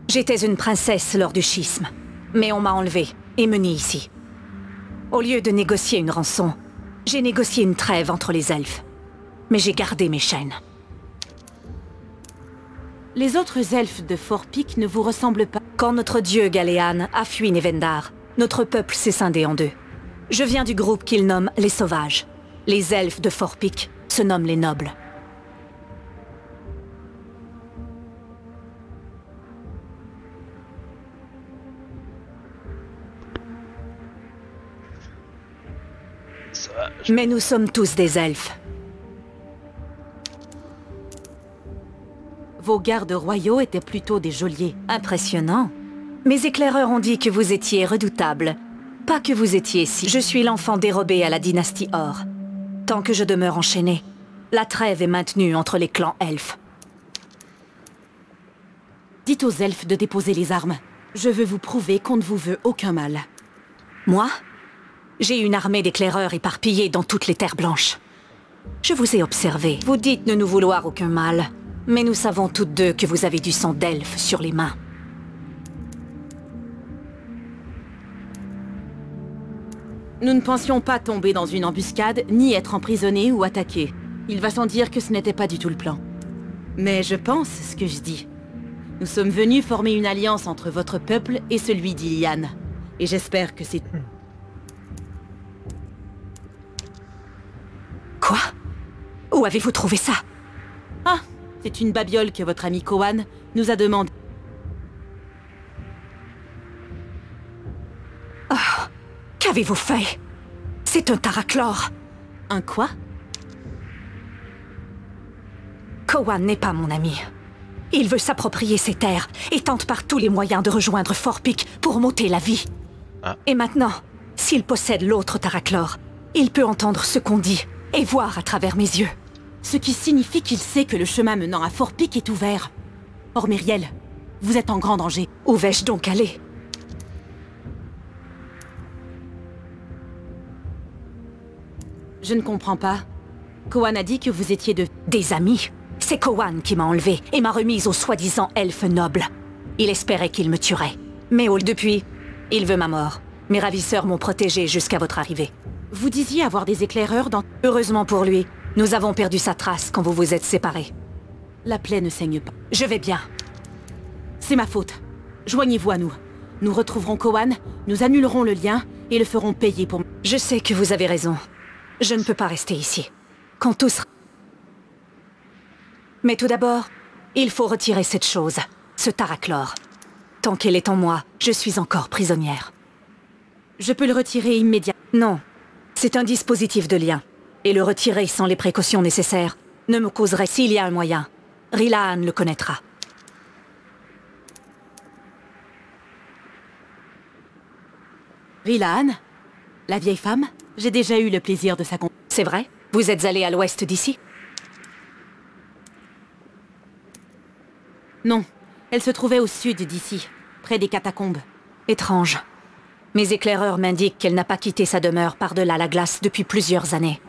J'étais une princesse lors du schisme, mais on m'a enlevée et menée ici. Au lieu de négocier une rançon, j'ai négocié une trêve entre les elfes. Mais j'ai gardé mes chaînes. Les autres elfes de Fort Peak ne vous ressemblent pas. Quand notre dieu Galéane a fui Nevendar, notre peuple s'est scindé en deux. Je viens du groupe qu'ils nomment les Sauvages. Les elfes de Fort Peak se nomment les Nobles. Mais nous sommes tous des elfes. Vos gardes royaux étaient plutôt des geôliers. Impressionnant. Mes éclaireurs ont dit que vous étiez redoutable. Pas que vous étiez si. Je suis l'enfant dérobé à la dynastie Or. Tant que je demeure enchaîné, la trêve est maintenue entre les clans elfes. Dites aux elfes de déposer les armes. Je veux vous prouver qu'on ne vous veut aucun mal. Moi? J'ai une armée d'éclaireurs éparpillée dans toutes les terres blanches. Je vous ai observé. Vous dites ne nous vouloir aucun mal. Mais nous savons toutes deux que vous avez du sang d'elfe sur les mains. Nous ne pensions pas tomber dans une embuscade, ni être emprisonnés ou attaqués. Il va sans dire que ce n'était pas du tout le plan. Mais je pense ce que je dis. Nous sommes venus former une alliance entre votre peuple et celui d'Ilian. Et j'espère que c'est... Quoi? Où avez-vous trouvé ça? Ah C'est une babiole que votre ami Kohan nous a demandé. Oh Qu'avez-vous fait? C'est un Taraclore Un quoi? Kohan n'est pas mon ami. Il veut s'approprier ses terres et tente par tous les moyens de rejoindre Fort Peak pour m'ôter la vie. Ah. Et maintenant, s'il possède l'autre Taraclore, il peut entendre ce qu'on dit et voir à travers mes yeux. Ce qui signifie qu'il sait que le chemin menant à Fort Peak est ouvert. Or, Myriel, vous êtes en grand danger. Où vais-je donc aller? Je ne comprends pas. Kohan a dit que vous étiez de... Des amis C'est Kohan qui m'a enlevé et m'a remise au soi-disant elfe noble. Il espérait qu'il me tuerait. Mais au depuis, il veut ma mort. Mes ravisseurs m'ont protégé jusqu'à votre arrivée. Vous disiez avoir des éclaireurs dans... Heureusement pour lui, nous avons perdu sa trace quand vous vous êtes séparés. La plaie ne saigne pas. Je vais bien. C'est ma faute. Joignez-vous à nous. Nous retrouverons Kohan, nous annulerons le lien et le ferons payer pour... Je sais que vous avez raison. Je ne peux pas rester ici. Quand tout sera... Mais tout d'abord, il faut retirer cette chose, ce Taraclore. Tant qu'elle est en moi, je suis encore prisonnière. Je peux le retirer immédiatement. Non. C'est un dispositif de lien. Et le retirer sans les précautions nécessaires ne me causerait s'il y a un moyen. Rilaan le connaîtra. Rilaan La vieille femme J'ai déjà eu le plaisir de sa. C'est vrai? Vous êtes allé à l'ouest d'ici? Non. Elle se trouvait au sud d'ici, près des catacombes. Étrange. Mes éclaireurs m'indiquent qu'elle n'a pas quitté sa demeure par-delà la glace depuis plusieurs années.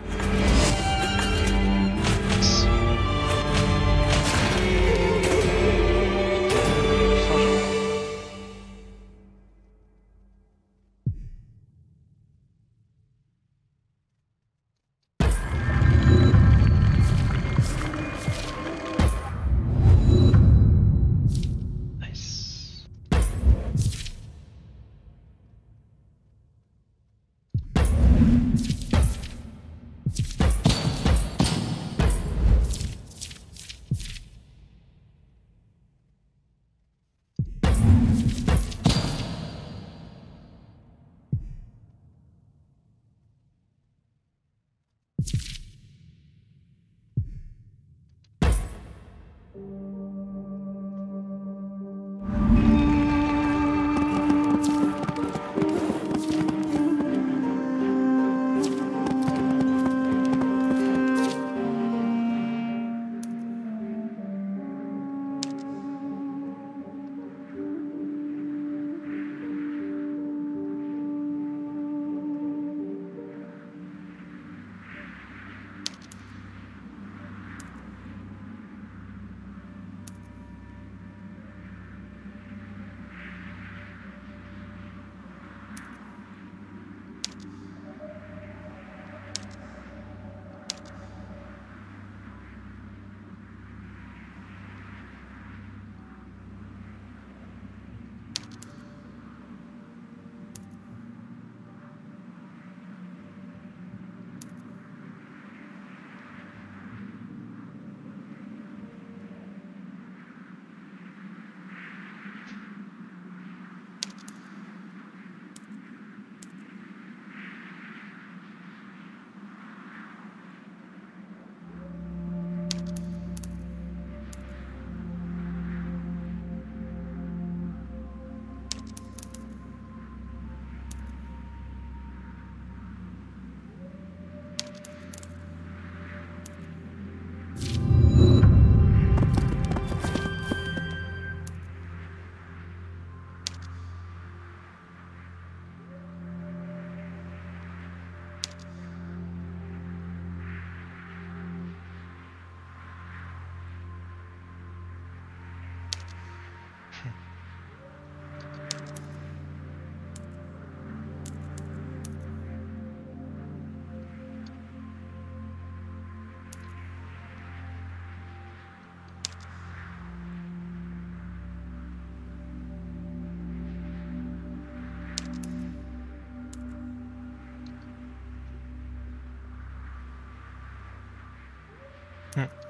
Ah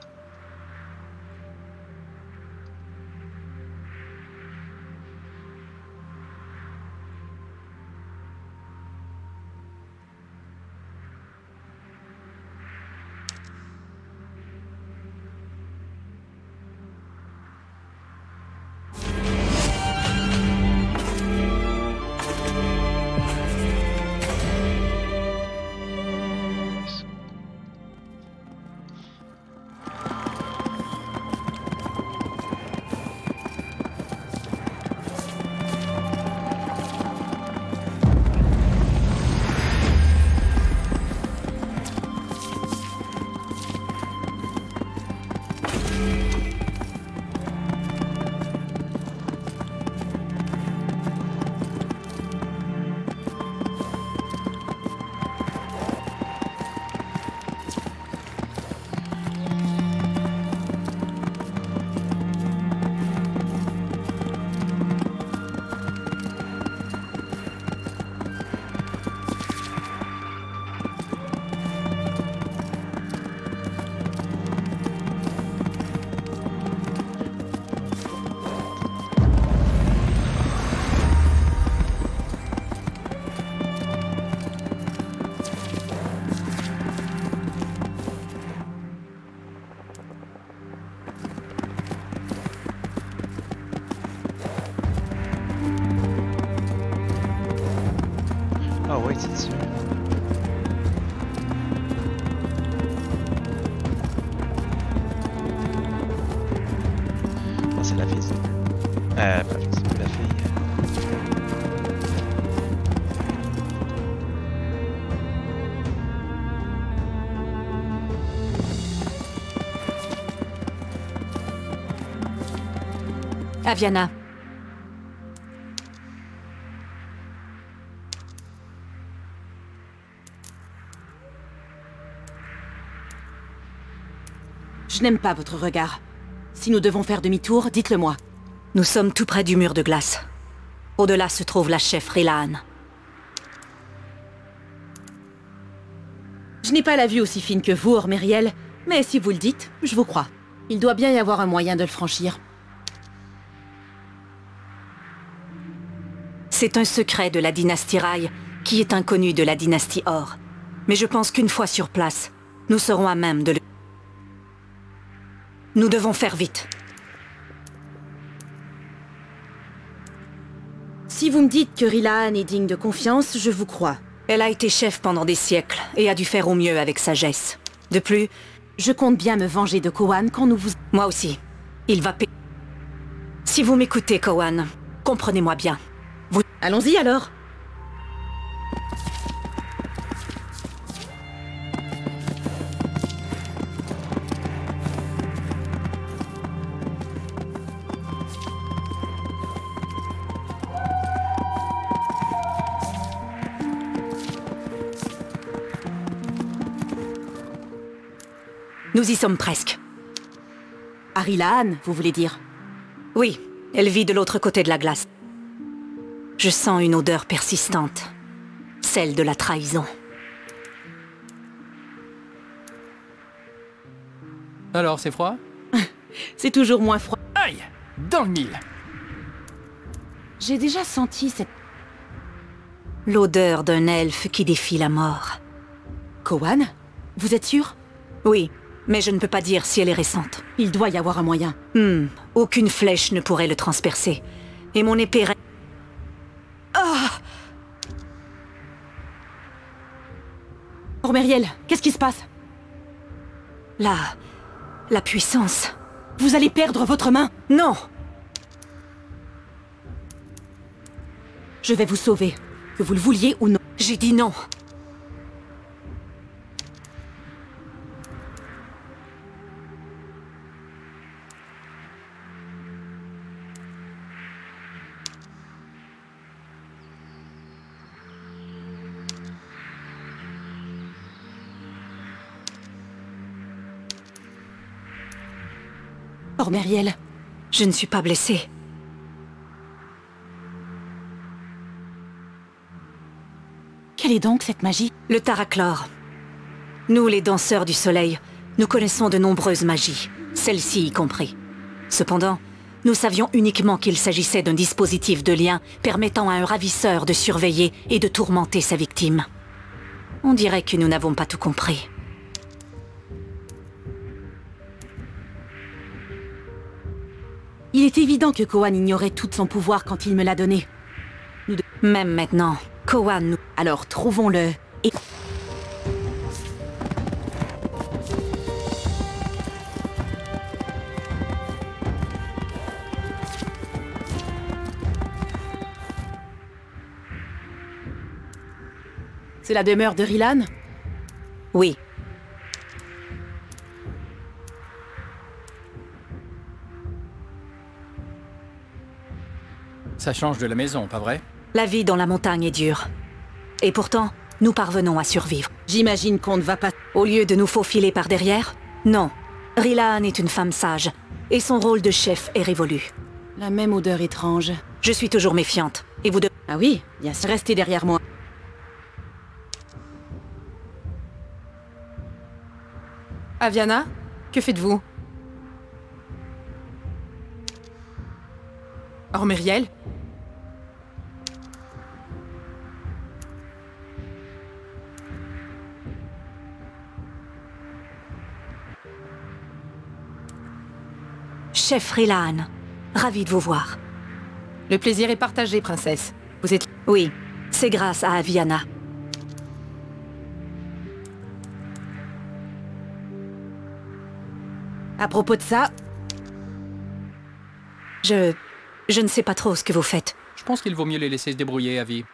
Aviana, Je n'aime pas votre regard. Si nous devons faire demi-tour, dites-le moi. nous sommes tout près du mur de glace. Au-delà se trouve la chef Rilaan. Je n'ai pas la vue aussi fine que vous, Ormériel, mais si vous le dites, je vous crois. Il doit bien y avoir un moyen de le franchir. C'est un secret de la dynastie Rai qui est inconnu de la dynastie Or. Mais je pense qu'une fois sur place, nous serons à même de le... Nous devons faire vite. Si vous me dites que Rilaan est digne de confiance, je vous crois. Elle a été chef pendant des siècles et a dû faire au mieux avec sagesse. De plus, Je compte bien me venger de Kohan quand nous vous... moi aussi, il va payer. Si vous m'écoutez, Kohan, comprenez-moi bien. Allons-y alors Nous y sommes presque. Arilaan, vous voulez dire? Oui, elle vit de l'autre côté de la glace. Je sens une odeur persistante. Celle de la trahison. Alors, c'est froid? C'est toujours moins froid. Aïe Dans le mille J'ai déjà senti cette... L'odeur d'un elfe qui défie la mort. Kohan Vous êtes sûr? Oui, mais je ne peux pas dire si elle est récente. Il doit y avoir un moyen. Hmm, aucune flèche ne pourrait le transpercer. Et mon épée... re- Ormériel, qu'est-ce qui se passe? La... la puissance. Vous allez perdre votre main Non Je vais vous sauver, que vous le vouliez ou non. J'ai dit non. Ormériel, Je ne suis pas blessée. quelle est donc cette magie? Le Taraclore. Nous, les danseurs du soleil, Nous connaissons de nombreuses magies, celle-ci y compris. Cependant, nous savions uniquement qu'il s'agissait d'un dispositif de lien permettant à un ravisseur de surveiller et de tourmenter sa victime. On dirait que nous n'avons pas tout compris. Il est évident que Koan ignorait tout son pouvoir quand il me l'a donné. Même maintenant, Koan nous... Alors trouvons-le et... C'est la demeure de Rilan? Oui. Ça change de la maison, pas vrai? La vie dans la montagne est dure. Et pourtant, nous parvenons à survivre. J'imagine qu'on ne va pas... Au lieu de nous faufiler par derrière? Non. Rilan est une femme sage. Et son rôle de chef est révolu. La même odeur étrange. Je suis toujours méfiante. Et vous deux... Ah oui, bien sûr. Restez derrière moi. Aviana, que faites-vous? Ormériel Chef Rilan, ravi de vous voir. Le plaisir est partagé, princesse. Vous êtes... Oui, c'est grâce à Aviana. À propos de ça... Je... Je ne sais pas trop ce que vous faites. Je pense qu'il vaut mieux les laisser se débrouiller, Avi.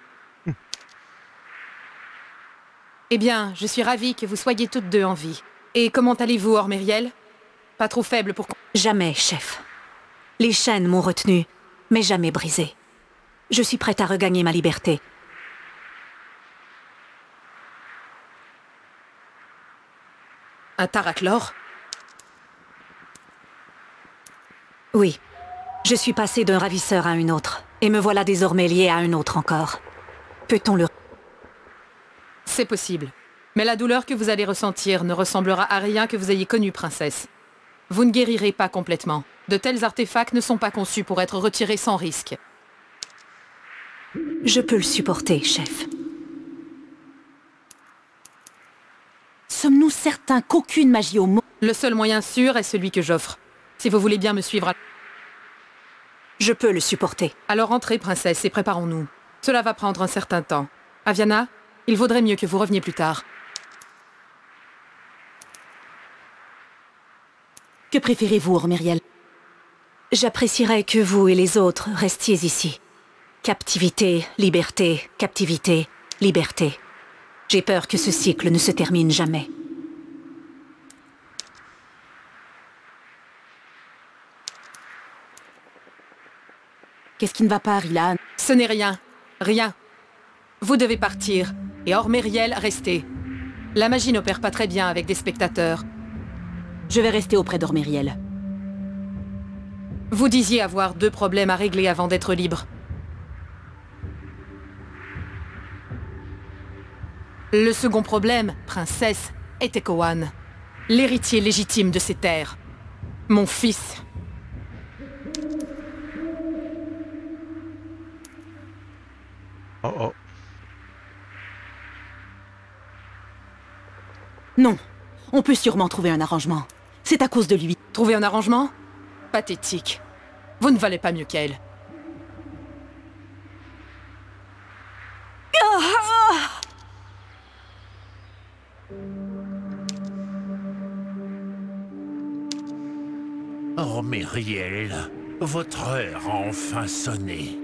Eh bien, je suis ravie que vous soyez toutes deux en vie. Et comment allez-vous, Ormériel Pas trop faible pour... Jamais, chef. Les chaînes m'ont retenu, mais jamais brisé. Je suis prête à regagner ma liberté. Un Taraklor Oui. Je suis passé d'un ravisseur à un autre, et me voilà désormais lié à un autre encore. Peut-on le... C'est possible. Mais la douleur que vous allez ressentir ne ressemblera à rien que vous ayez connu, princesse. Vous ne guérirez pas complètement. De tels artefacts ne sont pas conçus pour être retirés sans risque. Je peux le supporter, chef. Sommes-nous certains qu'aucune magie au monde... Le seul moyen sûr est celui que j'offre. Si vous voulez bien me suivre à... Je peux le supporter. Alors entrez, princesse, et préparons-nous. Cela va prendre un certain temps. Aviana, il vaudrait mieux que vous reveniez plus tard. Que préférez-vous, Ormériel J'apprécierais que vous et les autres restiez ici. Captivité, liberté, captivité, liberté. J'ai peur que ce cycle ne se termine jamais. Qu'est-ce qui ne va pas, Rilan Ce n'est rien. Rien. Vous devez partir. Et Ormériel, restez. La magie n'opère pas très bien avec des spectateurs. Je vais rester auprès d'Ormériel. Vous disiez avoir deux problèmes à régler avant d'être libre. Le second problème, princesse, était Kohan. L'héritier légitime de ces terres. Mon fils. Oh oh. Non. On peut sûrement trouver un arrangement. C'est à cause de lui. Trouver un arrangement? Pathétique. Vous ne valez pas mieux qu'elle. Oh, Myriel, votre heure a enfin sonné.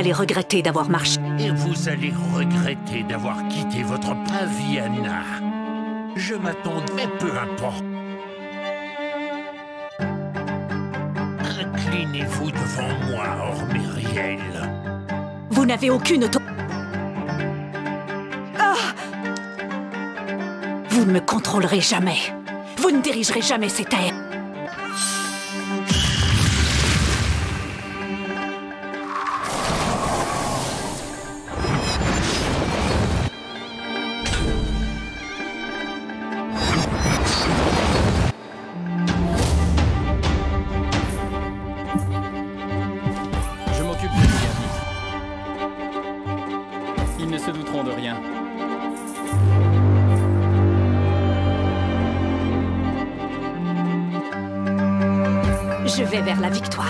Allez regretter d'avoir marché. Et vous allez regretter d'avoir quitté votre Paviana. Je m'attendais, mais peu importe. Inclinez-vous devant moi, Ormériel. Vous n'avez aucune auto... Ah Vous ne me contrôlerez jamais. Vous ne dirigerez jamais ces terres. Victoire.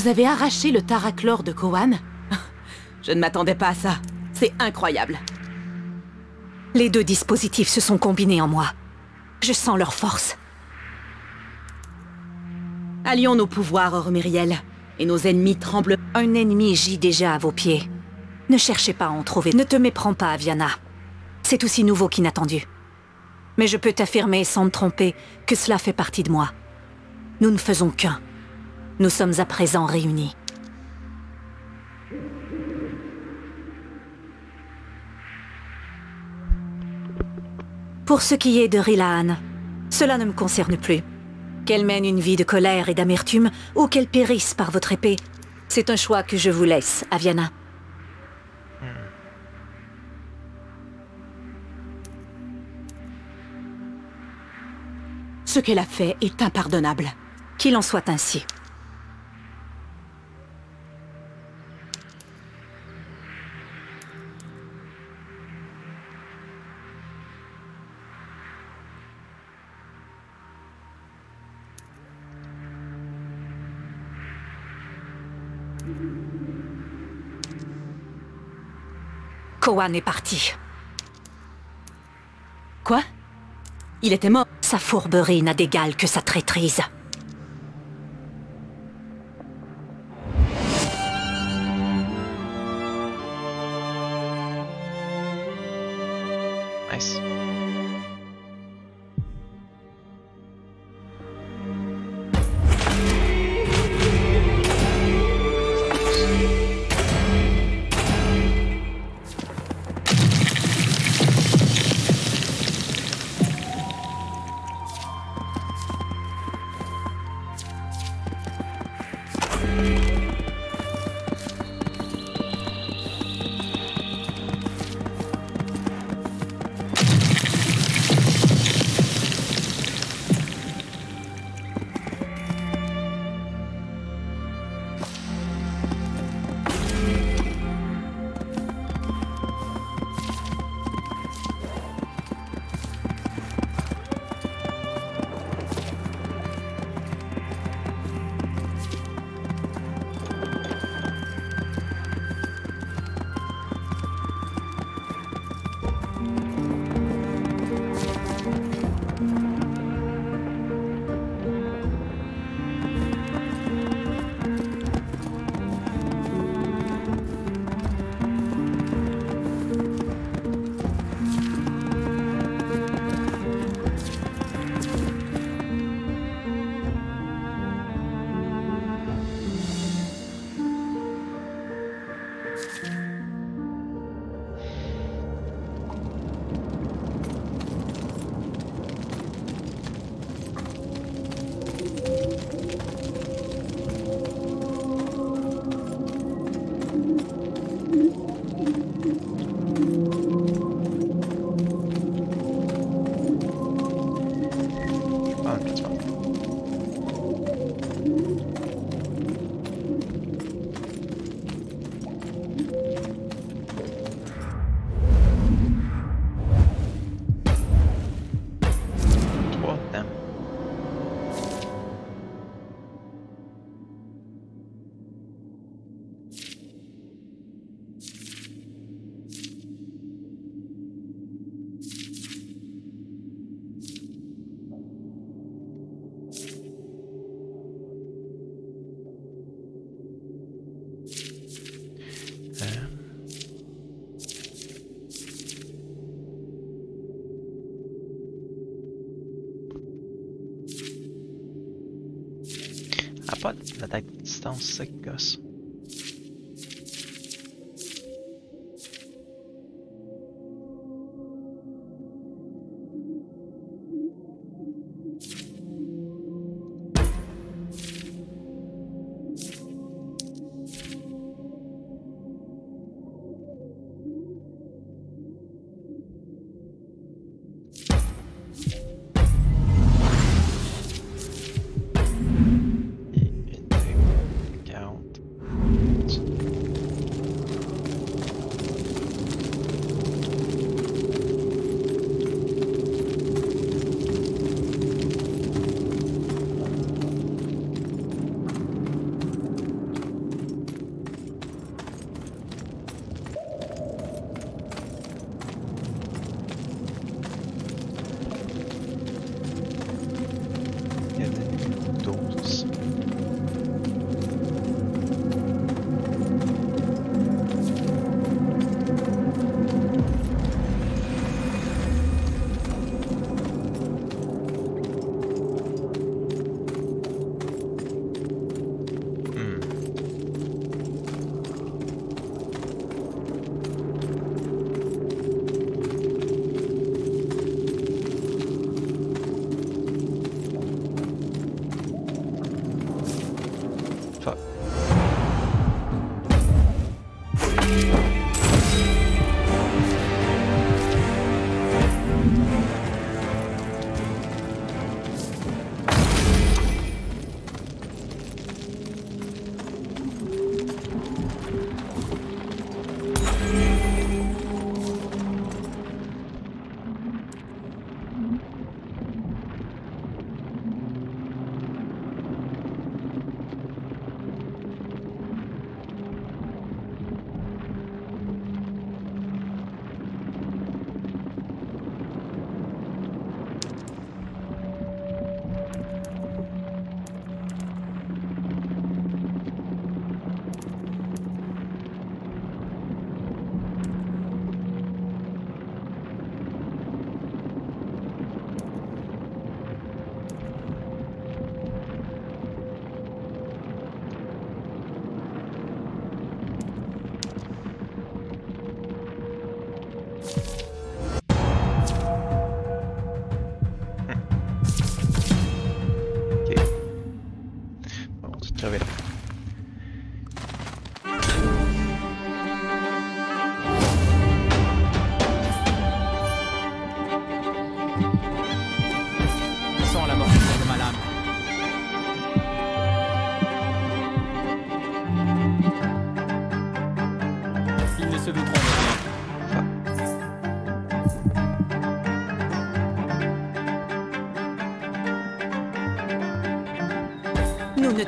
Vous avez arraché le Taraclore de Kohan Je ne m'attendais pas à ça. C'est incroyable. Les deux dispositifs se sont combinés en moi. Je sens leur force. Allions nos pouvoirs, Ormériel. Et nos ennemis tremblent. Un ennemi gît déjà à vos pieds. Ne cherchez pas à en trouver. Ne te méprends pas, Aviana. C'est aussi nouveau qu'inattendu. Mais je peux t'affirmer sans me tromper que cela fait partie de moi. Nous ne faisons qu'un. Nous sommes à présent réunis. Pour ce qui est de Rilaan, cela ne me concerne plus. Qu'elle mène une vie de colère et d'amertume, ou qu'elle périsse par votre épée, c'est un choix que je vous laisse, Aviana. Ce qu'elle a fait est impardonnable. Qu'il en soit ainsi. Kowan est parti. Quoi? Il était mort. Sa fourberie n'a d'égal que sa traîtrise.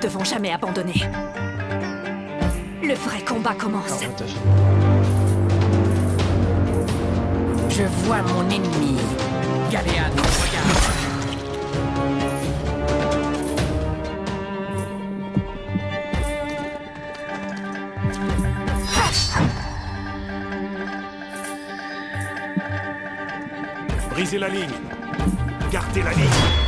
devons jamais abandonner. Le vrai combat commence. Je vois mon ennemi. Galéane, regarde. Brisez la ligne Gardez la ligne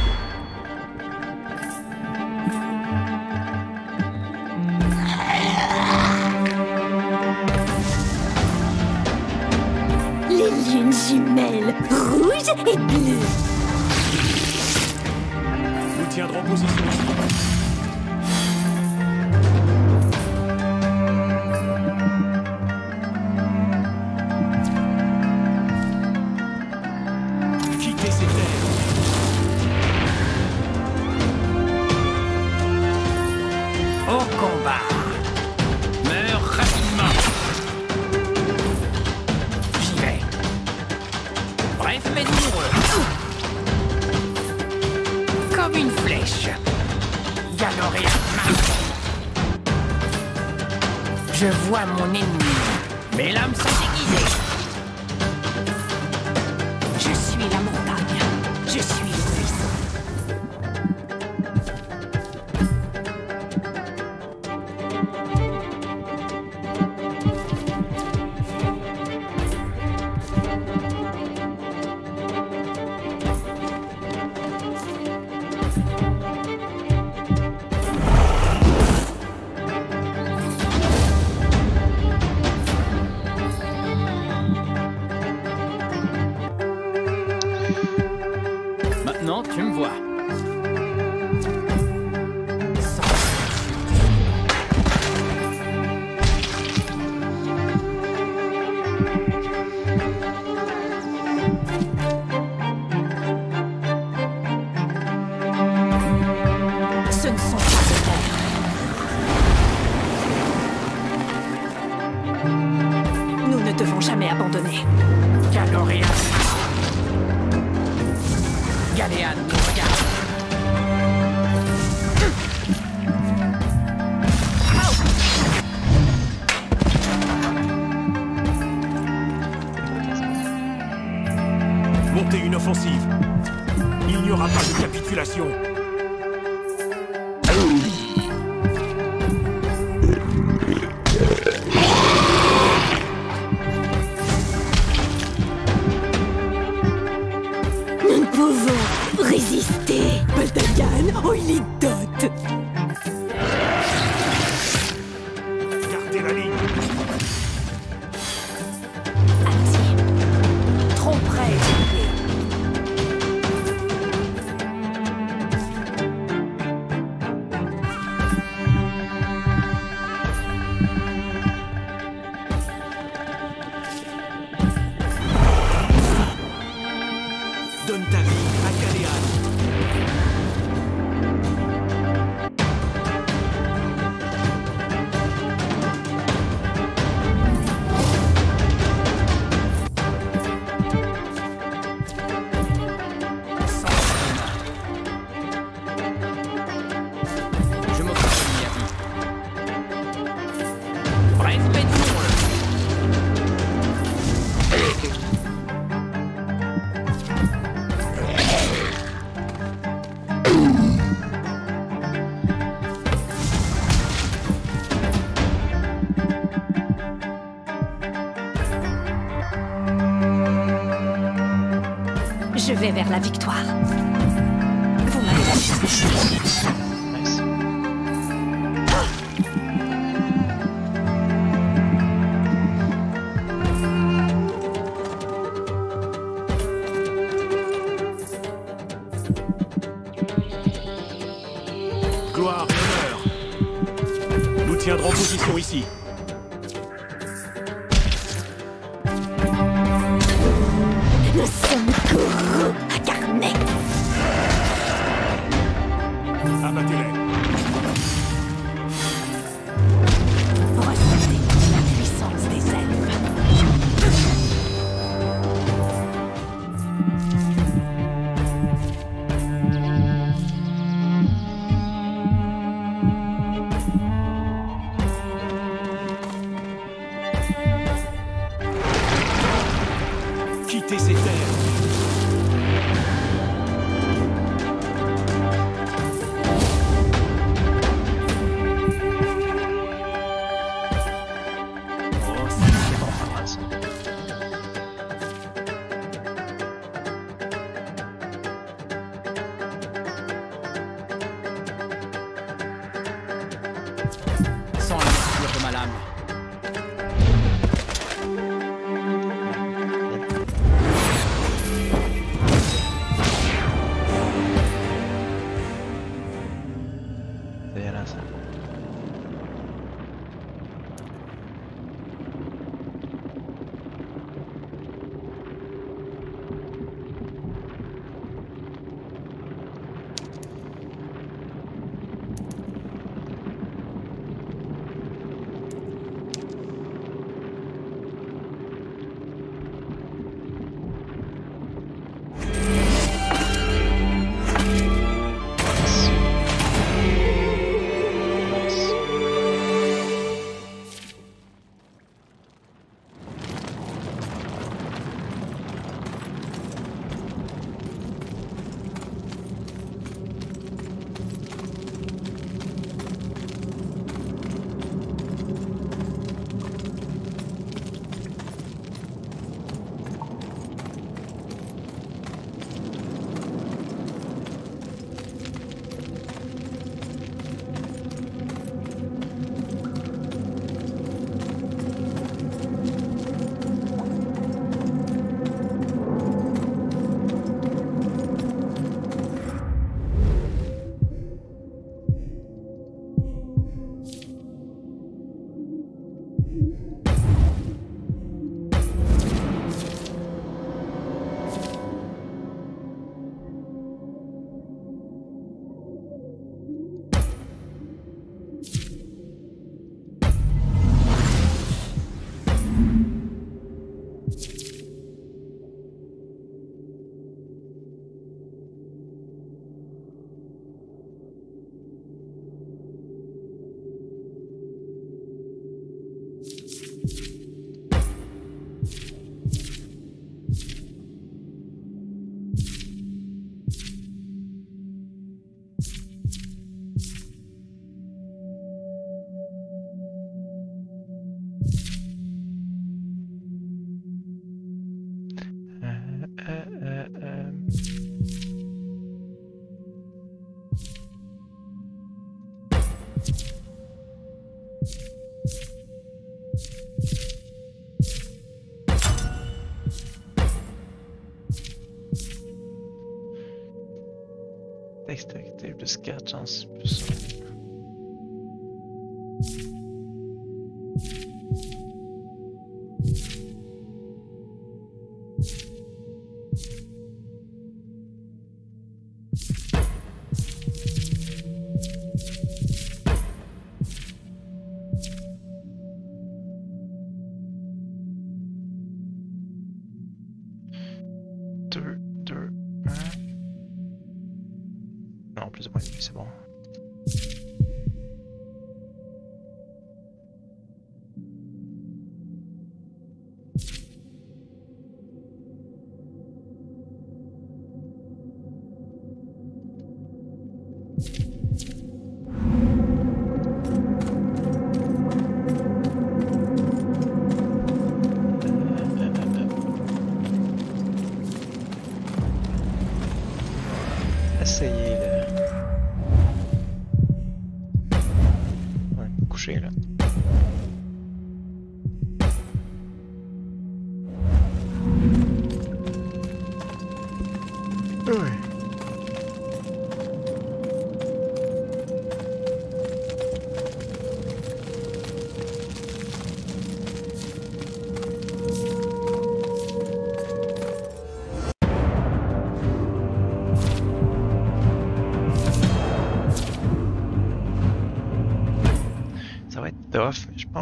ici.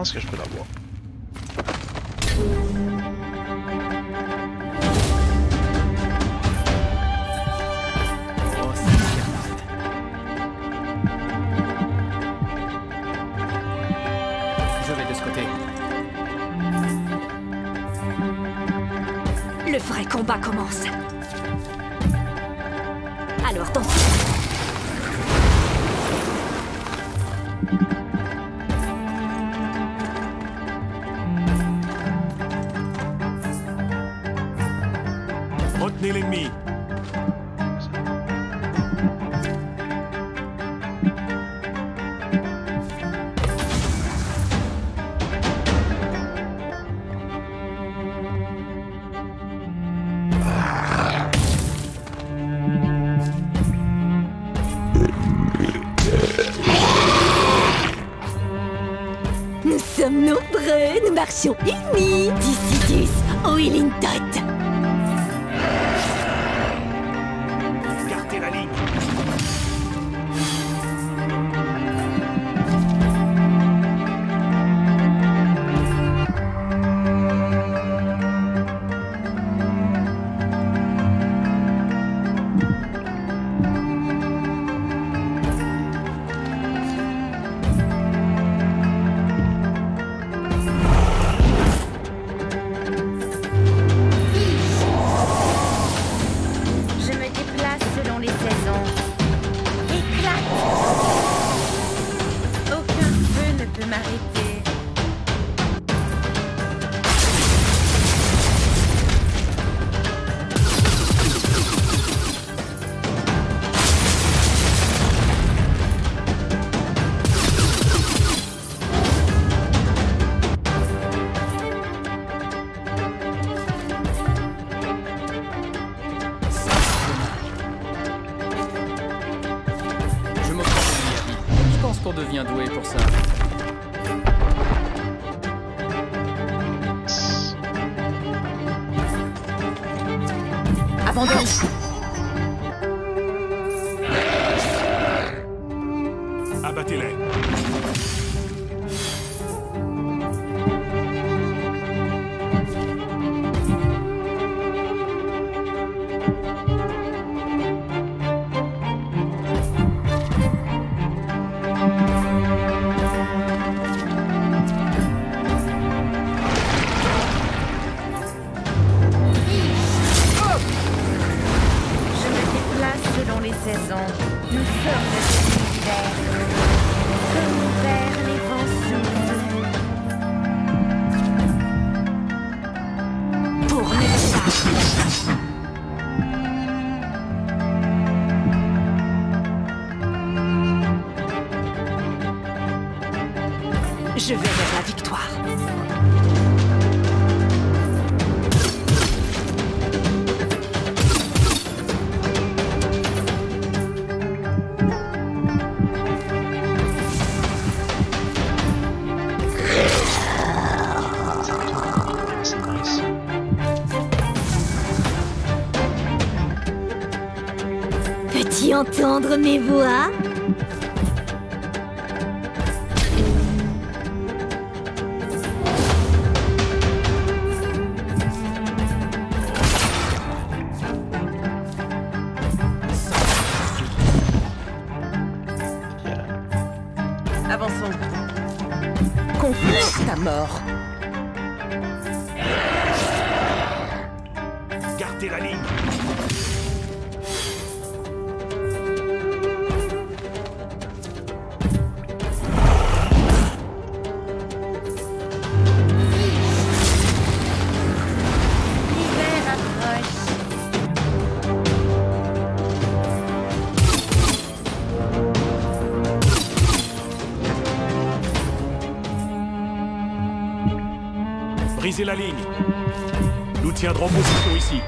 pense que je peux l'avoir. Je vais de ce côté. Le vrai combat commence. Génération Igni D'ici 10, au me voir. la ligne. Nous tiendrons position ici.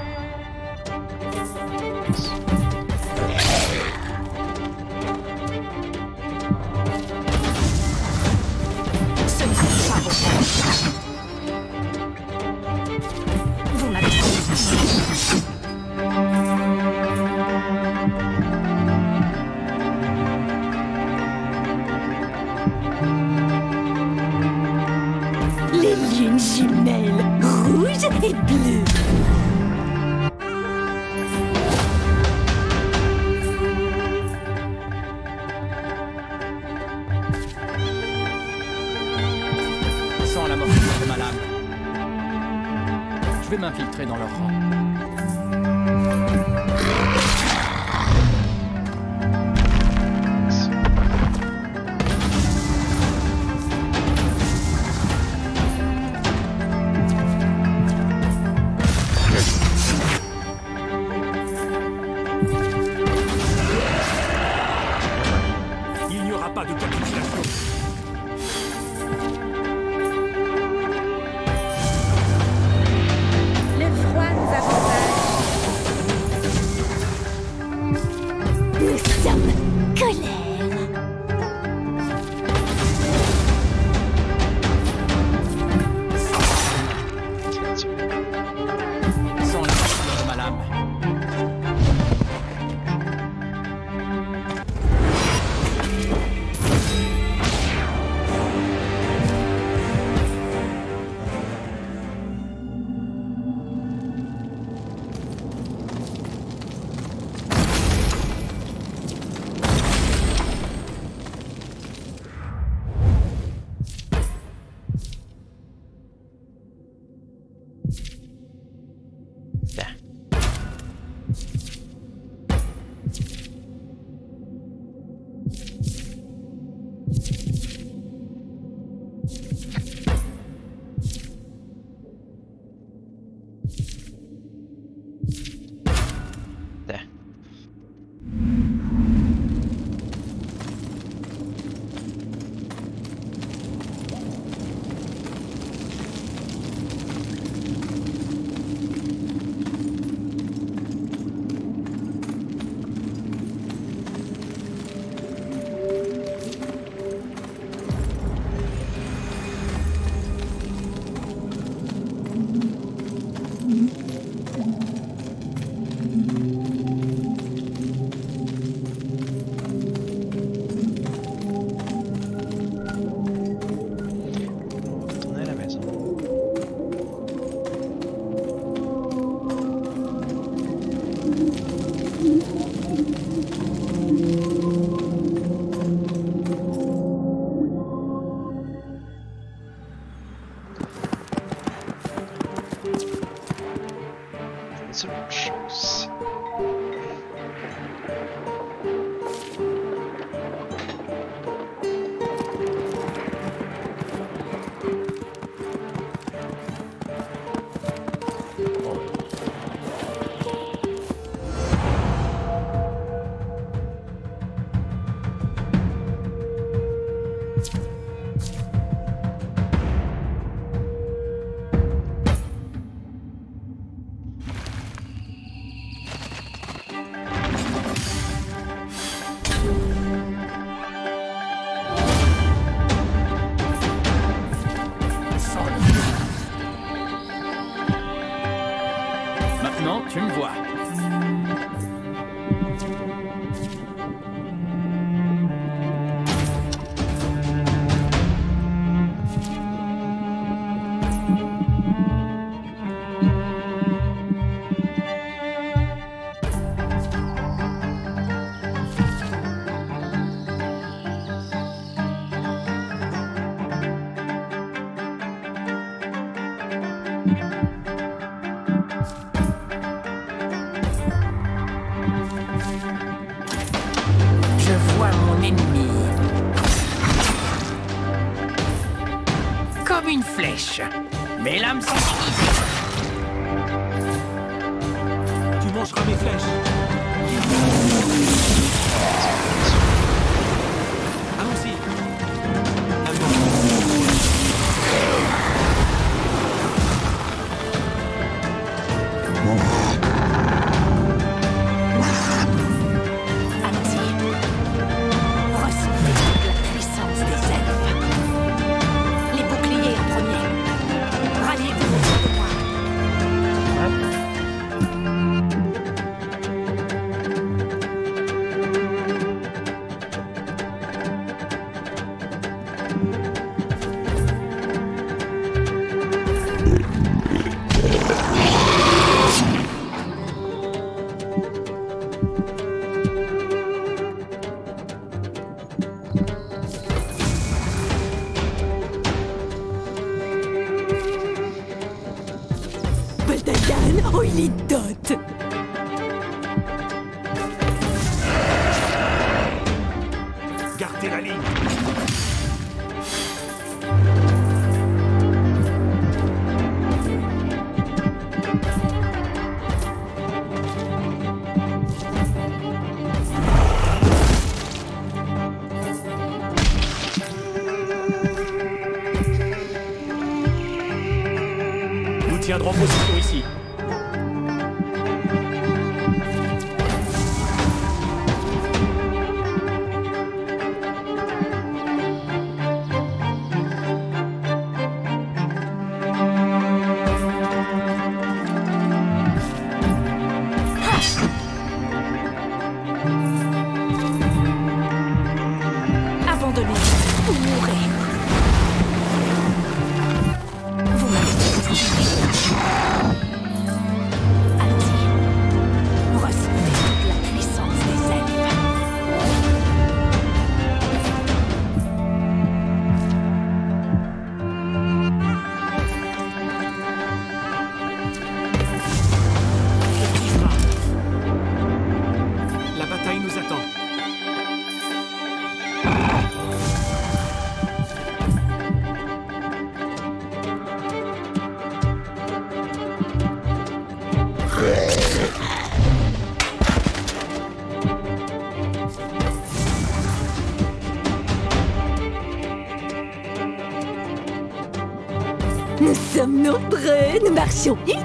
Mes marchons unis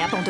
devons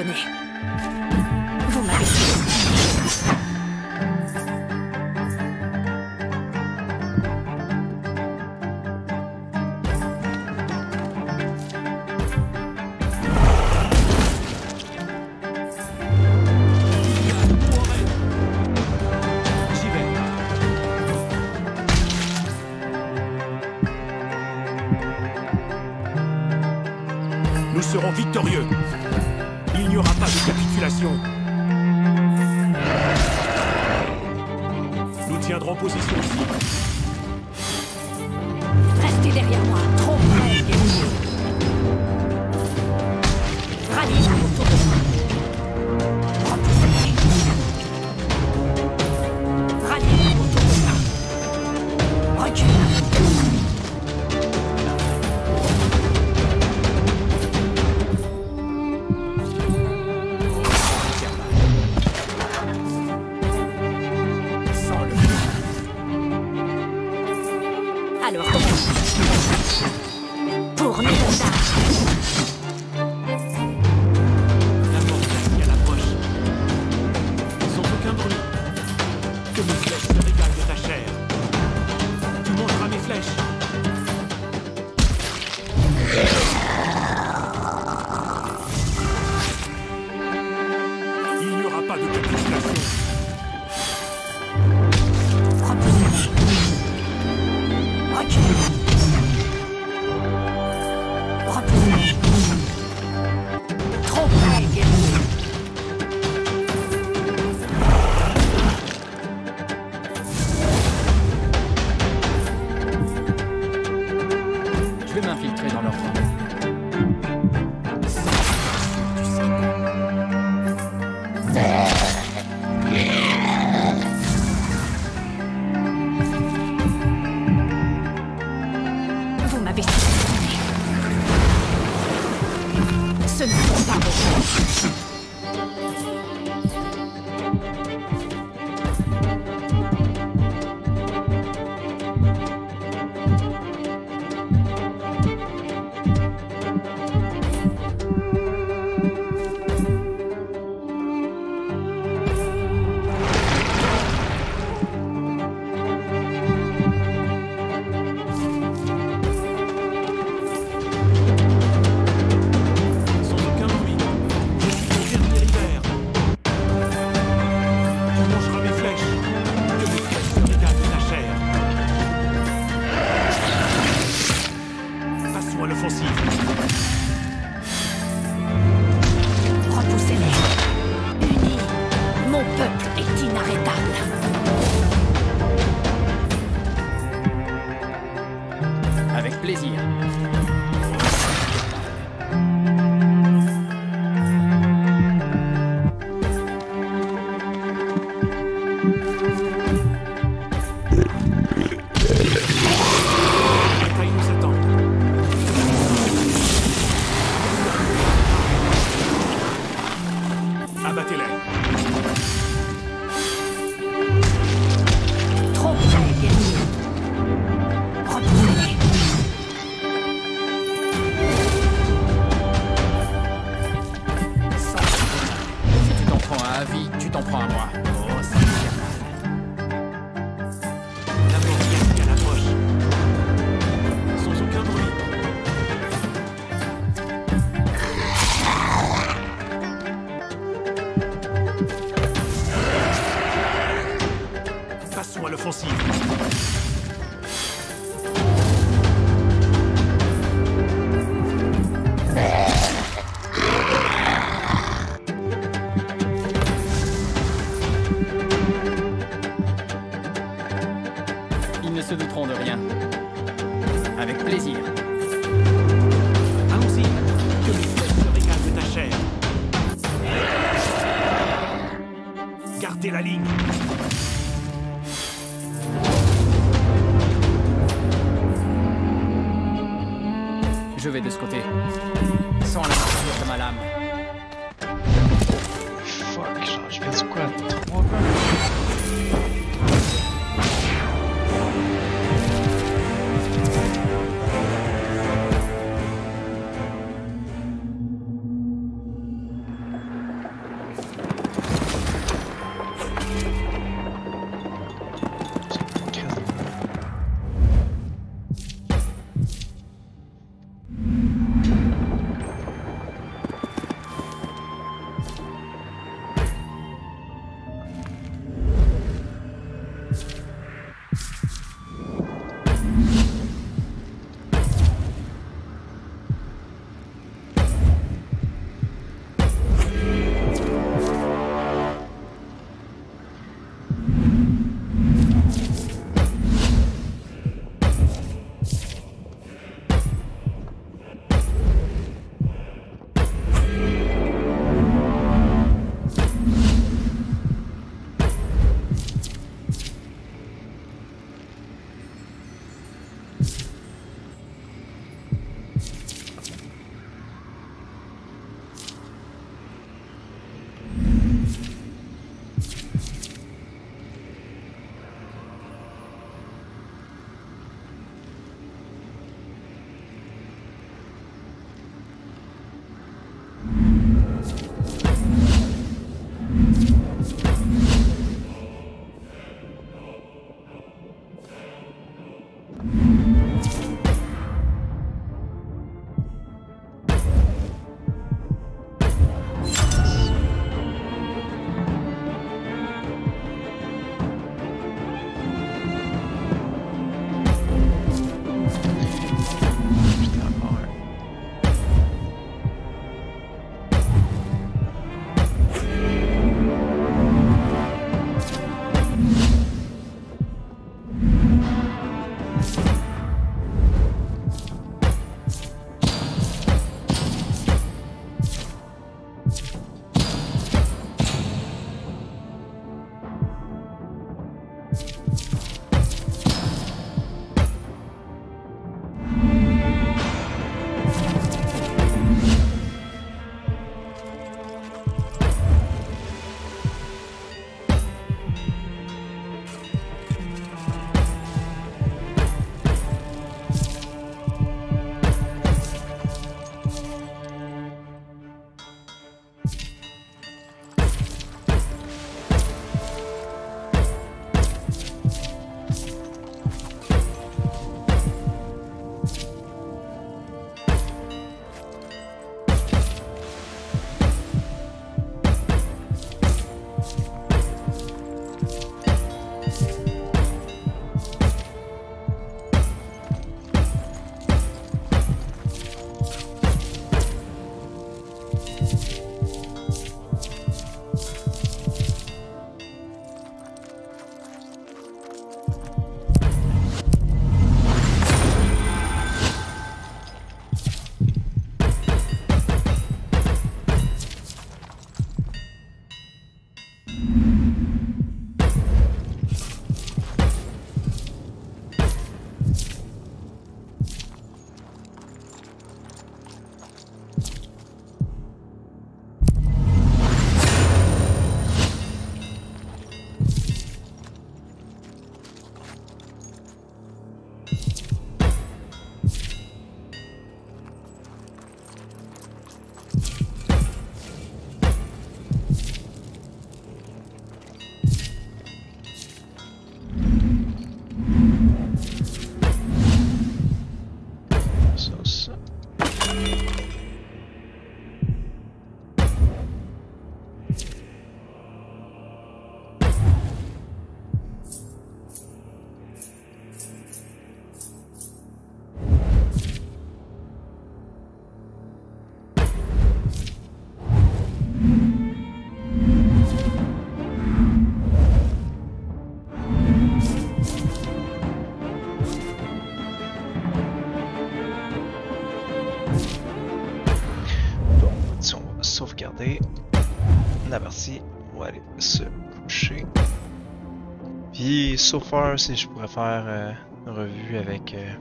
so far, si je pourrais faire euh, une revue avec euh,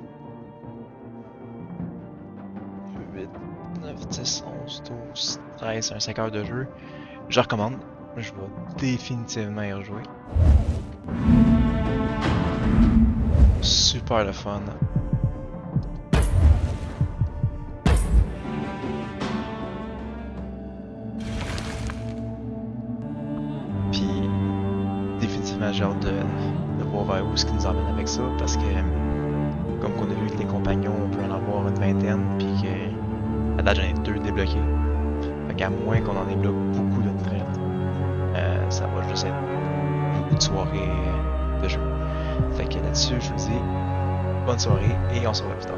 8, 9, 10, 11, 12, 13, un 5 heures de jeu, je recommande. Je vais définitivement y rejouer. Super le fun. Où ce qui nous emmène avec ça, parce que, comme qu'on a vu avec les compagnons, on peut en avoir une vingtaine, puis que, à date, j'en ai deux débloqués. Fait qu'à moins qu'on en débloque beaucoup de traite, euh, ça va juste être beaucoup de soirées euh, de jeu. Fait que là-dessus, je vous dis bonne soirée et on se revoit plus tard.